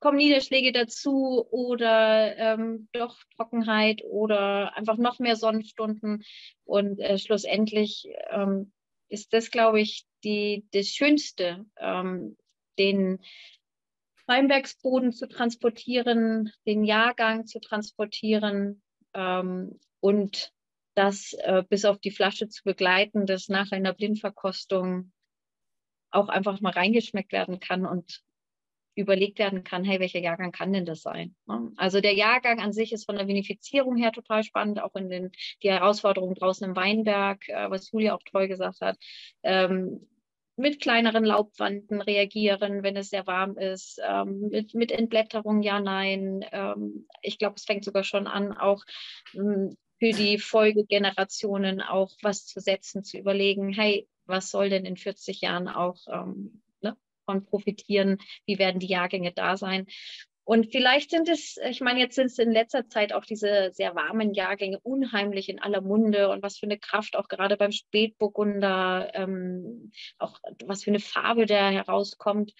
kommen Niederschläge dazu oder ähm, doch Trockenheit oder einfach noch mehr Sonnenstunden. Und äh, schlussendlich ähm, ist das, glaube ich, die, das Schönste, ähm, den Weinbergsboden zu transportieren, den Jahrgang zu transportieren ähm, und das äh, bis auf die Flasche zu begleiten, dass nach einer Blindverkostung auch einfach mal reingeschmeckt werden kann und überlegt werden kann, hey, welcher Jahrgang kann denn das sein? Ne? Also der Jahrgang an sich ist von der Vinifizierung her total spannend, auch in den die Herausforderungen draußen im Weinberg, äh, was Julia auch toll gesagt hat. Ähm, mit kleineren Laubwanden reagieren, wenn es sehr warm ist, ähm, mit, mit Entblätterung, ja, nein. Ähm, ich glaube, es fängt sogar schon an, auch ähm, für die Folgegenerationen auch was zu setzen, zu überlegen, hey, was soll denn in 40 Jahren auch ähm, ne, von profitieren? Wie werden die Jahrgänge da sein? Und vielleicht sind es, ich meine, jetzt sind es in letzter Zeit auch diese sehr warmen Jahrgänge unheimlich in aller Munde und was für eine Kraft auch gerade beim Spätburgunder, ähm, auch was für eine Farbe da herauskommt.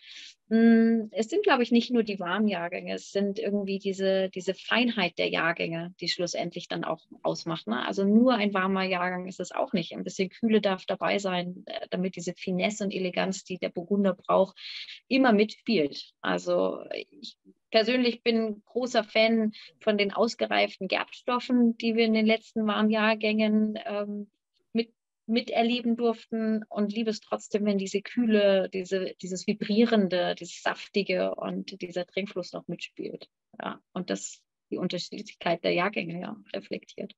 Hm, es sind, glaube ich, nicht nur die warmen Jahrgänge, es sind irgendwie diese, diese Feinheit der Jahrgänge, die schlussendlich dann auch ausmacht. Ne? Also nur ein warmer Jahrgang ist es auch nicht. Ein bisschen Kühle darf dabei sein, äh, damit diese Finesse und Eleganz, die der Burgunder braucht, immer mitspielt. Also ich persönlich bin großer Fan von den ausgereiften Gerbstoffen, die wir in den letzten Warmjahrgängen ähm, mit, miterleben durften und liebe es trotzdem, wenn diese Kühle, diese, dieses Vibrierende, dieses Saftige und dieser Trinkfluss noch mitspielt. Ja, und das die Unterschiedlichkeit der Jahrgänge ja, reflektiert.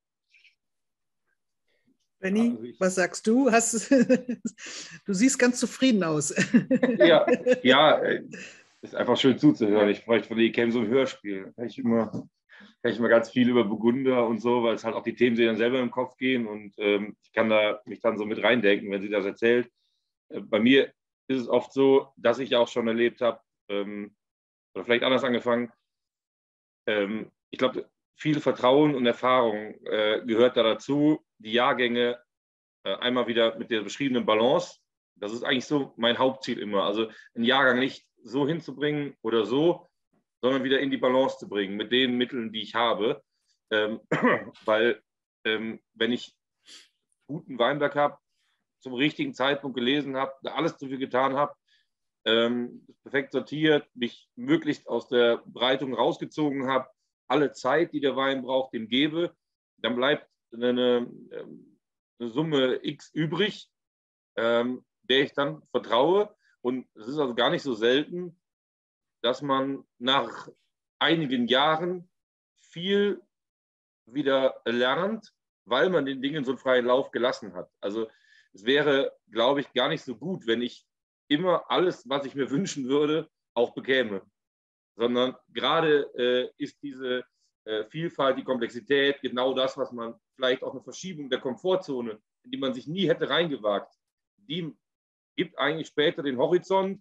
Benny, also was sagst du? Hast, [LAUGHS] du siehst ganz zufrieden aus. Ja, ja [LAUGHS] äh, ist einfach schön zuzuhören. Ich freue mich von ECAM so ein Hörspiel. Da ich immer, kann ich immer ganz viel über Burgunder und so, weil es halt auch die Themen, die dann selber im Kopf gehen und ähm, ich kann da mich dann so mit reindenken, wenn sie das erzählt. Äh, bei mir ist es oft so, dass ich auch schon erlebt habe, ähm, oder vielleicht anders angefangen, ähm, ich glaube, viel Vertrauen und Erfahrung äh, gehört da dazu, die Jahrgänge äh, einmal wieder mit der beschriebenen Balance. Das ist eigentlich so mein Hauptziel immer. Also einen Jahrgang nicht so hinzubringen oder so, sondern wieder in die Balance zu bringen mit den Mitteln, die ich habe. Ähm, [CLEARS THROAT] weil ähm, wenn ich guten Weinberg habe, zum richtigen Zeitpunkt gelesen habe, alles dafür getan habe, ähm, perfekt sortiert, mich möglichst aus der Breitung rausgezogen habe, alle Zeit, die der Wein braucht, dem gebe, dann bleibt eine, ähm, eine Summe X übrig, ähm, der ich dann vertraue und es ist also gar nicht so selten, dass man nach einigen Jahren viel wieder lernt, weil man den Dingen so einen freien Lauf gelassen hat. Also es wäre, glaube ich, gar nicht so gut, wenn ich immer alles, was ich mir [LAUGHS] wünschen würde, auch bekäme. Sondern gerade äh, ist diese äh, Vielfalt, die Komplexität genau das, was man vielleicht auch eine Verschiebung der Komfortzone, in die man sich nie hätte reingewagt, die gibt eigentlich später den Horizont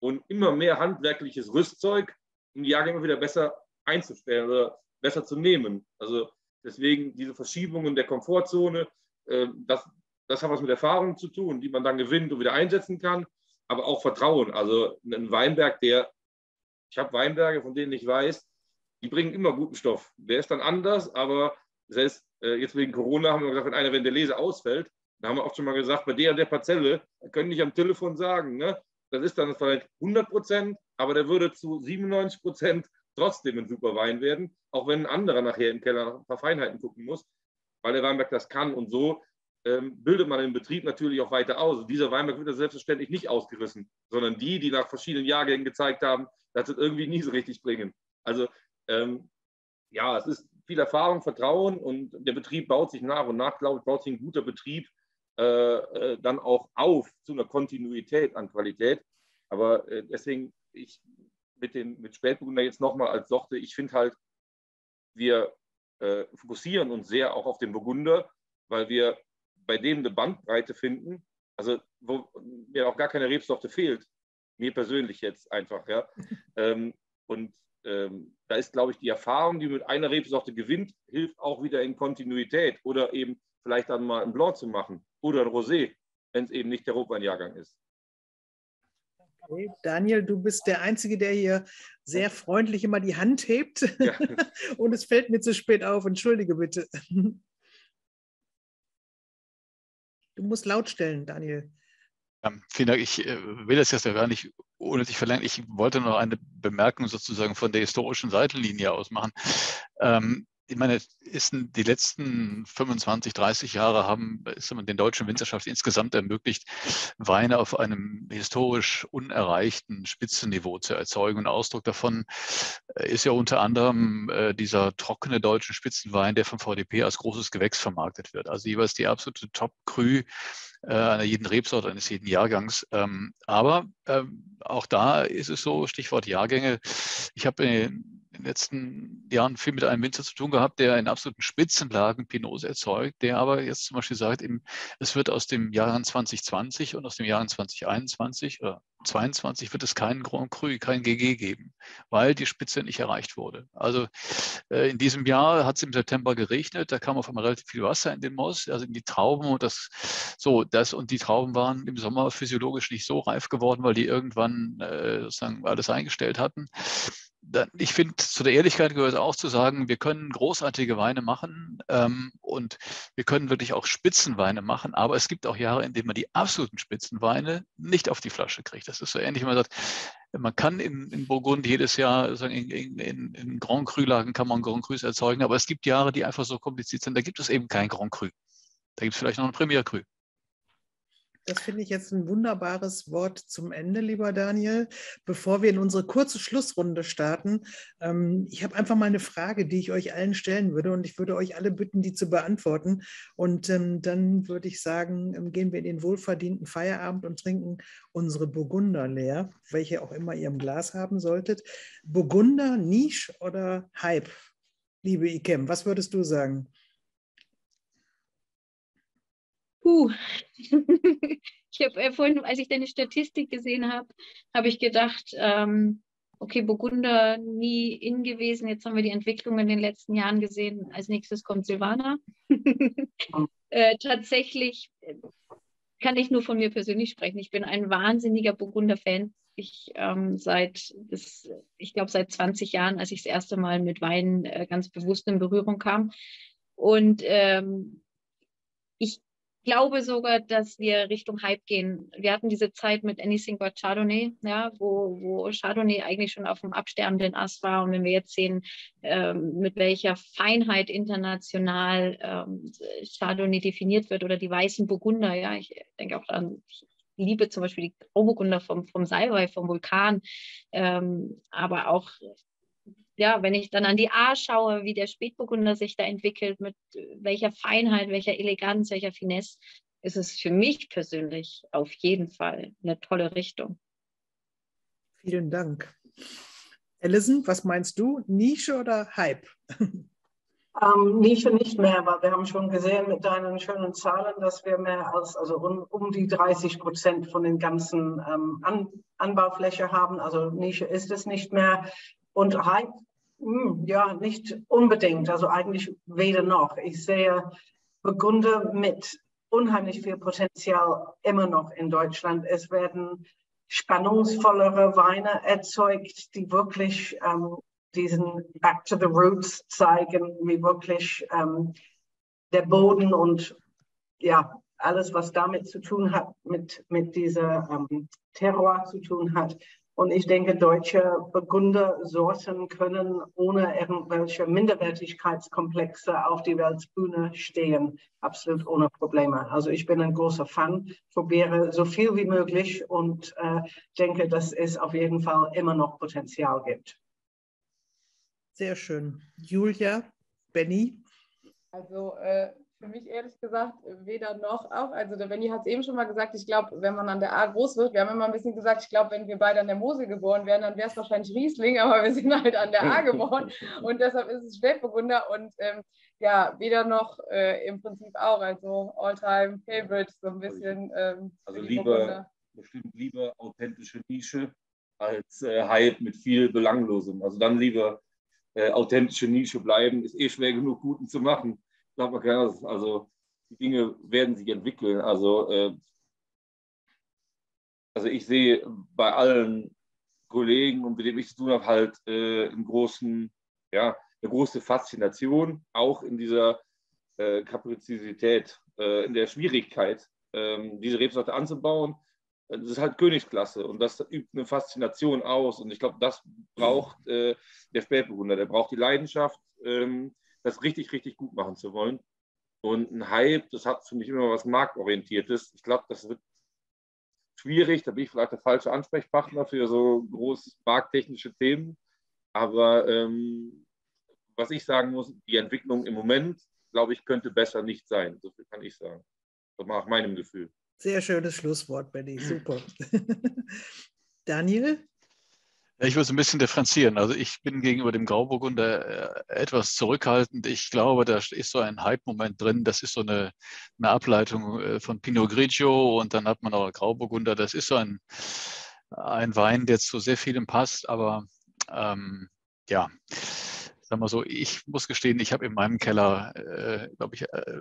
und immer mehr handwerkliches Rüstzeug, um die Jahrgänge wieder besser einzustellen oder besser zu nehmen. Also deswegen diese Verschiebungen der Komfortzone, äh, das, das hat was mit Erfahrung zu tun, die man dann gewinnt und wieder einsetzen kann, aber auch Vertrauen. Also ein Weinberg, der, ich habe Weinberge, von denen ich weiß, die bringen immer guten Stoff. Der ist dann anders, aber selbst äh, jetzt wegen Corona haben wir gesagt, wenn einer, wenn der Lese ausfällt, da haben wir oft schon mal gesagt, bei der der Parzelle, können nicht am Telefon sagen, ne? das ist dann vielleicht 100 Prozent, aber der würde zu 97 Prozent trotzdem ein super Wein werden, auch wenn ein anderer nachher im Keller noch ein paar Feinheiten gucken muss, weil der Weinberg das kann. Und so ähm, bildet man den Betrieb natürlich auch weiter aus. Und dieser Weinberg wird selbstverständlich nicht ausgerissen, sondern die, die nach verschiedenen Jahrgängen gezeigt haben, das wird irgendwie nie so richtig bringen. Also ähm, ja, es ist viel Erfahrung, Vertrauen und der Betrieb baut sich nach und nach, glaube ich, baut sich ein guter Betrieb äh, äh, dann auch auf zu einer Kontinuität an Qualität. Aber äh, deswegen, ich mit, den, mit Spätburgunder jetzt nochmal als Sorte, ich finde halt, wir äh, fokussieren uns sehr auch auf den Burgunder, weil wir bei dem eine Bandbreite finden, also wo mir auch gar keine Rebsorte fehlt, mir persönlich jetzt einfach, ja. [LAUGHS] ähm, und ähm, da ist, glaube ich, die Erfahrung, die mit einer Rebsorte gewinnt, hilft auch wieder in Kontinuität oder eben vielleicht dann mal ein Blanc zu machen oder ein Rosé, wenn es eben nicht der Rotweinjahrgang ist. Okay. Daniel, du bist der Einzige, der hier sehr freundlich immer die Hand hebt. Ja. [LAUGHS] Und es fällt mir zu spät auf. Entschuldige bitte. Du musst laut stellen, Daniel. Ja, vielen Dank. Ich äh, will das jetzt ja gar nicht unnötig verlängern. Ich wollte noch eine Bemerkung sozusagen von der historischen Seitenlinie aus machen. Ähm, ich meine, ist die letzten 25, 30 Jahre haben ist den deutschen Winzerschaft insgesamt ermöglicht, Weine auf einem historisch unerreichten Spitzenniveau zu erzeugen. Und Ausdruck davon äh, ist ja unter anderem äh, dieser trockene deutsche Spitzenwein, der vom VDP als großes Gewächs vermarktet wird. Also jeweils die absolute Top-Krü äh, einer jeden Rebsort eines jeden Jahrgangs. Ähm, aber ähm, auch da ist es so, Stichwort Jahrgänge. Ich habe in den letzten Jahren viel mit einem Winzer zu tun gehabt, der in absoluten Spitzenlagen Pinots erzeugt, der aber jetzt zum Beispiel sagt, eben, es wird aus dem Jahr 2020 und aus dem Jahr 2021 oder 2022 wird es keinen Grand Cru, kein GG geben, weil die Spitze nicht erreicht wurde. Also äh, in diesem Jahr hat es im September geregnet, da kam auf einmal relativ viel Wasser in den Moos, also in die Trauben und das so das und die Trauben waren im Sommer physiologisch nicht so reif geworden, weil die irgendwann äh, sozusagen alles eingestellt hatten ich finde, zu der Ehrlichkeit gehört auch zu sagen, wir können großartige Weine machen ähm, und wir können wirklich auch Spitzenweine machen, aber es gibt auch Jahre, in denen man die absoluten Spitzenweine nicht auf die Flasche kriegt. Das ist so ähnlich, wenn man sagt, man kann in, in Burgund jedes Jahr, sagen, in, in, in Grand Cru-Lagen kann man Grand Crus erzeugen, aber es gibt Jahre, die einfach so kompliziert sind, da gibt es eben kein Grand Cru. Da gibt es vielleicht noch ein Premier Cru. Das finde ich jetzt ein wunderbares Wort zum Ende, lieber Daniel. Bevor wir in unsere kurze Schlussrunde starten, ähm, ich habe einfach mal eine Frage, die ich euch allen stellen würde und ich würde euch alle bitten, die zu beantworten. Und ähm, dann würde ich sagen, ähm, gehen wir in den wohlverdienten Feierabend und trinken unsere Burgunder leer, welche auch immer ihr im Glas haben solltet. Burgunder, Nische oder Hype? Liebe Ikem, was würdest du sagen? Puh. [LAUGHS] ich habe äh, vorhin, als ich deine Statistik gesehen habe, habe ich gedacht, ähm, okay, Burgunder nie in gewesen. Jetzt haben wir die Entwicklung in den letzten Jahren gesehen. Als nächstes kommt Silvana. [LAUGHS] [LAUGHS] äh, tatsächlich äh, kann ich nur von mir persönlich sprechen. Ich bin ein wahnsinniger Burgunder-Fan. Ich ähm, seit, das, ich glaube, seit 20 Jahren, als ich das erste Mal mit Wein äh, ganz bewusst in Berührung kam. Und ähm, ich glaube sogar, dass wir Richtung Hype gehen. Wir hatten diese Zeit mit Anything But Chardonnay, ja, wo, wo Chardonnay eigentlich schon auf dem absterbenden Ast war. Und wenn wir jetzt sehen, ähm, mit welcher Feinheit international ähm, Chardonnay definiert wird oder die weißen Burgunder, ja, ich denke auch an, liebe zum Beispiel die Grauburgunder vom, vom Salbei, vom Vulkan, ähm, aber auch ja, wenn ich dann an die A schaue, wie der Spätburgunder sich da entwickelt, mit welcher Feinheit, welcher Eleganz, welcher Finesse, ist es für mich persönlich auf jeden Fall eine tolle Richtung. Vielen Dank. Alison, was meinst du? Nische oder Hype? [LAUGHS] Ähm, Nische nicht mehr, weil wir haben schon gesehen mit deinen schönen Zahlen, dass wir mehr als also um, um die 30 Prozent von den ganzen ähm, An Anbaufläche haben. Also Nische ist es nicht mehr. Und Hype ja, nicht unbedingt. Also eigentlich weder noch. Ich sehe Burgunder mit unheimlich viel Potenzial immer noch in Deutschland. Es werden spannungsvollere Weine erzeugt, die wirklich ähm, diesen Back to the Roots zeigen, wie wirklich ähm, der Boden und ja, alles, was damit zu tun hat, mit, mit dieser ähm, Terror zu tun hat, und ich denke, deutsche Burgundersorten können ohne irgendwelche Minderwertigkeitskomplexe auf die Weltbühne stehen. Absolut ohne Probleme. Also ich bin ein großer Fan, probiere so viel wie möglich und äh, denke, dass es auf jeden Fall immer noch Potenzial gibt. Sehr schön. Julia, Benny? Also äh, für mich ehrlich gesagt weder noch auch. Also der Benny hat es eben schon mal gesagt, ich glaube, wenn man an der A groß wird, wir haben immer ein bisschen gesagt, ich glaube, wenn wir beide an der Mosel geboren wären, dann wäre es wahrscheinlich Riesling, aber wir sind halt an der A [LAUGHS] geboren und deshalb ist es Spätburgunder und ähm, ja, weder noch äh, im Prinzip auch, also All-Time Favorite so ein bisschen. Ähm, also lieber, bestimmt lieber authentische Nische als äh, Hype mit viel Belanglosem. Also dann lieber äh, authentische Nische bleiben, ist eh schwer genug, guten zu machen glaube, man also die Dinge werden sich entwickeln. Also, äh, also ich sehe bei allen Kollegen und mit denen ich zu tun habe, halt äh, einen großen, ja, eine große Faszination, auch in dieser äh, Kapazität, äh, in der Schwierigkeit, ähm, diese Rebsorte anzubauen. Das ist halt Königsklasse und das übt eine Faszination aus. Und ich glaube, das braucht äh, der Spätburgunder. Der braucht die Leidenschaft, ähm, das richtig, richtig gut machen zu wollen. Und ein Hype, das hat für mich immer was Marktorientiertes. Ich glaube, das wird schwierig. Da bin ich vielleicht der falsche Ansprechpartner für so groß markttechnische Themen. Aber ähm, was ich sagen muss, die Entwicklung im Moment, glaube ich, könnte besser nicht sein. So viel kann ich sagen. Das nach meinem Gefühl. Sehr schönes Schlusswort, Benny. Super. [CLEARS THROAT] Daniel? Ich würde es ein bisschen differenzieren. Also ich bin gegenüber dem Grauburgunder äh, etwas zurückhaltend. Ich glaube, da ist so ein Hype-Moment drin. Das ist so eine, eine, Ableitung äh, von Pinot Grigio und dann hat man auch Grauburgunder. Das ist so ein, ein Wein, der zu sehr vielem passt. Aber ähm, ja, sagen wir so, ich muss gestehen, ich habe in meinem Keller, äh, glaube ich, äh,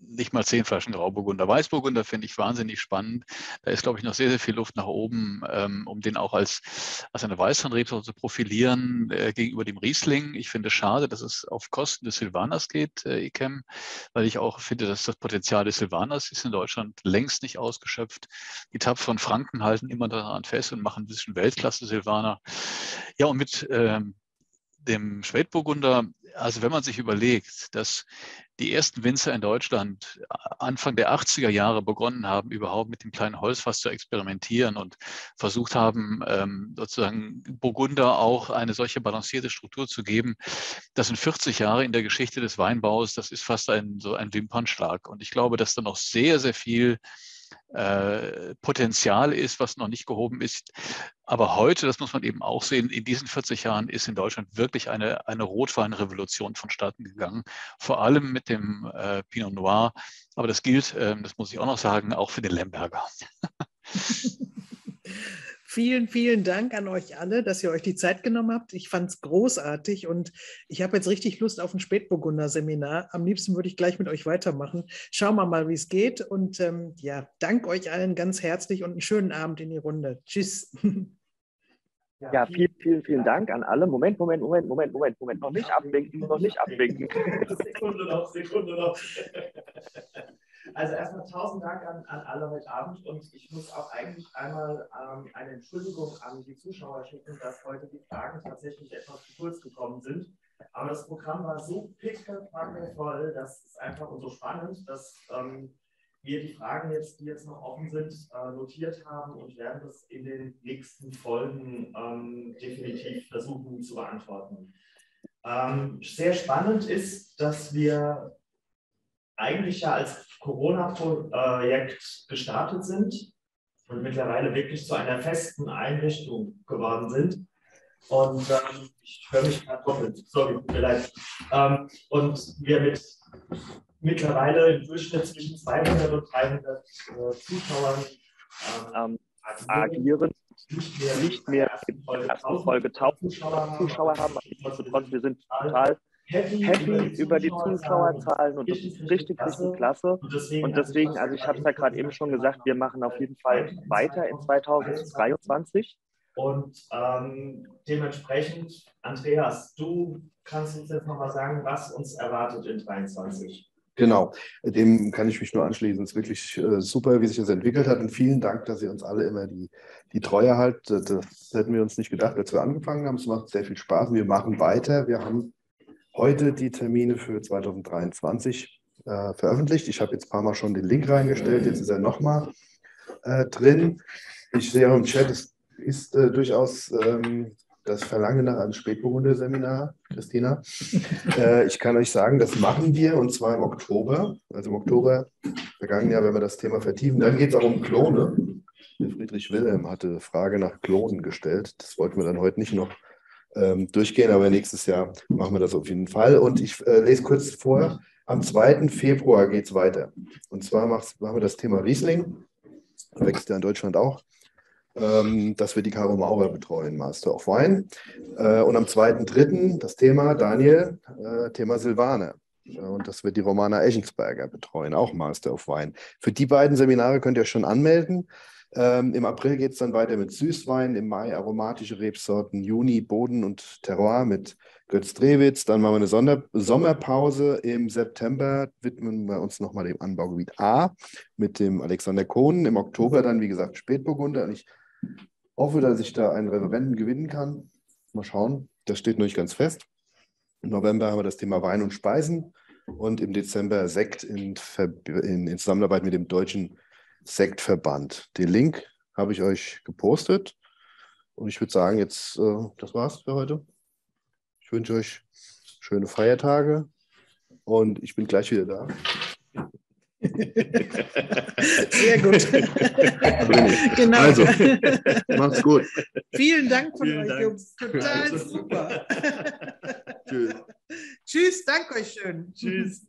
nicht mal zehn Flaschen Grauburgunder. Weißburgunder finde ich wahnsinnig spannend. Da ist, glaube ich, noch sehr, sehr viel Luft nach oben, ähm, um den auch als, als eine Weißweinrebsorte zu profilieren äh, gegenüber dem Riesling. Ich finde es schade, dass es auf Kosten des Silvaners geht, äh, ICAM, weil ich auch finde, dass das Potenzial des Silvaners ist in Deutschland längst nicht ausgeschöpft. Die tapferen Franken halten immer daran fest und machen ein bisschen Weltklasse Silvaner. Ja, und mit ähm, dem Spätburgunder, also wenn man sich überlegt, dass die ersten Winzer in Deutschland Anfang der 80er Jahre begonnen haben, überhaupt mit dem kleinen Holzfass zu experimentieren und versucht haben, ähm, sozusagen Burgunder auch eine solche balancierte Struktur zu geben. Das sind 40 Jahre in der Geschichte des Weinbaus. Das ist fast ein, so ein Wimpernschlag. Und ich glaube, dass da noch sehr, sehr viel äh, Potenzial ist, was noch nicht gehoben ist. Aber heute, das muss man eben auch sehen, in diesen 40 Jahren ist in Deutschland wirklich eine, eine Rotweinrevolution vonstatten gegangen, vor allem mit dem äh, Pinot Noir. Aber das gilt, äh, das muss ich auch noch sagen, auch für den Lemberger. [LAUGHS] Vielen, vielen Dank an euch alle, dass ihr euch die Zeit genommen habt. Ich fand es großartig und ich habe jetzt richtig Lust auf ein Spätburgunder-Seminar. Am liebsten würde ich gleich mit euch weitermachen. Schauen wir mal, wie es geht. Und ähm, ja, dank euch allen ganz herzlich und einen schönen Abend in die Runde. Tschüss. [LAUGHS] Ja, vielen, vielen, vielen Dank an alle. Moment, Moment, Moment, Moment, Moment, Moment. Noch nicht abwinken, noch nicht abwinken. [LAUGHS] Sekunde noch, Sekunde noch. Also erstmal tausend Dank an, an alle heute Abend und ich muss auch eigentlich einmal ähm, eine Entschuldigung an die Zuschauer schicken, dass heute die Fragen tatsächlich etwas zu kurz gekommen sind. Aber das Programm war so voll, das ist einfach und so spannend, dass ähm, wir die Fragen jetzt, die jetzt noch offen sind, äh, notiert haben und werden das in den nächsten Folgen ähm, definitiv versuchen zu beantworten. Ähm, sehr spannend ist, dass wir eigentlich ja als Corona-Projekt gestartet sind und mittlerweile wirklich zu einer festen Einrichtung geworden sind. Und ähm, ich höre mich gerade doppelt, sorry, tut mir leid. Ähm, und wir mit mittlerweile im Durchschnitt zwischen 200 und 300 äh, Zuschauern ähm, agieren. Nicht mehr, nicht mehr in der ersten Folge 1000 Zuschauer haben, nichtsdestotrotz, wir sind total happy über die Zuschauerzahlen und das ist richtig, richtig klasse. Und deswegen, also ich habe es ja gerade eben schon gesagt, wir machen auf jeden Fall weiter in 2023. Und ähm, dementsprechend, Andreas, du kannst uns jetzt nochmal sagen, was uns erwartet in 2023. Genau, dem kann ich mich nur anschließen. Es ist wirklich äh, super, wie sich das entwickelt hat. Und vielen Dank, dass ihr uns alle immer die, die Treue haltet. Das hätten wir uns nicht gedacht, als wir angefangen haben. Es macht sehr viel Spaß. Wir machen weiter. Wir haben heute die Termine für 2023 äh, veröffentlicht. Ich habe jetzt ein paar Mal schon den Link reingestellt, jetzt ist er nochmal äh, drin. Ich sehe auch im Chat, es ist äh, durchaus ähm, das Verlangen nach einem Spätburgunder-Seminar, Christina. [LAUGHS] Äh, ich kann euch sagen, das machen wir und zwar im Oktober. Also im Oktober, vergangenen Jahr, wenn wir das Thema vertiefen. Dann geht es auch um Klone. Der Friedrich Wilhelm hatte Frage nach Klonen gestellt. Das wollten wir dann heute nicht noch ähm, durchgehen, aber nächstes Jahr machen wir das auf jeden Fall. Und ich äh, lese kurz vor, am 2. Februar geht es weiter. Und zwar machen wir das Thema Riesling, wächst ja in Deutschland auch, ähm, dass wir die Caro Maurer betreuen, Master of Wine. Äh, und am 2.3. das Thema, Daniel, äh, Thema Silvaner. Und das wird die Romana Echensberger betreuen, auch Master of Wine. Für die beiden Seminare könnt ihr euch schon anmelden. Ähm, Im April geht es dann weiter mit Süßwein, im Mai aromatische Rebsorten, Juni Boden und Terroir mit Götz Drewitz. Dann machen wir eine Sonder Sommerpause. Im September widmen wir uns nochmal dem Anbaugebiet A mit dem Alexander Kohn. Im Oktober dann, wie gesagt, Spätburgunder. Und ich hoffe, dass ich da einen Referenten gewinnen kann. Mal schauen. Das steht noch nicht ganz fest. Im November haben wir das Thema Wein und Speisen und im Dezember Sekt in, in, in Zusammenarbeit mit dem Deutschen Sektverband. Den Link habe ich euch gepostet. Und ich würde sagen, jetzt, äh, das war's für heute. Ich wünsche euch schöne Feiertage und ich bin gleich wieder da. [LAUGHS] Sehr gut. [LAUGHS] genau. Also, macht's gut. Vielen Dank von Vielen euch, Dank. Jungs. Total super. [LAUGHS] Tschüss. Tschüss, danke euch schön. Tschüss.